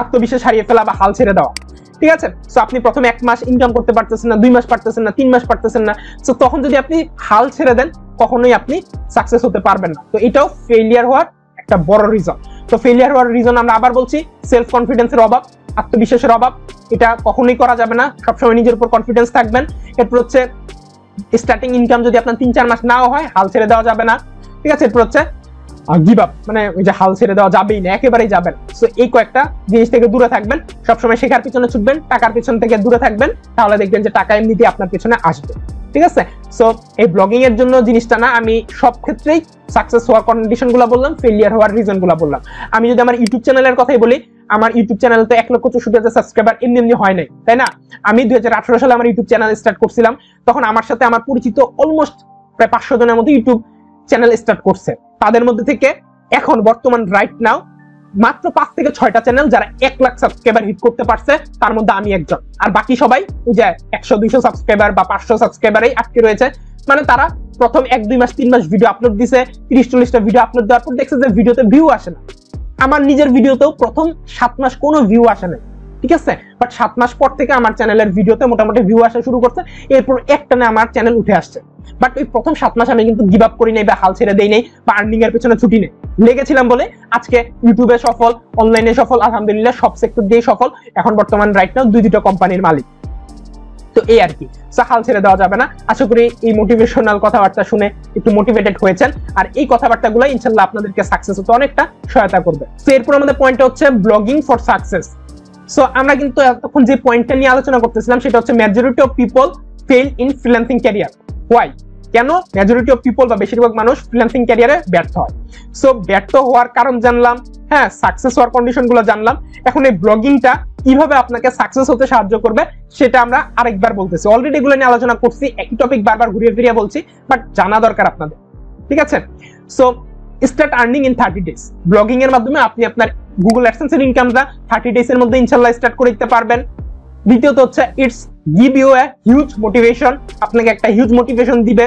আত্মবিশ্বাস হারিয়ে ফেলা বা হাল ছেড়ে দেওয়া। ঠিক আছে? সো আপনি প্রথমে এক মাস ইনকাম করতে পারতেছেন না, দুই মাস পারতেছেন না, তিন মাস পারতেছেন না। সো তখন যদি আপনি হাল ছেড়ে দেন, কখনোই আপনি সাকসেস হতে পারবেন না। তো এটাও ফেলিয়ার হওয়ার একটা বড় রিজন তো ফেলিয়ার হওয়ার রিজন আমরা আবার বলছি সেলফ কনফিডেন্সের অভাব। আত্মবিশ্বাসের অভাব, এটা কখনোই করা যাবে না। সবসময় নিজের উপর কনফিডেন্স থাকবেন। এরপর হচ্ছে স্টার্টিং ইনকাম যদি আপনার তিন চার মাস নাও হয়, হাল ছেড়ে দেওয়া যাবে না। ঠিক আছে? এরপর হচ্ছে গিভ আপ মানে ওই যে হাল ছেড়ে দেওয়া যাবেই না, একেবারেই যাবেন সো এই কয়েকটা জিনিস থেকে দূরে থাকবেন। সবসময় শেখার পিছনে ছুটবেন, টাকার পিছন থেকে দূরে থাকবেন। তাহলে দেখবেন যে টাকা এমনিতেই আপনার পিছনে আসবে। ঠিক আছে? সো এই ব্লগিং এর জন্য জিনিসটা না, আমি সব ক্ষেত্রেই সাকসেস হওয়ার কন্ডিশনগুলো বললাম ফেলিয়ার হওয়ার রিজনগুলো বললাম। আমি যদি আমার ইউটিউব চ্যানেলের কথাই বলি আমার ইউটিউব চ্যানেল তো এক লক্ষ চৌষট্টি হাজার সাবস্ক্রাইবার এমনি এমনি হয় নাই, তাই না? আমি দুই হাজার আঠারো সালে আমার ইউটিউব চ্যানেল স্টার্ট করছিলাম, তখন আমার সাথে আমার পরিচিত অলমোস্ট প্রায় পাঁচশো জনের মতো ইউটিউব চ্যানেল স্টার্ট করছে। তাদের মধ্যে থেকে এখন বর্তমান রাইট নাও মাত্র পাঁচ থেকে ছয়টা চ্যানেল যারা এক লাখ সাবস্ক্রাইবার হিট করতে পারছে, তার মধ্যে আমি একজন। আর বাকি সবাই যে একশো, দুইশো সাবস্ক্রাইবার বা পাঁচশো সাবস্ক্রাইবারই আটকে রয়েছে। মানে তারা প্রথম এক, দুই মাস, তিন মাস ভিডিও আপলোড দিছে, তিরিশ, চল্লিশটা ভিডিও আপলোড দেওয়ার পর দেখছে যে ভিডিওতে ভিউ আসে না। আমার নিজের ভিডিওতেও প্রথম সাত মাস কোনো ভিউ আসে না ঠিক আছে? বাট সাত মাস পর থেকে আমার চ্যানেলের ভিডিওতে মোটামুটি ভিউ আসা শুরু করছে, এরপর একটানে আমার চ্যানেল উঠে আসছে। বাট ওই প্রথম সাত মাস আমি কিন্তু গিভ আপ করি নাই বা হাল ছেড়ে দেই নাই বা আর্নিং এর পেছনে ছুটি নেই। লেগেছিলাম বলে আজকে ইউটিউবে সফল অনলাইনে সফল, আলহামদুলিল্লাহ সব সেক্টর দিয়ে সফল। এখন বর্তমান রাইট নাও দুই দুটো কোম্পানির মালিক। তো এই আর কি। সো হাল ছেড়ে দেওয়া যাবে না। আশা করি এই মোটিভেশনাল কথাবার্তা শুনে একটু মোটিভেটেড হয়েছেন। আর এই কথাবার্তাগুলো ইনশাল্লাহ আপনাদেরকে সাকসেস হতে অনেকটা সহায়তা করবে। তো এরপর আমাদের পয়েন্টটা হচ্ছে ব্লগিং ফর সাকসেস সো আমরা কিন্তু এতক্ষণ যে পয়েন্টটা নিয়ে আলোচনা করতেছিলাম, সেটা হচ্ছে majority of people fail in freelancing career why কেন? মেজরিটি অফ পিপল বা বেশিরভাগ মানুষ ফ্রিল্যান্সিং ক্যারিয়ারে ব্যর্থ হয়। সো ব্যর্থ হওয়ার কারণ জানলাম হ্যাঁ সাকসেস হওয়ার কন্ডিশনগুলো জানলাম। এখন এই ব্লগিংটা কীভাবে আপনাকে সাকসেস হতে সাহায্য করবে সেটা আমরা আরেকবার বলতেছি। অলরেডি এগুলো নিয়ে আলোচনা করছি, একই টপিক বারবার ঘুরিয়ে ফিরিয়ে বলছি বাট জানা দরকার আপনাদের। ঠিক আছে? So start earning in thirty days blogging এর মাধ্যমে আপনি আপনার গুগল অ্যাডসেন্স এর ইনকামটা থার্টি ডেজ এর মধ্যে ইনশাল্লাহ স্টার্ট করে দিতে পারবেন। দ্বিতীয়ত হচ্ছে it's give you a huge motivation আপনাকে একটা হিউজ মোটিভেশন দিবে।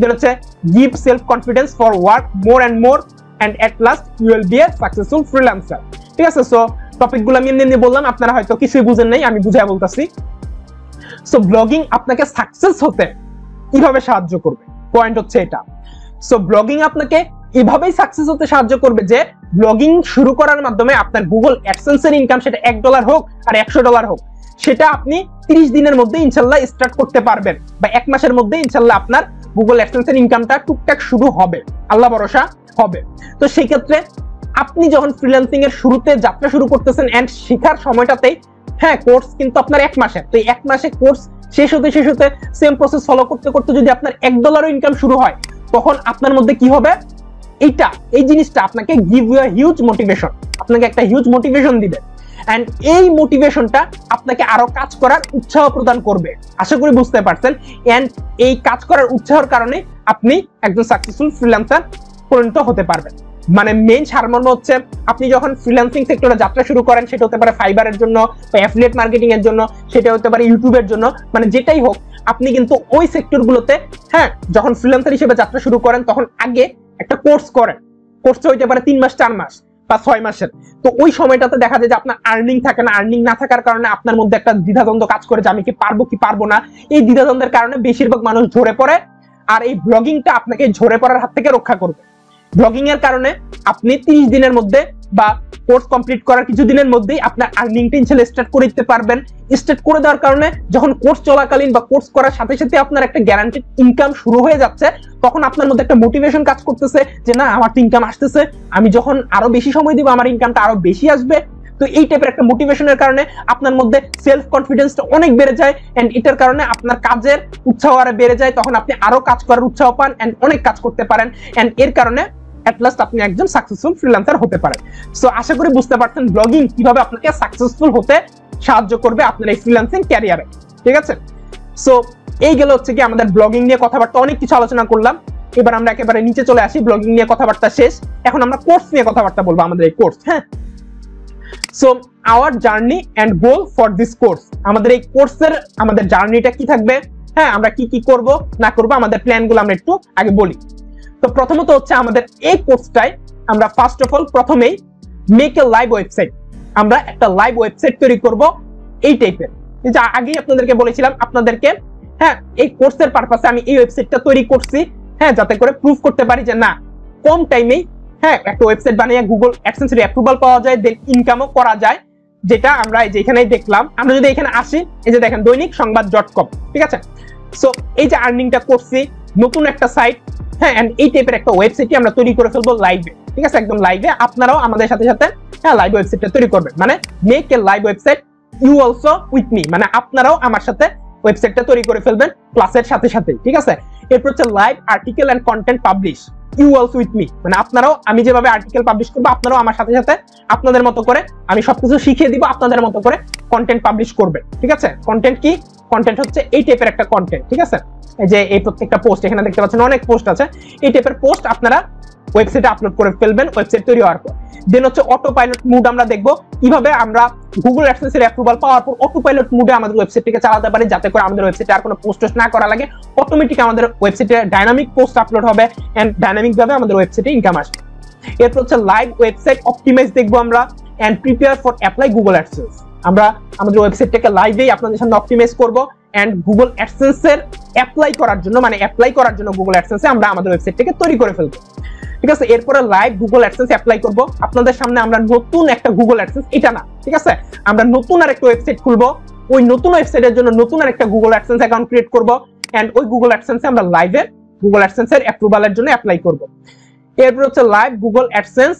যেটা হচ্ছে give self confidence for work more and more and at last you will be a successful freelancer ঠিক আছে? সো টপিকগুলো আমি এমনি এমনি বললাম, আপনারা হয়তো কিছুই বুঝেন নাই, আমি বুঝাই বলতেছি। সো ব্লগিং আপনাকে সাকসেস হতে কীভাবে সাহায্য করবে? পয়েন্ট হচ্ছে এটা। সো ব্লগিং আপনাকে এভাবেই সাকসেস হতে সাহায্য করবে যে ব্লগিং শুরু করার মাধ্যমে আপনার গুগল অ্যাডসেন্সের ইনকাম সেটা এক ডলার হোক আর একশো ডলার হোক, সেটা আপনি তিরিশ দিনের মধ্যে ইনশাল্লাহ স্টার্ট করতে পারবেন বা এক মাসের মধ্যে ইনশাল্লাহ আপনার গুগল অ্যাডসেন্সের ইনকামটা টুকটাক শুরু হবে। আল্লাহ ভরসা হবে। তো সেই ক্ষেত্রে আপনি যখন ফ্রিল্যান্সিং এর শুরুতে যাত্রা শুরু করতেছেন এন্ড শেখার সময়টাতেই হ্যাঁ কোর্স কিন্তু আপনার এক মাসে তো এক মাসে কোর্স শেষ হতে শেষ হতে সেম প্রসেস ফলো করতে করতে যদি আপনার এক ডলারও ইনকাম শুরু হয়, তখন আপনার মধ্যে কি হবে? এইটা, এই জিনিসটা আপনাকে গিভ ইউ হিউজ মোটিভেশন আপনাকে একটা হিউজ মোটিভেশন দিবে। অ্যান্ড এই মোটিভেশনটা আপনাকে আরও কাজ করার উৎসাহ প্রদান করবে। আশা করি বুঝতে পারছেন। অ্যান্ড এই কাজ করার উৎসাহের কারণে আপনি একজন সাকসেসফুল ফ্রিল্যান্সার পরিণত হতে পারবেন। মানে মেইন সারমর্ম হচ্ছে আপনি যখন ফ্রিল্যান্সিং সেক্টরে যাত্রা শুরু করেন, সেটা হতে পারে ফাইবারের জন্য বা অ্যাফিলিয়েট মার্কেটিং এর জন্য, সেটা হতে পারে ইউটিউবের জন্য মানে যেটাই হোক, আপনি কিন্তু ওই সেক্টরগুলোতে হ্যাঁ যখন ফ্রিল্যান্সার হিসেবে যাত্রা শুরু করেন, তখন আগে একটা কোর্স করেন। কোর্সটা হইতে পারে তিন মাস, চার মাস বা ছয় মাসের। তো ওই সময়টাতে দেখা যায় যে আপনার আর্নিং থাকে না। আর্নিং না থাকার কারণে আপনার মধ্যে একটা দ্বিধাদ্বন্দ্ব কাজ করে যে আমি কি পারব কি পারব না। এই দ্বিধাদ্বন্দ্বের কারণে বেশিরভাগ মানুষ ঝরে পড়ে, আর এই ব্লগিংটা আপনাকে ঝরে পড়ার হাত থেকে রক্ষা করবে। ব্লগিং এর কারণে আপনি তিরিশ দিনের মধ্যে বা কোর্স কমপ্লিট করার কিছু দিনের মধ্যেই আপনার আর্নিং টেনশন স্টার্ট করে দিতে পারবেন। স্টার্ট করে দেওয়ার কারণে যখন কোর্স চলাকালীন বা কোর্স করার সাথে সাথে আপনার একটা গ্যারান্টিড ইনকাম শুরু হয়ে যাচ্ছে, তখন আপনার মধ্যে একটা মোটিভেশন কাজ করতেছে যে, না, আমার তো ইনকাম আসতেছে। আমি যখন আরও বেশি সময় দিব, আমার ইনকামটা আরও বেশি আসবে। তো এই টাইপের একটা মোটিভেশনের কারণে আপনার মধ্যে সেলফ কনফিডেন্সটা অনেক বেড়ে যায় এন্ড এটার কারণে আপনার কাজের উৎসাহ আরও বেড়ে যায়। তখন আপনি আরও কাজ করার উৎসাহ পান এন্ড অনেক কাজ করতে পারেন এন্ড এর কারণে অ্যাট লাস্ট আপনি একজন সাকসেসফুল ফ্রিল্যান্সার হতে পারেন। সো আশা করি বুঝতে পারছেন ব্লগিং আপনাকে সাকসেসফুল হতে সাহায্য করবে আপনার এই ফ্রিল্যান্সিং ক্যারিয়ারে ঠিক আছে? সো এই হচ্ছে কি আমাদের ব্লগিং নিয়ে কথাবার্তা। অনেক কিছু আলোচনা করলাম। এবার আমরা একেবারে নিচে চলে আসি। ব্লগিং নিয়ে কথাবার্তা শেষ। এখন আমরা কোর্স নিয়ে কথাবার্তা বলব আমাদের এই কোর্স হ্যাঁ? So our journey and goal for this course আমাদের এই কোর্সের আমাদের জার্নিটা কি থাকবে? হ্যাঁ আমরা কি কি করব, না করব, আমাদের প্ল্যানগুলো আমরা একটু আগে বলি। তো প্রথমত হচ্ছে আমাদের এই কোর্সটাই আমরা ফার্স্ট অফ অল প্রথমেই মেক এ লাইভ ওয়েবসাইট আমরা একটা লাইভ ওয়েবসাইট তৈরি করব এই টাইপের যা আগেই আপনাদেরকে বলেছিলাম, আপনাদেরকে হ্যাঁ এই কোর্সের পারপাসে আমি এই ওয়েবসাইটটা তৈরি করছি হ্যাঁ যাতে করে প্রুফ করতে পারি যে না, কম টাইমেই হ্যাঁ একটা ওয়েবসাইট বানিয়ে গুগল অ্যাডসেন্সের অ্যাপ্রুভাল পাওয়া যায় দেন ইনকামও করা যায়, যেটা আমরা এই যে এখানেই দেখলাম। আমরা যদি এখানে আসি, এই যে দেখেন দৈনিক সংবাদ ডট কম ঠিক আছে? সো এই যে আর্নিংটা করছি, নতুন একটা সাইট হ্যাঁ এই টাইপের একটা আমরা তৈরি করে ফেলব লাইভে ঠিক আছে? একদম লাইভে আপনারাও আমাদের সাথে সাথে হ্যাঁ লাইভ ওয়েবসাইটটা তৈরি করবেন। মানে make a live website you also with me মানে আপনারাও আমার সাথে ওয়েবসাইটটা তৈরি করে ফেলবেন ক্লাসের সাথে সাথে ঠিক আছে? এরপর হচ্ছে live article and content publish you also with me মানে আপনারাও, আমি যেভাবে আর্টিকেল পাবলিশ করব, আপনারাও আমার সাথে সাথে আপনাদের মতো করে আমি সবকিছু শিখিয়ে দিব, আপনাদের মতো করে কন্টেন্ট পাবলিশ করবে ঠিক আছে? কন্টেন্ট কি? কন্টেন্ট হচ্ছে এই টাইপের একটা কন্টেন্ট ঠিক আছে? যে এই প্রত্যেকটা পোস্ট এখানে দেখতে পাচ্ছেন অনেক পোস্ট আছে। এই টাইপের পোস্ট আপনারা ওয়েবসাইটে আপলোড করে ফেলবেন ওয়েবসাইট তৈরি হওয়ার পর। দেন হচ্ছে অটো পাইলট মুড আমরা দেখব। কীভাবে আমরা গুগল অ্যাডসেন্সের অ্যাপ্রুভাল পাওয়ার পর অটো পাইলট মুডে আমাদের ওয়েবসাইটটিকে চালাতে পারি, যাতে করে আমাদের ওয়েবসাইটে আর কোনো পোস্ট না করা লাগে। অটোমেটিক আমাদের ওয়েবসাইটে ডাইনামিক পোস্ট আপলোড হবে অ্যান্ড ডাইনামিক ভাবে আমাদের ওয়েবসাইটে ইনকাম আসবে। এরপর হচ্ছে লাইভ ওয়েবসাইট অপটিমাইজ দেখব আমরা and prepare for apply Google AdSense আমরা আমাদের ওয়েবসাইটটাকে লাইভেই আপনাদের সামনে অপটিমাইজ করব এন্ড গুগল অ্যাডসেন্স এর অ্যাপ্লাই করার জন্য মানে অ্যাপ্লাই করার জন্য গুগল অ্যাডসেন্সে আমরা আমাদের ওয়েবসাইটটাকে তৈরি করে ফেলব। ঠিক আছে? এরপরে লাইভ গুগল অ্যাডসেন্স অ্যাপ্লাই করব। আপনাদের সামনে আমরা নতুন একটা গুগল অ্যাডসেন্স এটা না, ঠিক আছে? আমরা নতুন আর একটা ওয়েবসাইট খুলবো। ওই নতুন ওয়েবসাইটের জন্য নতুন আর একটা গুগল অ্যাডসেন্স অ্যাকাউন্ট ক্রিয়েট করব এন্ড ওই গুগল অ্যাডসেন্সে আমরা লাইভে গুগল অ্যাডসেন্স এর অ্যাপ্রুভালের জন্য অ্যাপ্লাই করব। এরপর হচ্ছে live Google AdSense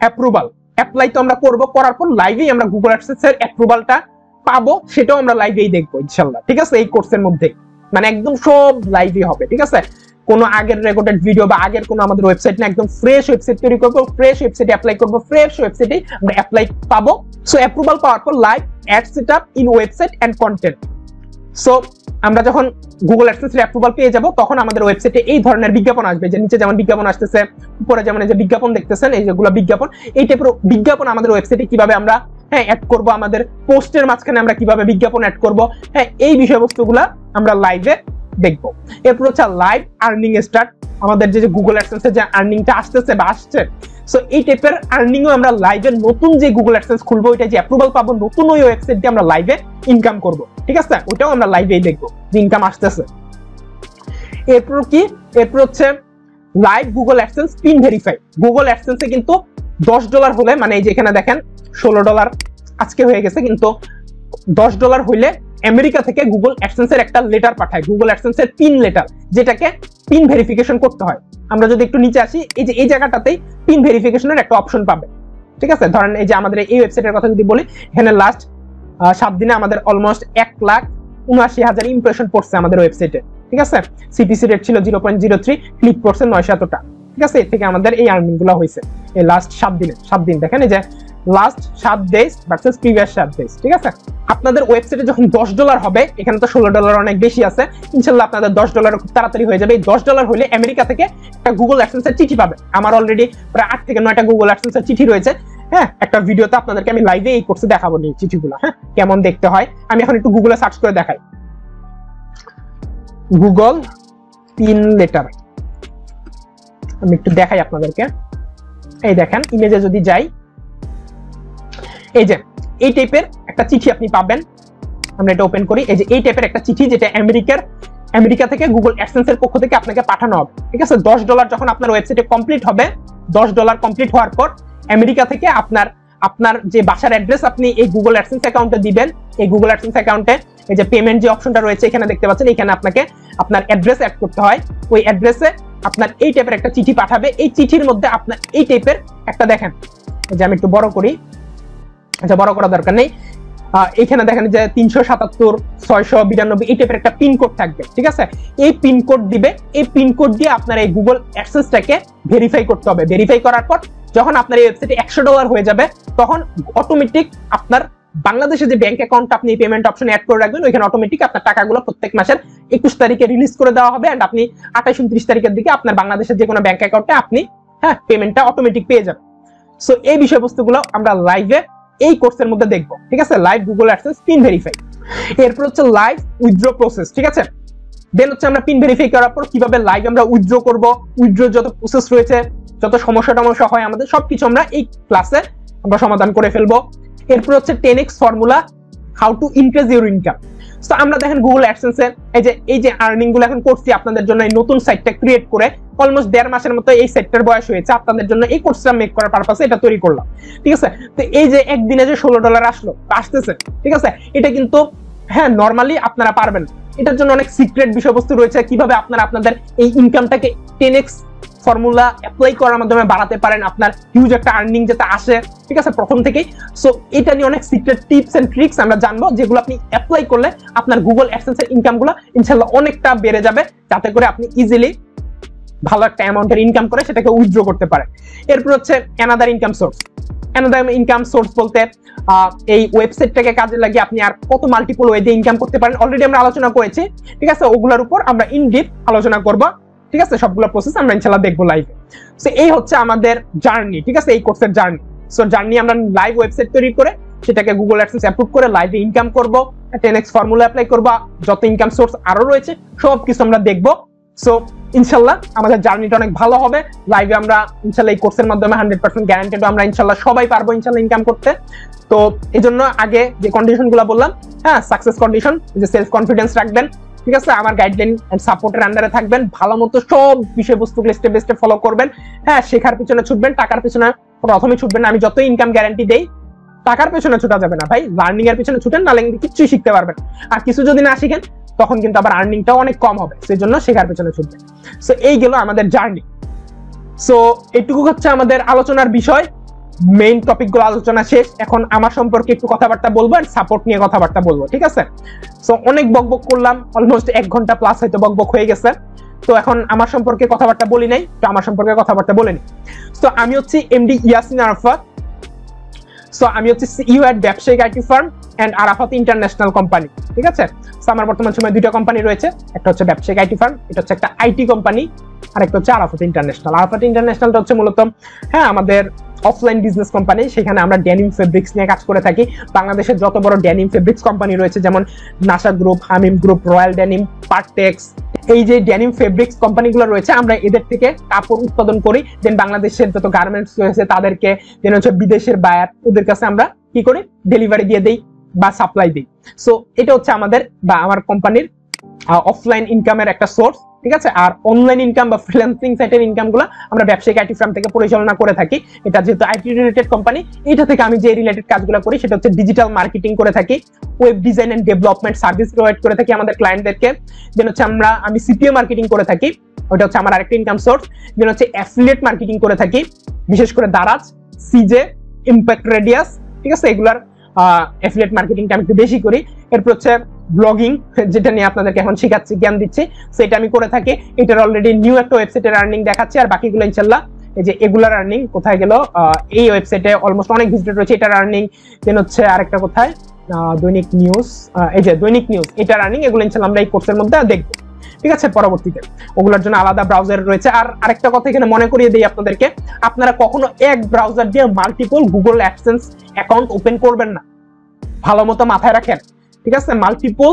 approval apply তো আমরা করব, করার পর লাইভেই আমরা গুগল অ্যাডসেন্স এর অ্যাপ্রুভালটা পাবো, সেটাও আমরা লাইভেই দেখব, ইনশাল্লাহ। ঠিক আছে? এই কোর্সের মধ্যে। মানে একদম সব লাইভই হবে, ঠিক আছে? কোনো আগের রেকর্ডেড ভিডিও বা আগের কোনো আমাদের ওয়েবসাইট না, একদম ফ্রেশ ওয়েবসাইট তৈরি করব ফ্রেশ ওয়েবসাইটে অ্যাপ্লাই করব ফ্রেশ ওয়েবসাইটে আমরা অ্যাপ্লাই পাবো। সো অ্যাপ্রুভাল পাওয়ার পর live ad set up in website and content so আমরা যখন গুগল অ্যাডসেন্সের অ্যাপ্রুভাল পেয়ে যাব, তখন আমাদের ওয়েবসাইটে এই ধরনের বিজ্ঞাপন আসবে, যে নিচে যেমন বিজ্ঞাপন আসতেছে, উপরে যেমন যে বিজ্ঞাপন দেখতেছেন, এই যেগুলো বিজ্ঞাপন, এই টাইপের বিজ্ঞাপন আমাদের ওয়েবসাইটে কীভাবে আমরা হ্যাঁ অ্যাড করব, আমাদের পোস্টের মাঝখানে আমরা কীভাবে বিজ্ঞাপন অ্যাড করব হ্যাঁ এই বিষয়বস্তুগুলো আমরা লাইভে দেখব। এরপর হচ্ছে লাইভ আর্নিং স্টার্ট আমাদের যে গুগল অ্যাডসেন্সে যে আর্নিংটা আসতেছে বা আসছে সো এই টাইপের আর্নিংও আমরা লাইভে নতুন যে গুগল অ্যাডসেন্স খুলবো ওইটা যে অ্যাপ্রুভাল পাবো, নতুন ওই ওয়েবসাইট দিয়ে আমরা লাইভে ইনকাম করব। ঠিক আছে? ওটাও আমরা লাইভেই দেখব যে ইনকাম আসতেছে। এরপর কি? এরপর হচ্ছে live Google AdSense pin verify Google অ্যাডসেন্সে কিন্তু দশ ডলার হলে মানে এই যে এখানে দেখেন, ষোলো ডলার আজকে হয়ে গেছে, কিন্তু দশ ডলার হইলে আমেরিকা থেকে গুগল অ্যাডসেন্সের একটা লেটার পাঠায়। গুগল অ্যাডসেন্সের পিন লেটার যেটাকে পিন ভেরিফিকেশন করতে হয়। আমরা যদি একটু নিচে আসি, এই যে এই জায়গাটাতেই পিন ভেরিফিকেশনের একটা অপশন পাবে। ঠিক আছে? ধরেন এই যে আমাদের এই ওয়েবসাইটের কথা যদি বলি, এখানে লাস্ট সাত দিনে আমাদের অলমোস্ট এক লাখ উনআশি হাজার ইমপ্রেশন পড়ছে আমাদের ওয়েবসাইটে ঠিক আছে? সিপিসি রেট ছিল zero point zero three click পড়ছে নয় ঠিক আছে? এর থেকে আমাদের এই আর্নিংগুলো হয়েছে। এই লাস্ট সাত দিনে, সাত দিন। দেখেন এই যে লাস্ট সাত ডেজ ভার্সেস প্রিভিয়াস সাত ডেজ ঠিক আছে? আপনাদের ওয়েবসাইটে যখন দশ ডলার হবে, এখানে তো ষোলো ডলার অনেক বেশি আছে, ইনশাল্লাহ আপনাদের দশ ডলার খুব তাড়াতাড়ি হয়ে যাবে। এই দশ ডলার হলে আমেরিকা থেকে একটা গুগল অ্যাডসেন্সের চিঠি পাবে। আমার অলরেডি প্রায় আট থেকে নয়টা গুগল অ্যাডসেন্সের চিঠি রয়েছে। হ্যাঁ একটা ভিডিওতে আপনাদেরকে আমি লাইভে এই কোর্সে দেখাবো এই চিঠিগুলো হ্যাঁ কেমন দেখতে হয়। আমি এখন একটু গুগলে সার্চ করে দেখাই। গুগল পিন লেটার আমি একটু দেখাই আপনাদেরকে। এই দেখেন ইমেজে যদি যাই এই যে, এই টাইপের একটা চিঠি আপনি পাবেন। আমরা এটা ওপেন করি। এই যে, এই টাইপের একটা চিঠি যেটা আমেরিকার, আমেরিকা থেকে গুগল অ্যাডসেন্স এর পক্ষ থেকে আপনাকে পাঠানো হবে। ঠিক আছে? দশ ডলার যখন আপনার ওয়েবসাইটে কমপ্লিট হবে, দশ ডলার কমপ্লিট হওয়ার পর আমেরিকা থেকে আপনার আপনার যে বাসার অ্যাড্রেস আপনি এই গুগল অ্যাডসেন্স অ্যাকাউন্টে দিবেন। এই গুগল অ্যাডসেন্স অ্যাকাউন্টে এই যে পেমেন্ট যে অপশনটা রয়েছে, এখানে দেখতে পাচ্ছেন, এখানে আপনাকে আপনার অ্যাড্রেস অ্যাড করতে হয়। ওই অ্যাড্রেসে আপনার এই টাইপের একটা চিঠি পাঠাবে। এই চিঠির মধ্যে আপনার এই টাইপের একটা দেখেন। যে আমি একটু বড় করি। আচ্ছা বড় করা দরকার নেই। এখানে দেখেন যে তিনশো সাতাত্তর, ছয়শো বিরানব্বই, এই টাইপের একটা পিনকোড থাকবে, ঠিক আছে? এই পিনকোড দিবে, এই পিনকোড দিয়ে আপনার এই গুগল অ্যাক্সেসটাকে ভেরিফাই করতে হবে। ভেরিফাই করার পর যখন আপনার এই ওয়েবসাইটে একশো ডলার হয়ে যাবে, তখন অটোমেটিক আপনার বাংলাদেশে যে ব্যাংক অ্যাকাউন্ট আপনি পেমেন্ট অপশন অ্যাড করে রাখবেন, ওইখানে অটোমেটিক আপনার টাকাগুলো প্রত্যেক মাসের একুশ তারিখে রিলিজ করে দেওয়া হবে অ্যান্ড আপনি আঠাশ, উনত্রিশ তারিখের দিকে আপনার বাংলাদেশের যে কোনো ব্যাংক অ্যাকাউন্টে আপনি হ্যাঁ পেমেন্টটা অটোমেটিক পেয়ে যাবেন। সো এই বিষয়বস্তুগুলো আমরা লাইভে এই কোর্সের মধ্যে দেখব, ঠিক আছে? Live Google AdSense pin verify এরপর হচ্ছে লাইভ উইথড্র প্রসেস ঠিক আছে? দেন হচ্ছে আমরা পিন ভেরিফাই করার পর কীভাবে লাইভ আমরা উইথড্র করব উইথড্র যত প্রসেস রয়েছে, যত সমস্যা টমস্যা হয় আমাদের, সবকিছু আমরা এই ক্লাসে আমরা সমাধান করে ফেলব। এরপর হচ্ছে ten X formula how to increase your income তো আমরা দেখেন গুগল অ্যাডসেন্সের এই যে এই যে আর্নিংগুলো এখন করছি আপনাদের জন্য এই নতুন সাইটটা ক্রিয়েট করে অলমোস্ট দেড় মাসের মতো এই সেক্টর বয়স হয়েছে, আপনাদের জন্য এই কোর্সটা মেক করার পারপাসে এটা তৈরি করলাম। ঠিক আছে? তো এই যে একদিনে যে ষোলো ডলার আসলো, আসতেছে, ঠিক আছে? এটা কিন্তু হ্যাঁ নর্মালি আপনারা পারবেন। এটার জন্য অনেক সিক্রেট বিষয়বস্তু রয়েছে, কীভাবে আপনারা আপনাদের এই ইনকামটাকে টেন এক্স ফর্মুলা অ্যাপ্লাই করার মাধ্যমে বাড়াতে পারেন আপনার হিউজ একটা আর্নিং যাতে আসে ঠিক আছে, প্রথম থেকেই। সো এটা নিয়ে অনেক সিক্রেট টিপস এন্ড ট্রিক্স আমরা জানব, যেগুলো আপনি অ্যাপ্লাই করলে আপনার গুগল অ্যাডসেন্সের ইনকামগুলো ইনশাল্লাহ অনেকটা বেড়ে যাবে, যাতে করে আপনি ইজিলি ভালো একটা অ্যামাউন্টের ইনকাম করে সেটাকে উইথড্র করতে পারেন। এরপর হচ্ছে another income source another income source বলতে এই ওয়েবসাইটটাকে কাজে লাগিয়ে আপনি আর কত মাল্টিপল ওয়ে দিয়ে ইনকাম করতে পারেন। অলরেডি আমরা আলোচনা করেছি, ঠিক আছে, ওগুলোর উপর আমরা ইন ডিপ আলোচনা করব। ঠিক আছে? সবগুলো প্রসেস আমরা ইনশাল্লাহ দেখব লাইভে সো এই হচ্ছে আমাদের জার্নি ঠিক আছে? এই কোর্সের জার্নি সো জার্নি আমরা লাইভ ওয়েবসাইট তৈরি করে সেটাকে গুগল অ্যাডসেন্স অ্যাপ্রুভ করে লাইভে ইনকাম করব টেন এক্স ফর্মুলা অ্যাপ্লাই করব, যত ইনকাম সোর্স আরও রয়েছে সব কিছু আমরা দেখব। সো ইনশাল্লাহ আমাদের জার্নিটা অনেক ভালো হবে। লাইভে আমরা ইনশাল্লাহ এই কোর্সের মাধ্যমে হান্ড্রেড পার্সেন্ট গ্যারান্টেড আমরা ইনশাল্লাহ সবাই পারব ইনশাল্লাহ ইনকাম করতে। তো এই জন্য আগে যে কন্ডিশনগুলো বললাম হ্যাঁ সাকসেস কন্ডিশন যে সেলফ কনফিডেন্স রাখবেন। ঠিক আছে? আমার গাইডলাইন এন্ড সাপোর্টের আন্ডারে থাকবেন, ভালো মতো সব বিষয়বস্তুগুলো স্টেপ বাই স্টেপ ফলো করবেন। হ্যাঁ শেখার পিছনে ছুটবেন, টাকার পিছনে প্রথমে ছুটবেন না, আমি যত ইনকাম গ্যারান্টি দেই, টাকার পেছনে ছুটা যাবে না। ভাই লার্নিং এর পিছনে ছুটেন, নাহলে কিন্তু কিছুই শিখতে পারবেন। আর কিছু যদি না শিখেন, তখন কিন্তু আবার আর্নিংটাও অনেক কম হবে সেই জন্য শেখার পেছনে ছুটবেন। সো এই গেল আমাদের জার্নি সো এটুকু হচ্ছে আমাদের আলোচনার বিষয়। মেইন টপিকগুলো আলোচনা শেষ। এখন আমার সম্পর্কে একটু কথাবার্তা বলব আর সাপোর্ট নিয়ে কথাবার্তা বলব, ঠিক আছে? সো অনেক বকবক করলাম অলমোস্ট এক ঘণ্টা প্লাস হয়তো বকবক হয়ে গেছে। তো এখন আমার সম্পর্কে কথাবার্তা বলি নাই, তো আমার সম্পর্কে কথাবার্তা বলিনি তো আমি হচ্ছি এমডি ইয়াসিন আরাফাত। সো আমি হচ্ছে সিইও এট ব্যবসায়িক IT firm and Arafat international company, ঠিক আছে? সো আমার বর্তমান সময় দুইটা কোম্পানি রয়েছে, একটা হচ্ছে ব্যবসায়িক আইটি ফার্ম, এটা হচ্ছে একটা আইটি কোম্পানি আর একটা হচ্ছে আরাফাত ইন্টারন্যাশনাল। আরাফাত ইন্টারন্যাশনালটা হচ্ছে মূলত হ্যাঁ আমাদের অফলাইন বিজনেস কোম্পানি সেখানে আমরা ড্যানিম ফেব্রিক্স নিয়ে কাজ করে থাকি। বাংলাদেশের যত বড় ড্যানিম ফেব্রিক্স কোম্পানি রয়েছে, যেমন Nassa group Hamim group Royal Denim Partex এই যে ড্যানিম ফেব্রিক্স কোম্পানিগুলো রয়েছে, আমরা এদের থেকে কাপড় উৎপাদন করি। দেন বাংলাদেশের যত গার্মেন্টস রয়েছে, তাদেরকে দেন হচ্ছে বিদেশের বায়ার ওদের কাছে আমরা কি করি? ডেলিভারি দিয়ে দেই বা সাপ্লাই দিই। সো এটা হচ্ছে আমাদের বা আমার কোম্পানির অফলাইন ইনকামের একটা সোর্স ঠিক আছে? আর অনলাইন ইনকাম বা ফ্রিল্যান্সিং সাইটের ইনকামগুলো আমরা ব্যবসায়িক আইটি ফার্ম থেকে পরিচালনা করে থাকি। এটা যেহেতু আইটি রিলেটেড কোম্পানি এটা থেকে আমি যে রিলেটেড কাজগুলো করি সেটা হচ্ছে ডিজিটাল মার্কেটিং করে থাকি web design and development service provide করে থাকি আমাদের ক্লায়েন্টদেরকে দেন হচ্ছে আমরা, আমি সিপিএ মার্কেটিং করে থাকি ওটা হচ্ছে আমার আরেকটা ইনকাম সোর্স দেন হচ্ছে অ্যাফিলিয়েট মার্কেটিং করে থাকি, বিশেষ করে দারাজ, সিজে ইম্প্যাক্ট রেডিয়াস ঠিক আছে? এগুলার অ্যাফিলিয়েট মার্কেটিংটা আমি একটু বেশি করি। এরপর হচ্ছে ব্লগিং যেটা নিয়ে আপনাদেরকে এখন শেখাচ্ছি, জ্ঞান দিচ্ছি, সেটা আমি করে থাকি। এটার অলরেডি নিউ একটা ওয়েবসাইটের আর্নিং দেখাচ্ছি, আর বাকিগুলো ইনশাল্লাহ এই যে এগুলার আর্নিং কোথায় গেল? এই ওয়েবসাইটে অলমোস্ট অনেক ভিজিটর রয়েছে, এটার আর্নিং দেন হচ্ছে আরেকটা কোথায়? দৈনিক নিউজ এই যে দৈনিক নিউজ এটার আর্নিং এগুলো ইনশাল্লাহ আমরা এই কোর্সের মধ্যে দেখব। ঠিক আছে, পরবর্তীতে। ওগুলোর জন্য আলাদা ব্রাউজার রয়েছে। আর আরেকটা কথা এখানে মনে করিয়ে দিই আপনাদেরকে, আপনারা কখনো এক ব্রাউজার দিয়ে multiple Google AdSense account open করবেন না। ভালো মতো মাথায় রাখেন। ঠিক আছে মাল্টিপল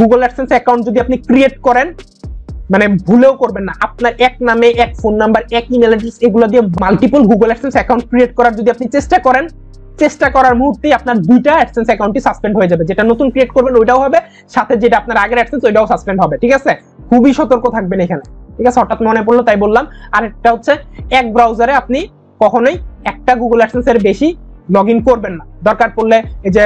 গুগল অ্যাডসেন্স অ্যাকাউন্ট যদি আপনি ক্রিয়েট করেন মানে ভুলেও করবেন না। আপনার এক নামে, এক ফোন নাম্বার এক ইমেল অ্যাড্রেস এগুলো দিয়ে multiple Google AdSense account create করার যদি আপনি চেষ্টা করেন, চেষ্টা করার মুহূর্তেই আপনার দুইটা অ্যাডসেন্স অ্যাকাউন্টই সাসপেন্ড হয়ে যাবে। যেটা নতুন ক্রিয়েট করবেন, ওইটাও হবে। সাথে যেটা আপনার আগের অ্যাডসেন্স ওইটাও সাসপেন্ড হবে। ঠিক আছে? খুবই সতর্ক থাকবেন এখানে। ঠিক আছে? হঠাৎ মনে পড়ল, তাই বললাম। আর একটা হচ্ছে, এক ব্রাউজারে আপনি কখনোই একটা গুগল অ্যাডসেন্স এর বেশি লগ করবেন না। দরকার পড়লে এই যে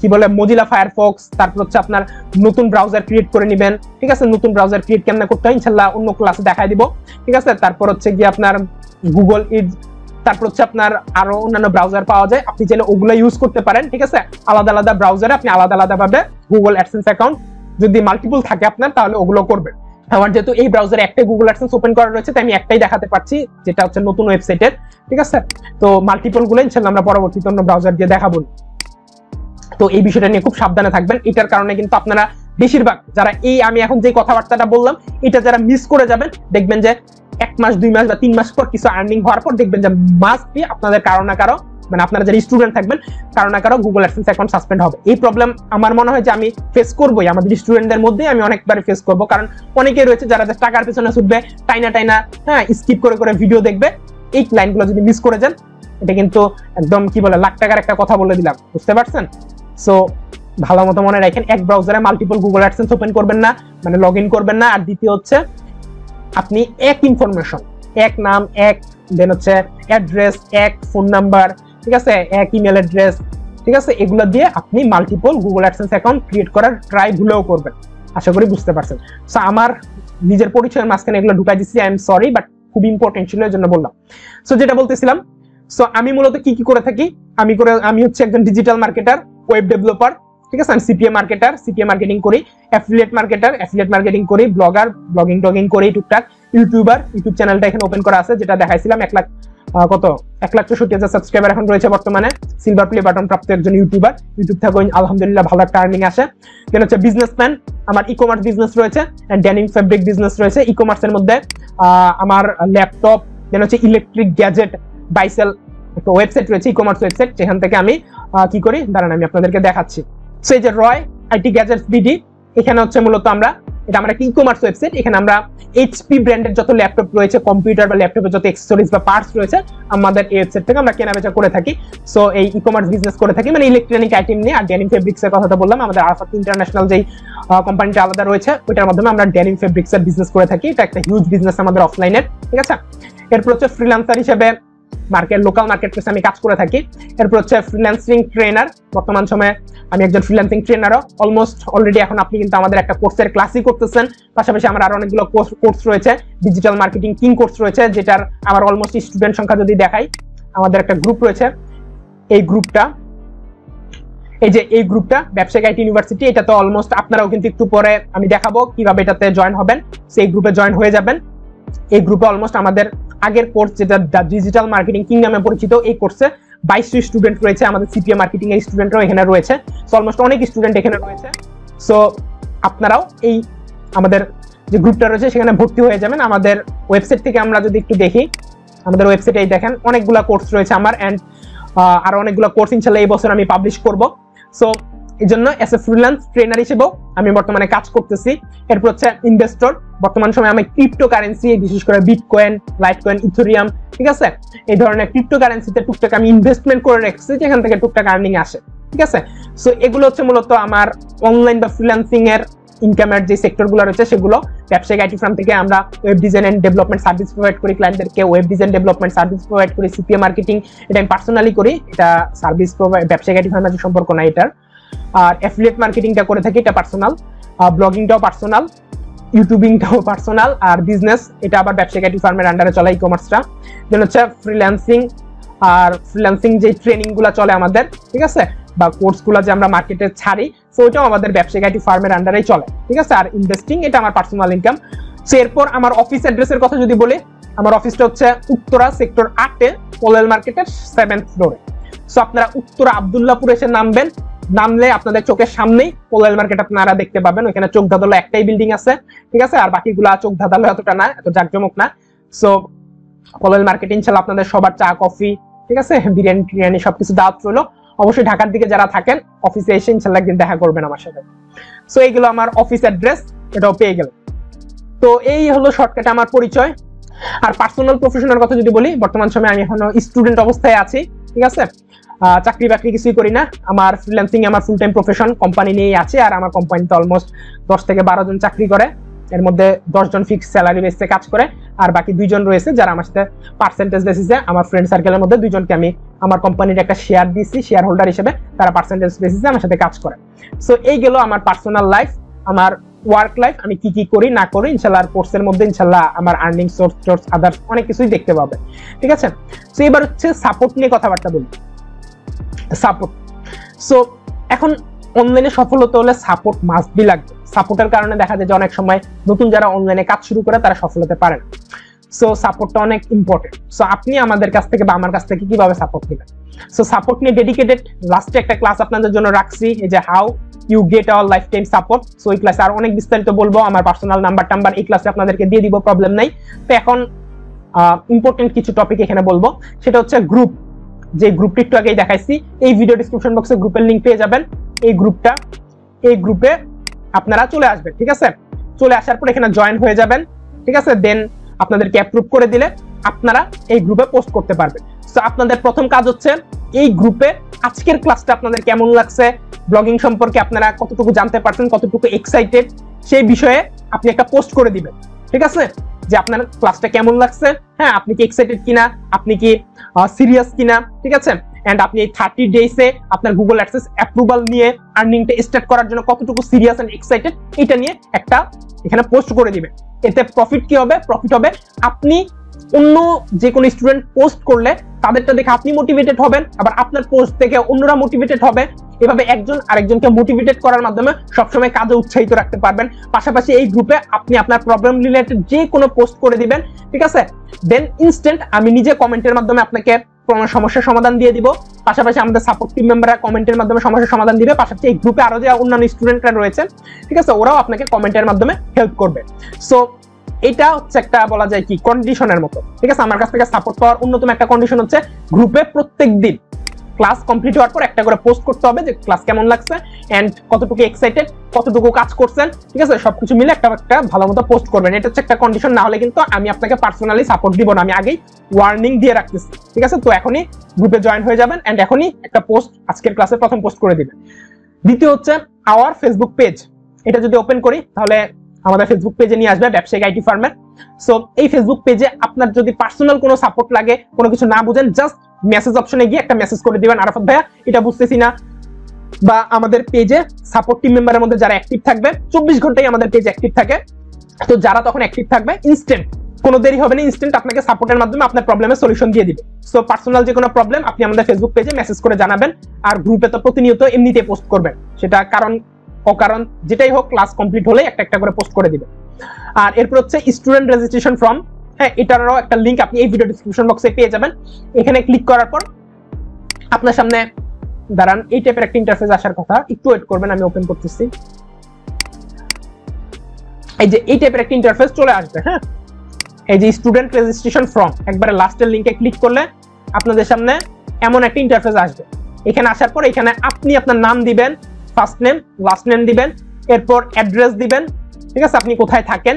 কি বলে মজিলা ফায়ারফক্স তারপর হচ্ছে আপনার নতুন ব্রাউজার ক্রিয়েট করে নেবেন। ঠিক আছে? নতুন ব্রাউজার ক্রিয়েট কেমন করতে হয়? ইনশাল্লাহ অন্য ক্লাসে দেখাই দিব। ঠিক আছে? তারপর হচ্ছে গিয়ে আপনার গুগল ইট তারপর হচ্ছে আপনার আরও অন্যান্য ব্রাউজার পাওয়া যায়। আপনি চাইলে ওগুলো ইউজ করতে পারেন। ঠিক আছে? আলাদা আলাদা ব্রাউজারে আপনি আলাদা আলাদা ভাবে গুগল অ্যাডসেন্স অ্যাকাউন্ট যদি মাল্টিপল থাকে আপনার, তাহলে ওগুলো করবেন। আমার যেহেতু এই ব্রাউজারে একটাই গুগল অ্যাডসেন্স ওপেন করা রয়েছে, তাই আমি একটাই দেখাতে পারছি, যেটা হচ্ছে নতুন ওয়েবসাইটের ঠিক আছে? তো মাল্টিপলগুলো ইনশাল্লাহ আমরা পরবর্তীতে অন্য ব্রাউজার দিয়ে দেখাবো। তো এই বিষয়টা নিয়ে খুব সাবধানে থাকবেন। এটার কারণে কিন্তু আপনারা বেশিরভাগ যারা এই আমি এখন যে কথাবার্তাটা বললাম, এটা যারা মিস করে যাবেন, দেখবেন যে এক মাস, দুই মাস বা তিন মাস পর কিছু আর্নিং হওয়ার পর দেখবেন যে মাস্ট বি আপনাদের কারও না কারও মানে আপনারা যারা স্টুডেন্ট থাকবেন, কারও না কারও গুগল অ্যাডসেন্স অ্যাকাউন্ট সাসপেন্ড হবে। এই প্রবলেম আমার মনে হয় যে আমি ফেস করবোই। আমাদের স্টুডেন্টদের মধ্যে আমি অনেকবার ফেস করব। কারণ অনেকে রয়েছে যারা টাকার পেছনে ছুটবে, টাইনা টাইনা হ্যাঁ স্কিপ করে করে ভিডিও দেখবে। এই লাইনগুলো যদি মিস করে যান, এটা কিন্তু একদম কি বলে, লাখ টাকার একটা কথা বলে দিলাম। বুঝতে পারছেন? সো ভালো মতো মনে রাখেন, এক ব্রাউজারে মাল্টিপল গুগল অ্যাডসেন্স ওপেন করবেন না মানে লগ করবেন না। আর দ্বিতীয় হচ্ছে, আপনি এক ইনফরমেশন এক নাম, এক দেন হচ্ছে অ্যাড্রেস এক ফোন নাম্বার ঠিক আছে? এক ইমেল অ্যাড্রেস ঠিক আছে? এগুলো দিয়ে আপনি multiple Google AdSense account create করার ট্রাই ভুলেও করবেন। আশা করি বুঝতে পারছেন। সো আমার নিজের পরিচয়ের মাঝখানে এগুলো ঢুকাই দিচ্ছি আই এম সরি বাট খুব ইম্পর্টেন্ট ছিল জন্য বললাম। সো যেটা বলতেছিলাম সো আমি মূলত কি কি করে থাকি? আমি করে, আমি হচ্ছে একজন ডিজিটাল মার্কেটার ওয়েব ডেভেলপার ঠিক আছে? আমি সিপিএ মার্কেটার সিপিএ মার্কেটিং করি অ্যাফিলিয়েট মার্কেটার অ্যাফিলিয়েট মার্কেটিং করি ব্লগার ব্লগিং টগিং করি, টুকটাক ইউটিউবার ইউটিউব চ্যানেলটা এখানে ওপেন করা আছে, যেটা দেখাইছিলাম, এক লাখ কত? এক লাখ চৌষট্টি হাজার সাবস্ক্রাইবার এখন রয়েছে বর্তমানে। সিলভার প্লে বাটন প্রাপ্ত একজন ইউটিউবার ইউটিউব থেকে আলহামদুলিল্লাহ ভালো একটা আর্নিং আসে। দেন হচ্ছে বিজনেসম্যান আমার ই কমার্স বিজনেস রয়েছে ড্যানিং ফেব্রিক বিজনেস রয়েছে ই কমার্সের মধ্যে। আমার ল্যাপটপ দেন হচ্ছে ইলেকট্রিক গ্যাজেট বাইসেল একটা ওয়েবসাইট রয়েছে ই কমার্স ওয়েবসাইট যেখান থেকে আমি কি করি? দাঁড়ান, আমি আপনাদেরকে দেখাচ্ছি। সেই যে রয় আইটি গ্যাজেটস বিডি এখানে হচ্ছে মূলত আমরা এটা আমার একটা ই ওয়েবসাইট এখানে আমরা এইচপি ব্র্যান্ডের যত ল্যাপটপ রয়েছে কম্পিউটার বা ল্যাপটপের যত এক্সেসরিজ বা পার্টস রয়েছে, আমাদের এই ওয়েবসাইট থেকে আমরা কেনা বেচা করে থাকি। সো এই ই কমার্স বিজনেস করে থাকি মানে ইলেকট্রনিক আইটেম নিয়ে আর ডেনিম ফেব্রিক্স এর কথা বললাম, আমাদের আরফাত ইন্টারন্যাশনাল যেই কোম্পানিটা আলাদা রয়েছে, ওইটার মাধ্যমে আমরা ডেনিম ফেব্রিক্স এর বিজনেস করে থাকি। এটা একটা হিউজ বিজনেস আমাদের অফলাইনের ঠিক আছে? এরপর হচ্ছে ফ্রিল্যান্সার হিসেবে মার্কেট লোকাল মার্কেট প্লেসে আমি কাজ করে থাকি। এরপর হচ্ছে ফ্রিল্যান্সিং ট্রেনার বর্তমান সময়ে আমি একজন ফ্রিল্যান্সিং ট্রেনারও অলমোস্ট অলরেডি এখন আপনি কিন্তু আমাদের একটা কোর্সের ক্লাসই করতেছেন। পাশাপাশি আমার আরও অনেকগুলো কোর্স রয়েছে। ডিজিটাল মার্কেটিং কিং কোর্স রয়েছে, যেটার আমার অলমোস্ট স্টুডেন্ট সংখ্যা যদি দেখাই, আমাদের একটা গ্রুপ রয়েছে। এই গ্রুপটা এই যে এই গ্রুপটা ব্যবসায়িক আইটি ইউনিভার্সিটি এটা তো অলমোস্ট আপনারাও কিন্তু একটু পরে আমি দেখাবো কীভাবে এটাতে জয়েন হবেন। সেই গ্রুপে জয়েন হয়ে যাবেন। এই গ্রুপে অলমোস্ট আমাদের আগের কোর্স যেটা ডিজিটাল মার্কেটিং কিং নামে পরিচিত, এই কোর্সে বাইশটি স্টুডেন্ট রয়েছে, আমাদের সিপিএ মার্কেটিং এর স্টুডেন্টরাও এখানে রয়েছে। সো অলমোস্ট অনেক স্টুডেন্ট এখানে রয়েছে। সো আপনারাও এই আমাদের যে গ্রুপটা রয়েছে, সেখানে ভর্তি হয়ে যাবেন। আমাদের ওয়েবসাইট থেকে আমরা যদি একটু দেখি, আমাদের ওয়েবসাইটে দেখেন, অনেকগুলো কোর্স রয়েছে আমার। অ্যান্ড আরও অনেকগুলো কোর্স ইনশাল্লাহ এই বছর আমি পাবলিশ করব। সো এই জন্য এস এ ফ্রিল্যান্স ট্রেনার হিসেবেও আমি বর্তমানে কাজ করতেছি। এরপর হচ্ছে ইনভেস্টর বর্তমান সময়ে আমি ক্রিপ্টো কারেন্সি বিশেষ করে বিটকয়েন লাইট কয়েন ইথোরিয়াম ঠিক আছে? এই ধরনের ক্রিপ্টো কারেন্সিতে টুকটাক আমি ইনভেস্টমেন্ট করে রাখছি, যেখান থেকে টুকটাক আর্নিং আসে, ঠিক আছে? সো এগুলো হচ্ছে মূলত আমার অনলাইন বা ফ্রিল্যান্সিং এর ইনকামের যে সেক্টরগুলো রয়েছে, সেগুলো ব্যবসায়িক আইটি ফার্ম থেকে আমরা web design and development service provide করি ক্লায়েন্টদেরকে web design development service provide করি সিপিএ মার্কেটিং এটা আমি পার্সোনালি করি, এটা সার্ভিস প্রোভাইড ব্যবসায়িক আইটি ফার্মের সম্পর্ক না এটার। আর অ্যাফিলিয়েট মার্কেটিংটা করে থাকি, এটা পার্সোনাল ব্লগিংটাও পার্সোনাল ইউটিউবিংটাও পার্সোনাল আর বিজনেস এটা আবার ব্যবসায়িক ফার্মের আন্ডারে চলে ই কমার্সটা যেন হচ্ছে ফ্রিল্যান্সিং আর ফ্রিল্যান্সিং যে ট্রেনিংগুলো চলে আমাদের, ঠিক আছে? বা কোর্সগুলো যে আমরা মার্কেটে ছাড়ি সো ওইটাও আমাদের ব্যবসায়িক আইটি ফার্মের আন্ডারেই চলে, ঠিক আছে? আর ইনভেস্টিং এটা আমার পার্সোনাল ইনকাম সো এরপর আমার অফিস অ্যাড্রেসের কথা যদি বলি, আমার অফিসটা হচ্ছে উত্তরা সেক্টর আটে পোলেল মার্কেটের সেভেন্থ ফ্লোরে সো আপনারা উত্তরা আবদুল্লাপুর এসে নামবেন নামলে আপনাদের চোখের সামনেই পোলাইল মার্কেট আপনারা দেখতে পাবেন। ওইখানে চোখ ধাঁধালো একটাই বিল্ডিং আছে, ঠিক আছে? আর বাকিগুলা চোখ ধাঁধালো এতটা না, এত জাকজমক না। সো পোলাইল মার্কেট ইনশাল্লাহ আপনাদের সবার চা, কফি, ঠিক আছে? বিরিয়ানি, টিরিয়ানি সবকিছু দাওয়াত রইল। অবশ্যই ঢাকার দিকে যারা থাকেন অফিসে এসে ইনশাল্লাহ একদিন দেখা করবেন আমার সাথে। সো এইগুলো আমার অফিস অ্যাড্রেস এটাও পেয়ে গেল তো এই হলো শর্টকাটে আমার পরিচয়। আর পার্সোনাল প্রফেশনের কথা যদি বলি, বর্তমান সময়ে আমি এখনও স্টুডেন্ট অবস্থায় আছি, ঠিক আছে? চাকরি বাকরি কিছুই করি না। আমার ফ্রিল্যান্সিং আমার ফুল টাইম প্রফেশন কোম্পানি নিয়েই আছে আর আমার কোম্পানিতে অলমোস্ট দশ থেকে বারো জন চাকরি করে। এর মধ্যে দশ জন ফিক্স স্যালারি বেসে কাজ করে আর বাকি দুইজন রয়েছে যারা আমার সাথে পার্সেন্টেজ বেসিসে আমার ফ্রেন্ড সার্কেলের মধ্যে দুইজনকে আমি আমার কোম্পানির একটা শেয়ার দিচ্ছি শেয়ার হোল্ডার হিসেবে তারা পার্সেন্টেজ বেসিসে আমার সাথে কাজ করে। সো এই গেল আমার পার্সোনাল লাইফ আমার ওয়ার্ক লাইফ আমি কি কি করি, না করি ইনশাল্লাহ আর কোর্সের মধ্যে ইনশাল্লাহ আমার আর্নিং সোর্স টোর্স আদার্স অনেক কিছুই দেখতে পাবে। ঠিক আছে? তো এবার হচ্ছে সাপোর্ট নিয়ে কথাবার্তা বলি। সাপোর্ট সো এখন অনলাইনে সফল হতে হলে সাপোর্ট মাস্ট বি লাগবে। সাপোর্টের কারণে দেখা যায় যে অনেক সময় নতুন যারা অনলাইনে কাজ শুরু করে তারা সফল হতে পারে না। সো সাপোর্টটা অনেক ইম্পর্টেন্ট সো আপনি আমাদের কাছ থেকে বা আমার কাছ থেকে কীভাবে সাপোর্ট নেবেন? সো সাপোর্ট নিয়ে ডেডিকেটেড লাস্টে একটা ক্লাস আপনাদের জন্য রাখছি, এই যে how you get our lifetime support so এই ক্লাসে আর অনেক বিস্তারিত বলব, আমার পার্সোনাল নাম্বার টাম্বার এই ক্লাসে আপনাদেরকে দিয়ে দিব প্রবলেম নাই। তো এখন ইম্পর্টেন্ট কিছু টপিক এখানে বলব, সেটা হচ্ছে গ্রুপ যে গ্রুপটি একটু আগেই দেখাইছি, এই ভিডিও ডিসক্রিপশন বক্সে গ্রুপের লিঙ্ক পেয়ে যাবেন। এই গ্রুপটা এই গ্রুপে আপনারা চলে আসবেন, ঠিক আছে? চলে আসার পর এখানে জয়েন হয়ে যাবেন, ঠিক আছে? দেন আপনাদেরকে অ্যাপ্রুভ করে দিলে আপনারা এই গ্রুপে পোস্ট করতে পারবেন। তো আপনাদের প্রথম কাজ হচ্ছে, এই গ্রুপে আজকের ক্লাসটা আপনাদের কেমন লাগছে? ব্লগিং সম্পর্কে আপনারা কতটুকু জানতে পারছেন, কতটুকু এক্সাইটেড সেই বিষয়ে আপনি একটা পোস্ট করে দিবেন, ঠিক আছে? যে আপনার ক্লাসটা কেমন লাগছে? হ্যাঁ আপনি কি এক্সাইটেড কিনা? আপনি কি সিরিয়াস কিনা? ঠিক আছে? এন্ড আপনি এই থার্টি ডেইসে আপনার গুগল অ্যাক্সেস অ্যাপ্রুভাল নিয়ে আর্নিংটা স্টার্ট করার জন্য কতটুকু সিরিয়াস এন্ড এক্সাইটেড এটা নিয়ে একটা এখানে পোস্ট করে দিবেন এতে প্রফিট কি হবে? প্রফিট হবে আপনি অন্য যে কোনো স্টুডেন্ট পোস্ট করলে তাদেরটা দেখে আপনি মোটিভেটেড হবেন, আবার আপনার পোস্ট থেকে অন্যরা মোটিভেটেড হবে এভাবে একজন আরেকজনকে মোটিভেটেড করার মাধ্যমে সবসময় কাজে উৎসাহিত রাখতে পারবেন। পাশাপাশি এই গ্রুপে আপনি আপনার প্রবলেম রিলেটেড যে কোনো পোস্ট করে দিবেন, ঠিক আছে? দেন ইনস্ট্যান্ট আমি নিজে কমেন্টের মাধ্যমে আপনাকে সমস্যার সমাধান দিয়ে দিব। পাশাপাশি আমাদের সাপোর্ট টিম মেম্বাররা কমেন্টের মাধ্যমে সমস্যার সমাধান দিবে। পাশাপাশি এই গ্রুপে আরও যে অন্যান্য স্টুডেন্টরা রয়েছে ঠিক আছে? ওরাও আপনাকে কমেন্টের মাধ্যমে হেল্প করবে। সো এটা হচ্ছে একটা বলা যায় কি কন্ডিশনের মতো। ঠিক আছে? আমার কাছ থেকে সাপোর্ট পাওয়ার অন্যতম একটা কন্ডিশন হচ্ছে গ্রুপে প্রত্যেক দিন ক্লাস কমপ্লিট হওয়ার পর একটা করে পোস্ট করতে হবে যে ক্লাস কেমন লাগছে এন্ড কতটুকু এক্সাইটেড কতটুকু কাজ করছেন, ঠিক আছে? সবকিছু মিলে একটা একটা ভালো মতো পোস্ট করবেন। এটা হচ্ছে একটা কন্ডিশন না হলে কিন্তু আমি আপনাকে পার্সোনালি সাপোর্ট দিব না। আমি আগেই ওয়ার্নিং দিয়ে রাখতেছি, ঠিক আছে? তো এখনই গ্রুপে জয়েন হয়ে যাবেন এন্ড এখনই একটা পোস্ট আজকের ক্লাসে প্রথম পোস্ট করে দিবেন। দ্বিতীয় হচ্ছে আওয়ার ফেসবুক পেজ এটা যদি ওপেন করি, তাহলে আমাদের ফেসবুক পেজে নিয়ে আসবে ব্যবসায়িক আইটি ফার্মের সো এই ফেসবুক পেজে আপনার যদি পার্সোনাল কোনো সাপোর্ট লাগে, কোনো কিছু না বুঝেন জাস্ট মেসেজ অপশনে গিয়ে একটা মেসেজ করে দিবেন, আরাফাত ভাইয়া, এটা বুঝতেছি না। বা আমাদের পেজে সাপোর্ট টিম মেম্বারের মধ্যে যারা অ্যাক্টিভ থাকবে, চব্বিশ ঘন্টাই আমাদের পেজ অ্যাক্টিভ থাকে। তো যারা তখন অ্যাক্টিভ থাকবে ইনস্ট্যান্ট কোনো দেরি হবে না ইনস্ট্যান্ট আপনাকে সাপোর্টের মাধ্যমে আপনার প্রবলেমের সলিউশন দিয়ে দিবে। সো পার্সোনাল যে কোনো প্রবলেম আপনি আমাদের ফেসবুক পেজে মেসেজ করে জানাবেন, আর গ্রুপে তো প্রতিনিয়ত এমনিতে পোস্ট করবেন। সেটা কারণ, অকারণ, যেটাই হোক ক্লাস কমপ্লিট হলে একটা একটা করে পোস্ট করে দিবে আর এরপর হচ্ছে স্টুডেন্ট রেজিস্ট্রেশন ফর্ম হ্যাঁ এটারও একটা লিঙ্ক আপনি এই ভিডিও ডিসক্রিপশন বক্সে পেয়ে যাবেন। এখানে ক্লিক করার পর আপনার সামনে দাঁড়ান, এই টাইপের একটা ইন্টারফেস আসার কথা। একটু ওয়েট করবেন, আমি ওপেন করতেছি। এই যে, এই টাইপের একটা ইন্টারফেস চলে আসবে হ্যাঁ? এই যে স্টুডেন্ট রেজিস্ট্রেশন ফর্ম একবারে লাস্টের লিংকে ক্লিক করলে আপনাদের সামনে এমন একটা ইন্টারফেস আসবে। এখানে আসার পর এখানে আপনি আপনার নাম দিবেন ফার্স্ট নেম লাস্ট নেম দিবেন, এরপর অ্যাড্রেস দিবেন, ঠিক আছে? আপনি কোথায় থাকেন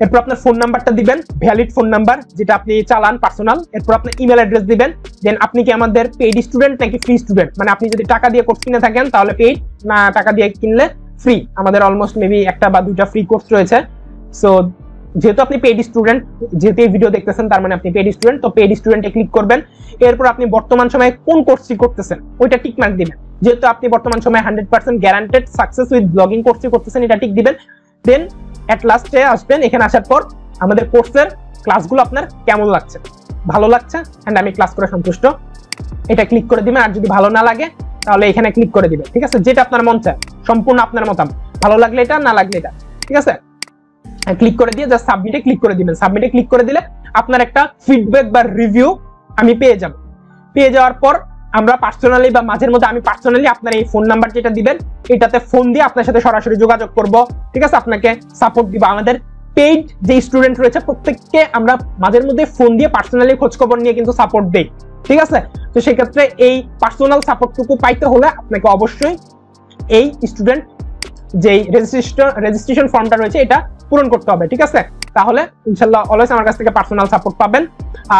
এরপর আপনার ফোন নাম্বারটা দিবেন ভ্যালিড ফোন নাম্বার যেটা আপনি চালান পার্সোনাল এরপর আপনার ইমেল অ্যাড্রেস দিবেন। দেন আপনি কি আমাদের পেইড স্টুডেন্ট নাকি ফ্রি স্টুডেন্ট মানে আপনি যদি টাকা দিয়ে কোর্স কিনে থাকেন, তাহলে পেইড না টাকা দিয়ে কিনলে ফ্রি আমাদের অলমোস্ট মেবি একটা বা দুইটা ফ্রি কোর্স রয়েছে। সো যেহেতু আপনি পেইড স্টুডেন্ট যেহেতু এই ভিডিও দেখতেছেন, তার মানে আপনি পেইড স্টুডেন্ট তো পেইড স্টুডেন্টে ক্লিক করবেন। এরপর আপনি বর্তমান সময়ে কোন কোর্সটি করতেছেন, ওইটা টিক মার্ক দিবেন। যেহেতু আপনি বর্তমান সময়ে hundred percent guaranteed success with blogging কোর্সটি করতেছেন, এটা টিক দিবেন। দেন অ্যাট লাস্টে আসবেন, এখানে আসার পর আমাদের কোর্সের ক্লাসগুলো আপনার কেমন লাগছে? ভালো লাগছে? অ্যান্ড আমি ক্লাস করে সন্তুষ্ট। এটা ক্লিক করে দিবেন, আর যদি ভালো না লাগে, তাহলে এখানে ক্লিক করে দিবেন, ঠিক আছে? যেটা আপনার মন চায়, সম্পূর্ণ আপনার মতামত। ভালো লাগলে এটা, না লাগলে এটা, ঠিক আছে? ক্লিক করে দিয়ে জাস্ট সাবমিটে ক্লিক করে দিবেন। সাবমিটে ক্লিক করে দিলে আপনার একটা ফিডব্যাক বা রিভিউ আমি পেয়ে যাব। পেয়ে যাওয়ার পর আমরা পার্সোনালি বা মাঝের মধ্যে আমি পার্সোনালি আপনার এই ফোন নাম্বার যেটা দিবেন, এটাতে ফোন দিয়ে আপনার সাথে সরাসরি যোগাযোগ করব। ঠিক আছে? আপনাকে সাপোর্ট দিব। আমাদের পেইড যে স্টুডেন্ট রয়েছে, প্রত্যেককে আমরা মাঝের মধ্যে ফোন দিয়ে পার্সোনালি খোঁজ খবর নিয়ে কিন্তু সাপোর্ট দেই। ঠিক আছে? তো সেই ক্ষেত্রে এই পার্সোনাল সাপোর্টটুকু পাইতে হলে আপনাকে অবশ্যই এই স্টুডেন্ট যেই রেজিস্ট্রেশন রেজিস্ট্রেশন ফর্মটা রয়েছে, এটা পূরণ করতে হবে, ঠিক আছে? তাহলে ইনশাল্লাহ অলওয়েজ আমার কাছ থেকে পার্সোনাল সাপোর্ট পাবেন।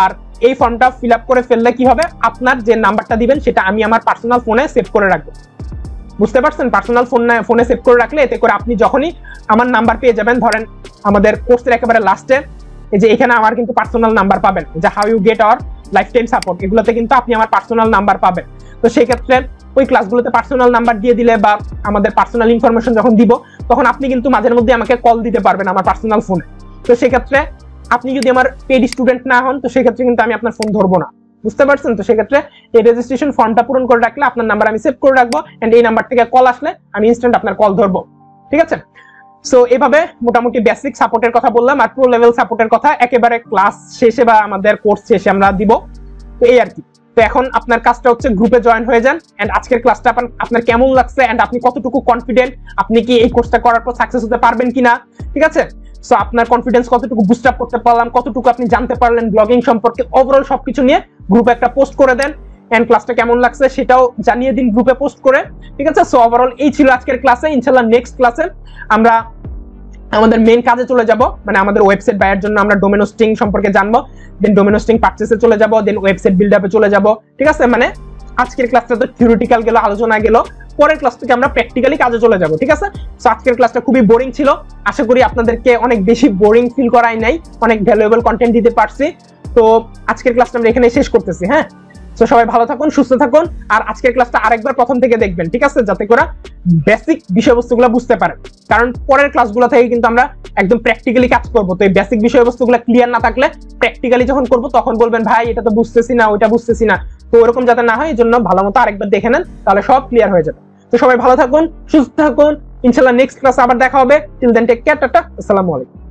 আর এই ফর্মটা ফিল করে ফেললে কি হবে? আপনার যে নাম্বারটা দিবেন, সেটা আমি আমার পার্সোনাল ফোনে সেভ করে রাখব। বুঝতে পারছেন? পার্সোনাল ফোন ফোনে সেভ করে রাখলে এতে করে আপনি যখনই আমার নাম্বার পেয়ে যাবেন, ধরেন আমাদের কোর্সের একেবারে লাস্টে এই যে এখানে আমার কিন্তু পার্সোনাল নাম্বার পাবেন যে how you get our lifetime support এগুলোতে কিন্তু আপনি আমার পার্সোনাল নাম্বার পাবেন। তো সেই ক্ষেত্রে ওই ক্লাসগুলোতে পার্সোনাল নাম্বার দিয়ে দিলে বা আমাদের পার্সোনাল ইনফরমেশন যখন দিব তখন আপনি কিন্তু মাঝের মধ্যে আমাকে কল দিতে পারবেন আমার পার্সোনাল ফোনে তো সেক্ষেত্রে আপনি যদি আমার পেড স্টুডেন্ট না হন, তো সেক্ষেত্রে কিন্তু আমি আপনার ফোন ধরবো না। বুঝতে পারছেন? তো সেক্ষেত্রে এই রেজিস্ট্রেশন ফর্মটা পূরণ করে রাখলে আপনার নাম্বার আমি সেভ করে রাখব এন্ড এই নাম্বার থেকে কল আসলে আমি ইনস্ট্যান্ট আপনার কল ধরবো। ঠিক আছে? সো এভাবে মোটামুটি বেসিক সাপোর্টের কথা বললাম আর প্রো লেভেল সাপোর্টের কথা একেবারে ক্লাস শেষে বা আমাদের কোর্স শেষে আমরা দিব। তো এই আর কি। তো এখন আপনার কাজটা হচ্ছে গ্রুপে জয়েন হয়ে যান এন্ড আজকের ক্লাসটা আপনার কেমন লাগছে এন্ড আপনি কতটুকু কনফিডেন্ট আপনি কি এই কোর্সটা করার পর সাকসেস হতে পারবেন কিনা? ঠিক আছে? সো আপনার কনফিডেন্স কতটুকু বুস্ট আপ করতে পারলাম, কতটুকু আপনি জানতে পারলেন ব্লগিং সম্পর্কে ওভারঅল সবকিছু নিয়ে গ্রুপে একটা পোস্ট করে দেন এন্ড ক্লাসটা কেমন লাগছে সেটাও জানিয়ে দিন গ্রুপে পোস্ট করে। ঠিক আছে? সো ওভারঅল এই ছিল আজকের ক্লাসে ইনশাল্লাহ নেক্সট ক্লাসে আমরা আমাদের মেন কাজে চলে যাব মানে আমাদের ওয়েবসাইট বায়ের জন্য আমরা ডোমেন হোস্টিং সম্পর্কে জানব দেন ডোমেন হোস্টিং পারচেসে চলে যাব দেন ওয়েবসাইট বিল্ড আপে চলে যাব, ঠিক আছে? মানে আজকের ক্লাসটা তো থিওরিটিক্যাল গেল আলোচনা গেল, পরের ক্লাস থেকে আমরা প্র্যাকটিক্যালি কাজে চলে যাব, ঠিক আছে? সো আজকের ক্লাসটা খুবই বোরিং ছিল, আশা করি আপনাদেরকে অনেক বেশি বোরিং ফিল করাই নাই, অনেক ভ্যালুয়েবল কন্টেন্ট দিতে পারছি, তো আজকের ক্লাসটা আমরা এখানে শেষ করতেছি হ্যাঁ? তো সবাই ভালো থাকুন, সুস্থ থাকুন, আর আজকের ক্লাসটা আরেকবার প্রথম থেকে দেখবেন, ঠিক আছে? যাতে করে বেসিক বিষয়বস্তুগুলো বুঝতে পারেন। কারণ পরের ক্লাসগুলো থেকে কিন্তু আমরা একদম প্র্যাকটিক্যালি কাজ করব। তো এই বেসিক বিষয়বস্তুগুলো ক্লিয়ার না থাকলে প্র্যাকটিক্যালি যখন করব, তখন বলবেন, ভাই, এটা তো বুঝতেছি না, ওইটা বুঝতেছি না। তো ওরকম যাতে না হয় এই জন্য ভালো মতো আরেকবার দেখে নেন, তাহলে সব ক্লিয়ার হয়ে যাবে। তো সবাই ভালো থাকুন, সুস্থ থাকুন, ইনশাল্লাহ নেক্সট ক্লাস আবার দেখা হবে। Till then take care tata, আসসালামু আলাইকুম।